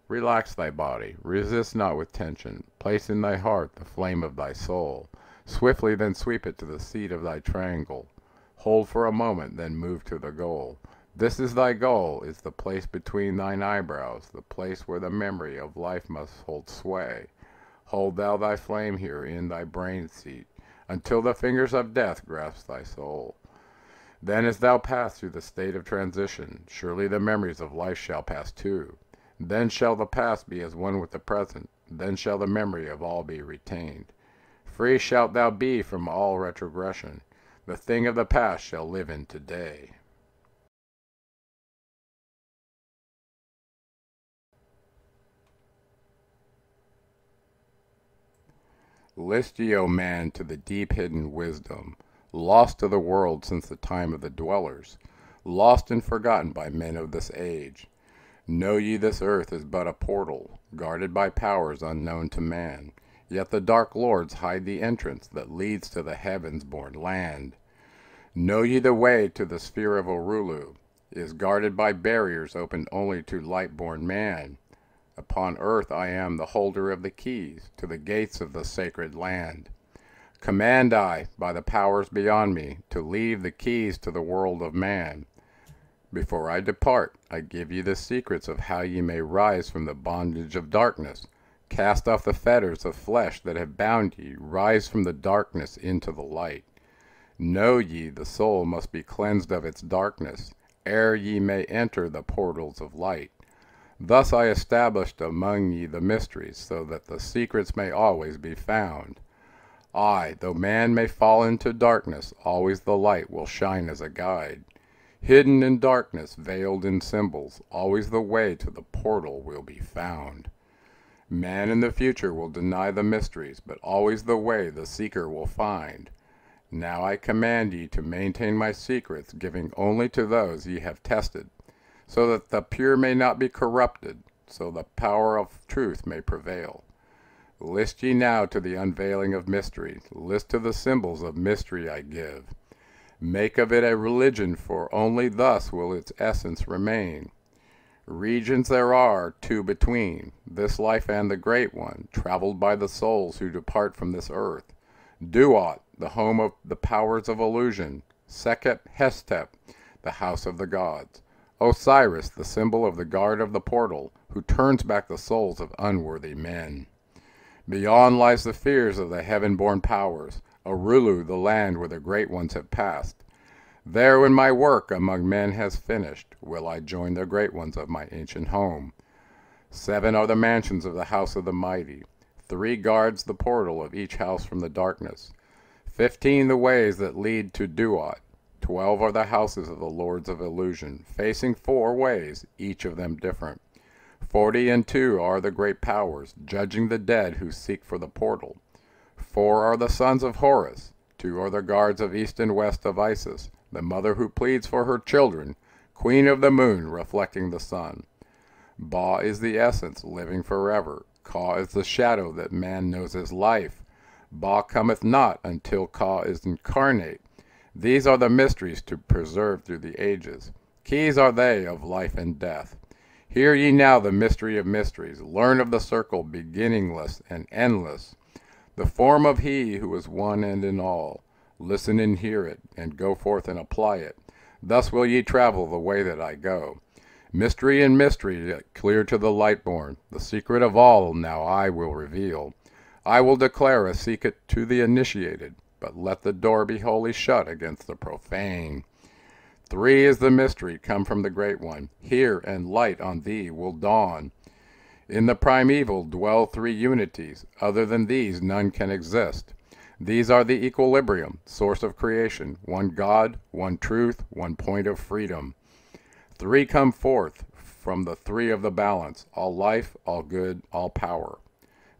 Relax thy body, resist not with tension, place in thy heart the flame of thy soul. Swiftly then sweep it to the seat of thy triangle. Hold for a moment, then move to the goal. This is thy goal, is the place between thine eyebrows, the place where the memory of life must hold sway. Hold thou thy flame here in thy brain seat, until the fingers of death grasp thy soul. Then as thou pass through the state of transition, surely the memories of life shall pass too. Then shall the past be as one with the present, then shall the memory of all be retained. Free shalt thou be from all retrogression. The thing of the past shall live in today. List ye, O man, to the deep hidden wisdom lost to the world since the time of the dwellers, lost and forgotten by men of this age. Know ye this earth is but a portal, guarded by powers unknown to man, yet the dark lords hide the entrance that leads to the heavens-born land. Know ye the way to the sphere of Arulu is guarded by barriers opened only to light-born man. Upon earth I am the holder of the keys to the gates of the sacred land. Command I, by the powers beyond me, to leave the keys to the world of man. Before I depart, I give ye the secrets of how ye may rise from the bondage of darkness. Cast off the fetters of flesh that have bound ye, rise from the darkness into the light. Know ye the soul must be cleansed of its darkness, ere ye may enter the portals of light. Thus I established among ye the mysteries, so that the secrets may always be found. Ay, though man may fall into darkness, always the light will shine as a guide. Hidden in darkness, veiled in symbols, always the way to the portal will be found. Man in the future will deny the mysteries, but always the way the seeker will find. Now I command ye to maintain my secrets, giving only to those ye have tested, so that the pure may not be corrupted, so the power of truth may prevail. List ye now to the unveiling of mystery, list to the symbols of mystery I give. Make of it a religion, for only thus will its essence remain. Regions there are, two between, this life and the great one, traveled by the souls who depart from this earth. Duat, the home of the powers of illusion. Sekhet Hestep, the house of the gods. Osiris, the symbol of the guard of the portal, who turns back the souls of unworthy men. Beyond lies the fears of the heaven-born powers, Arulu, the land where the great ones have passed. There when my work among men has finished, will I join the great ones of my ancient home. Seven are the mansions of the house of the mighty. Three guards the portal of each house from the darkness. Fifteen the ways that lead to Duat. Twelve are the houses of the lords of illusion, facing four ways, each of them different. Forty and two are the great powers, judging the dead who seek for the portal. Four are the sons of Horus. Two are the guards of east and west of Isis, the mother who pleads for her children, queen of the moon reflecting the sun. Ba is the essence, living forever. Ka is the shadow that man knows as life. Ba cometh not until Ka is incarnate. These are the mysteries to preserve through the ages. Keys are they of life and death. Hear ye now the mystery of mysteries. Learn of the circle beginningless and endless. The form of He who is one and in all. Listen and hear it, and go forth and apply it. Thus will ye travel the way that I go. Mystery and mystery clear to the light born. The secret of all now I will reveal. I will declare a secret to the initiated, but let the door be wholly shut against the profane. Three is the mystery come from the Great One. Here and light on thee will dawn. In the primeval dwell three unities. Other than these none can exist. These are the equilibrium, source of creation, one God, one truth, one point of freedom. Three come forth from the three of the balance, all life, all good, all power.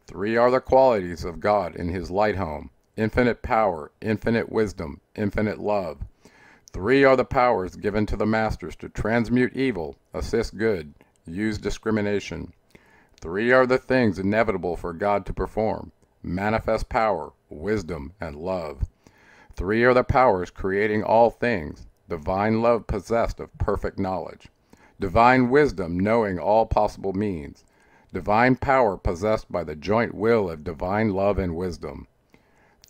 Three are the qualities of God in his light home, infinite power, infinite wisdom, infinite love. Three are the powers given to the masters to transmute evil, assist good, use discrimination. Three are the things inevitable for God to perform, manifest power, wisdom, and love. Three are the powers creating all things, divine love possessed of perfect knowledge, divine wisdom knowing all possible means, divine power possessed by the joint will of divine love and wisdom.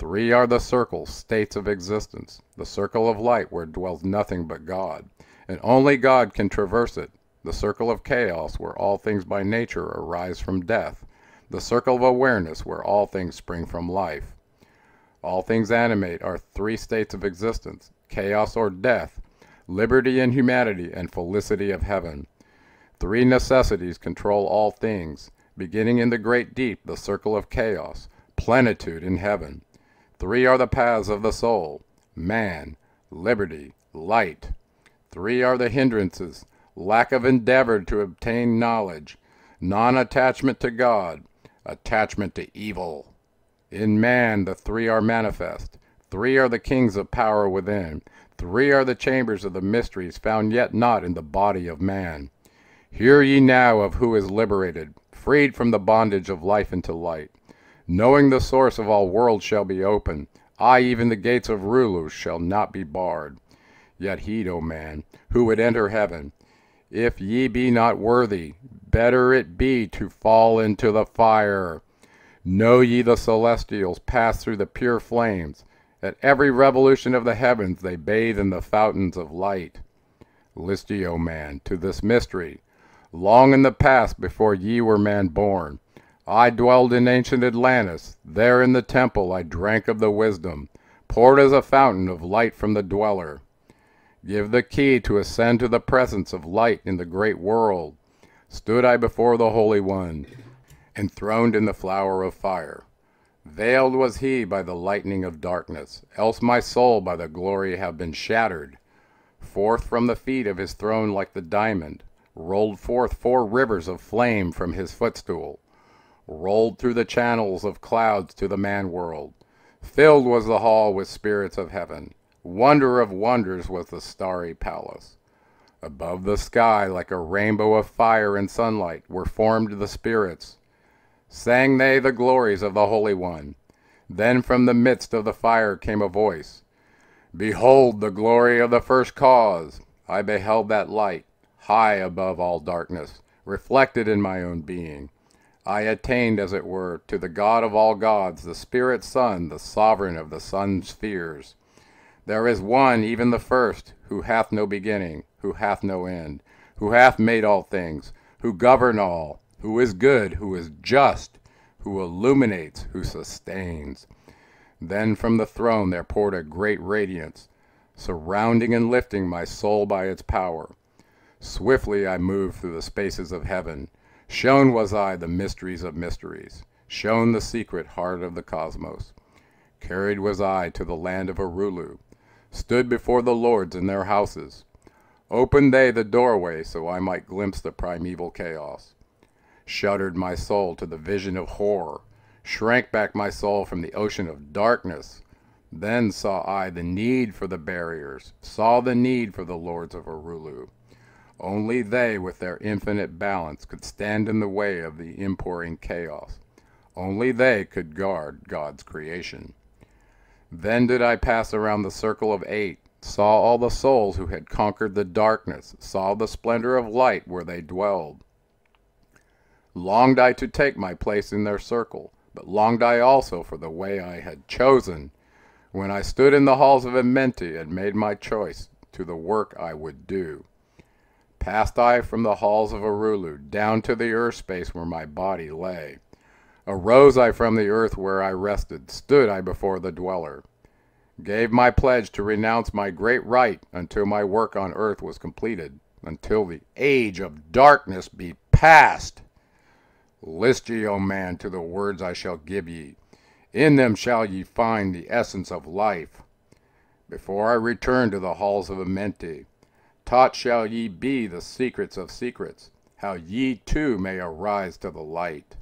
Three are the circles, states of existence, the circle of light where dwells nothing but God, and only God can traverse it, the circle of chaos where all things by nature arise from death, the circle of awareness where all things spring from life. All things animate are three states of existence chaos or death, liberty and humanity, and felicity of heaven. Three necessities control all things, beginning in the great deep, the circle of chaos, plenitude in heaven. Three are the paths of the soul man, liberty, light. Three are the hindrances lack of endeavor to obtain knowledge, non attachment to God, attachment to evil. In man the three are manifest. Three are the kings of power within. Three are the chambers of the mysteries found yet not in the body of man. Hear ye now of who is liberated, freed from the bondage of life into light. Knowing the source of all worlds shall be open, aye, even the gates of Rulu shall not be barred. Yet heed, O man, who would enter heaven, if ye be not worthy, better it be to fall into the fire. Know ye the celestials pass through the pure flames. At every revolution of the heavens they bathe in the fountains of light. List ye, O man, to this mystery. Long in the past, before ye were man born, I dwelled in ancient Atlantis. There in the temple I drank of the wisdom, poured as a fountain of light from the dweller. Give the key to ascend to the presence of light in the great world. Stood I before the Holy One, enthroned in the flower of fire. Veiled was he by the lightning of darkness, else my soul by the glory have been shattered. Forth from the feet of his throne like the diamond, rolled forth four rivers of flame from his footstool, rolled through the channels of clouds to the man world. Filled was the hall with spirits of heaven. Wonder of wonders was the starry palace. Above the sky, like a rainbow of fire and sunlight, were formed the spirits. Sang they the glories of the Holy One. Then from the midst of the fire came a voice Behold the glory of the first cause! I beheld that light, high above all darkness, reflected in my own being. I attained, as it were, to the God of all gods, the Spirit Sun, the sovereign of the sun's spheres. There is one, even the first, who hath no beginning, who hath no end, who hath made all things, who govern all, who is good, who is just, who illuminates, who sustains. Then from the throne there poured a great radiance. surrounding and lifting my soul by its power. Swiftly I moved through the spaces of heaven. Shown was I the mysteries of mysteries, shown the secret heart of the cosmos. Carried was I to the land of Arulu, stood before the lords in their houses. Opened they the doorway so I might glimpse the primeval chaos. Shuddered my soul to the vision of horror, shrank back my soul from the ocean of darkness. Then saw I the need for the barriers, saw the need for the lords of Arulu. Only they, with their infinite balance, could stand in the way of the impouring chaos. Only they could guard God's creation. Then did I pass around the circle of eight, saw all the souls who had conquered the darkness, saw the splendor of light where they dwelled. Longed I to take my place in their circle, but longed I also for the way I had chosen, when I stood in the halls of Amenti and made my choice to the work I would do. Passed I from the halls of Arulu down to the earth space where my body lay. Arose I from the earth where I rested, stood I before the dweller. Gave my pledge to renounce my great right until my work on earth was completed, until the age of darkness be past. List ye, O man, to the words I shall give ye. In them shall ye find the essence of life. Before I return to the halls of Amenti, Taught shall ye be the secrets of secrets, how ye too may arise to the light.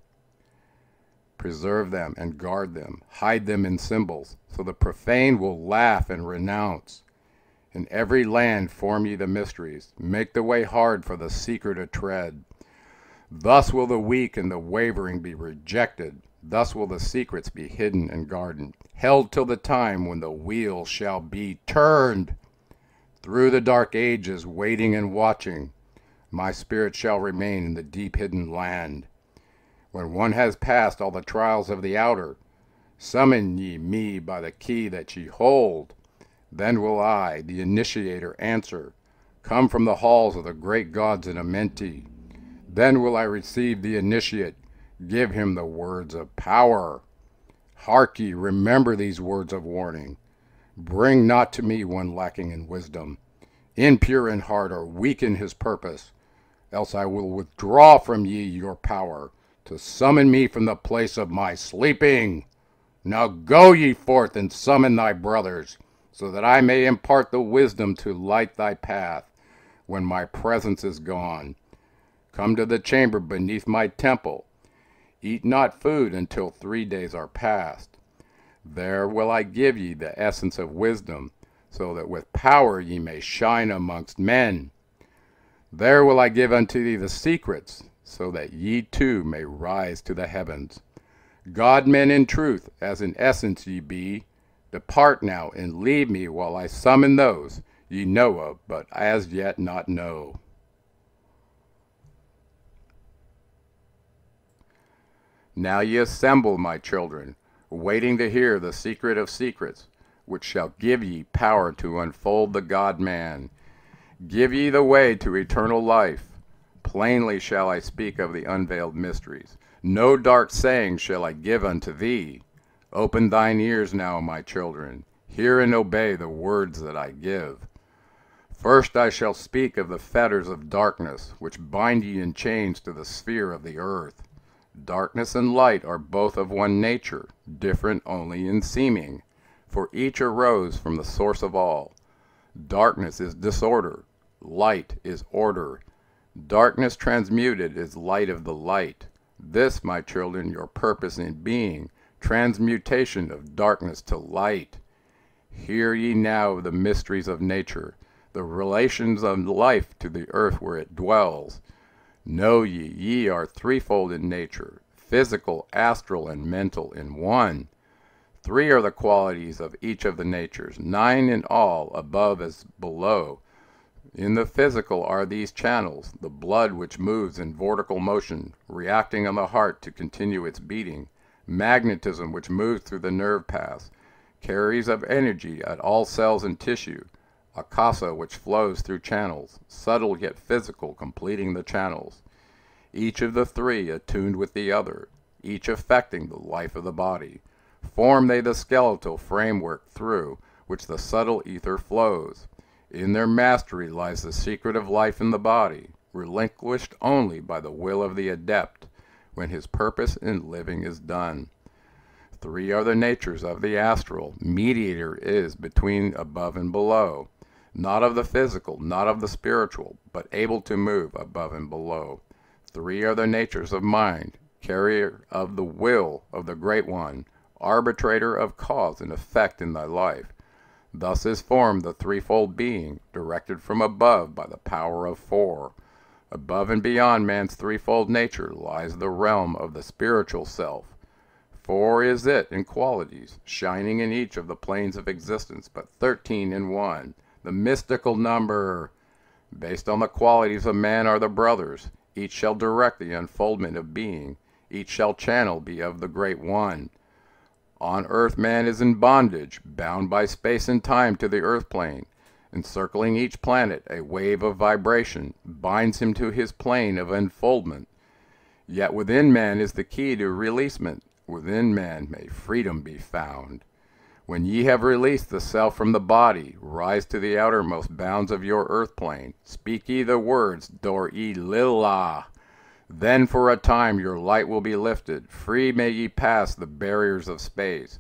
Preserve them and guard them, hide them in symbols, so the profane will laugh and renounce. In every land form ye the mysteries, make the way hard for the seeker to tread. Thus will the weak and the wavering be rejected, thus will the secrets be hidden and guarded, held till the time when the wheel shall be turned. Through the dark ages, waiting and watching, my spirit shall remain in the deep hidden land. When one has passed all the trials of the outer, summon ye me by the key that ye hold. Then will I, the initiator, answer, Come from the halls of the great gods in Amenti. Then will I receive the initiate, give him the words of power. Hark ye, remember these words of warning. Bring not to me one lacking in wisdom, impure in heart or weak in his purpose, else I will withdraw from ye your power to summon me from the place of my sleeping. Now go ye forth and summon thy brothers, so that I may impart the wisdom to light thy path when my presence is gone. Come to the chamber beneath my temple. Eat not food until three days are past. There will I give ye the essence of wisdom, so that with power ye may shine amongst men. There will I give unto thee the secrets, so that ye too may rise to the heavens. God men in truth, as in essence ye be, depart now and leave me while I summon those ye know of, but as yet not know. Now ye assemble, my children, waiting to hear the secret of secrets, which shall give ye power to unfold the God man. Give ye the way to eternal life. Plainly shall I speak of the unveiled mysteries. No dark saying shall I give unto thee. Open thine ears now, my children. Hear and obey the words that I give. First I shall speak of the fetters of darkness, which bind ye in chains to the sphere of the earth. Darkness and light are both of one nature, different only in seeming, for each arose from the source of all. Darkness is disorder, light is order. Darkness transmuted is light of the light. This, my children, your purpose in being, transmutation of darkness to light. Hear ye now the mysteries of nature, the relations of life to the earth where it dwells. Know ye, ye are threefold in nature, physical, astral, and mental in one. Three are the qualities of each of the natures, nine in all, above as below. In the physical are these channels, the blood which moves in vortical motion, reacting on the heart to continue its beating, magnetism which moves through the nerve paths, carries of energy at all cells and tissue, akasa which flows through channels, subtle yet physical, completing the channels. Each of the three attuned with the other, each affecting the life of the body. Form they the skeletal framework through which the subtle ether flows. In their mastery lies the secret of life in the body, relinquished only by the will of the adept, when his purpose in living is done. Three are the natures of the astral. Mediator is between above and below, not of the physical, not of the spiritual, but able to move above and below. Three are the natures of mind, carrier of the will of the Great One, arbitrator of cause and effect in thy life. Thus is formed the threefold being, directed from above by the power of four. Above and beyond man's threefold nature lies the realm of the spiritual self. Four is it in qualities, shining in each of the planes of existence, but thirteen in one, the mystical number. Based on the qualities of man are the brothers. Each shall direct the unfoldment of being. Each shall channel be of the Great One. On earth man is in bondage, bound by space and time to the earth plane. Encircling each planet, a wave of vibration binds him to his plane of unfoldment. Yet within man is the key to releasement. Within man may freedom be found. When ye have released the self from the body, rise to the outermost bounds of your earth plane. Speak ye the words, Dor e Lila. Then for a time your light will be lifted. Free may ye pass the barriers of space.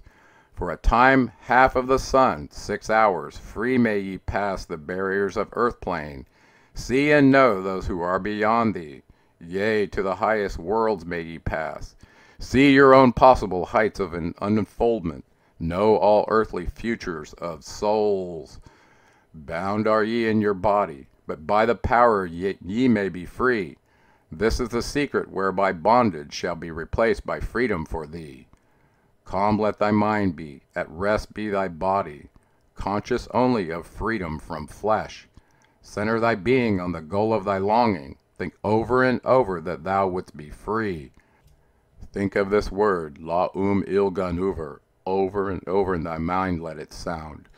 For a time half of the sun, six hours, free may ye pass the barriers of earth plane. See and know those who are beyond thee. Yea, to the highest worlds may ye pass. See your own possible heights of an unfoldment. Know all earthly futures of souls. Bound are ye in your body, but by the power ye, ye may be free. This is the secret whereby bondage shall be replaced by freedom for thee. Calm let thy mind be, at rest be thy body, conscious only of freedom from flesh. Center thy being on the goal of thy longing. Think over and over that thou wouldst be free. Think of this word, La Um il Ilganuver, over and over in thy mind let it sound.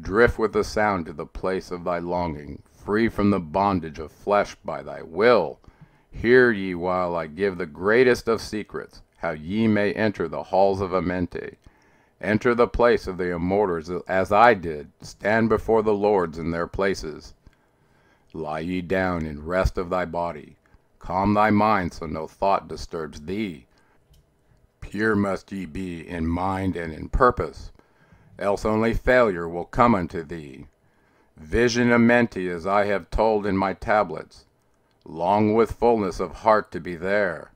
Drift with the sound to the place of thy longing, free from the bondage of flesh by thy will. Hear ye while I give the greatest of secrets, how ye may enter the halls of Amenti. Enter the place of the immortals as I did, stand before the lords in their places. Lie ye down in rest of thy body, calm thy mind so no thought disturbs thee. Pure must ye be in mind and in purpose, else only failure will come unto thee. Vision Amenti as I have told in my tablets, long with fullness of heart to be there.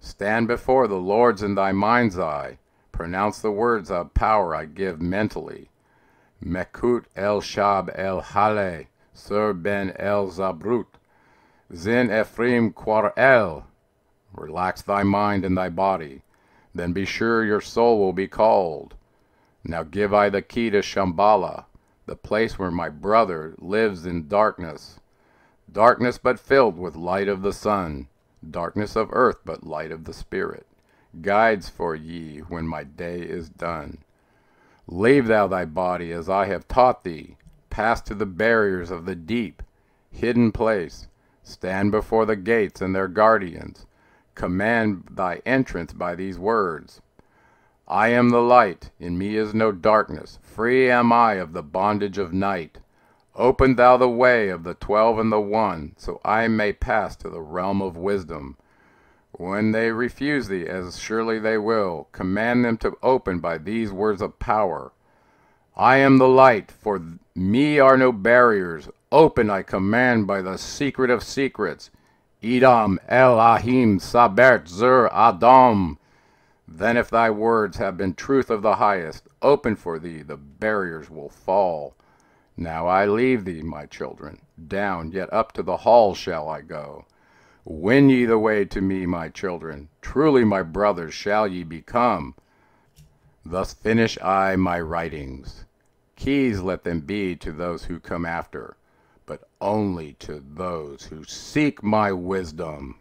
Stand before the Lord's in thy mind's eye, pronounce the words of power I give mentally. Mekut el Shab el Hale, Sur ben el Zabrut, Zin Ephraim Quar el. Relax thy mind and thy body then be sure your soul will be called. Now give I the key to Shambhala, the place where my brother lives in darkness. Darkness but filled with light of the sun, darkness of earth but light of the spirit. Guides for ye when my day is done. Leave thou thy body as I have taught thee. Pass to the barriers of the deep, hidden place. Stand before the gates and their guardians command thy entrance by these words I am the light, in me is no darkness, free am I of the bondage of night. Open thou the way of the twelve and the one, so I may pass to the realm of wisdom. When they refuse thee, as surely they will, command them to open by these words of power. I am the light, for me are no barriers. Open, I command, by the secret of secrets. Edom Elohim Sabert Zur Adam. Then if thy words have been truth of the highest, open for thee the barriers will fall. Now I leave thee, my children, down, yet up to the hall shall I go. Win ye the way to me, my children, truly my brothers shall ye become. Thus finish I my writings. Keys let them be to those who come after only to those who seek my wisdom.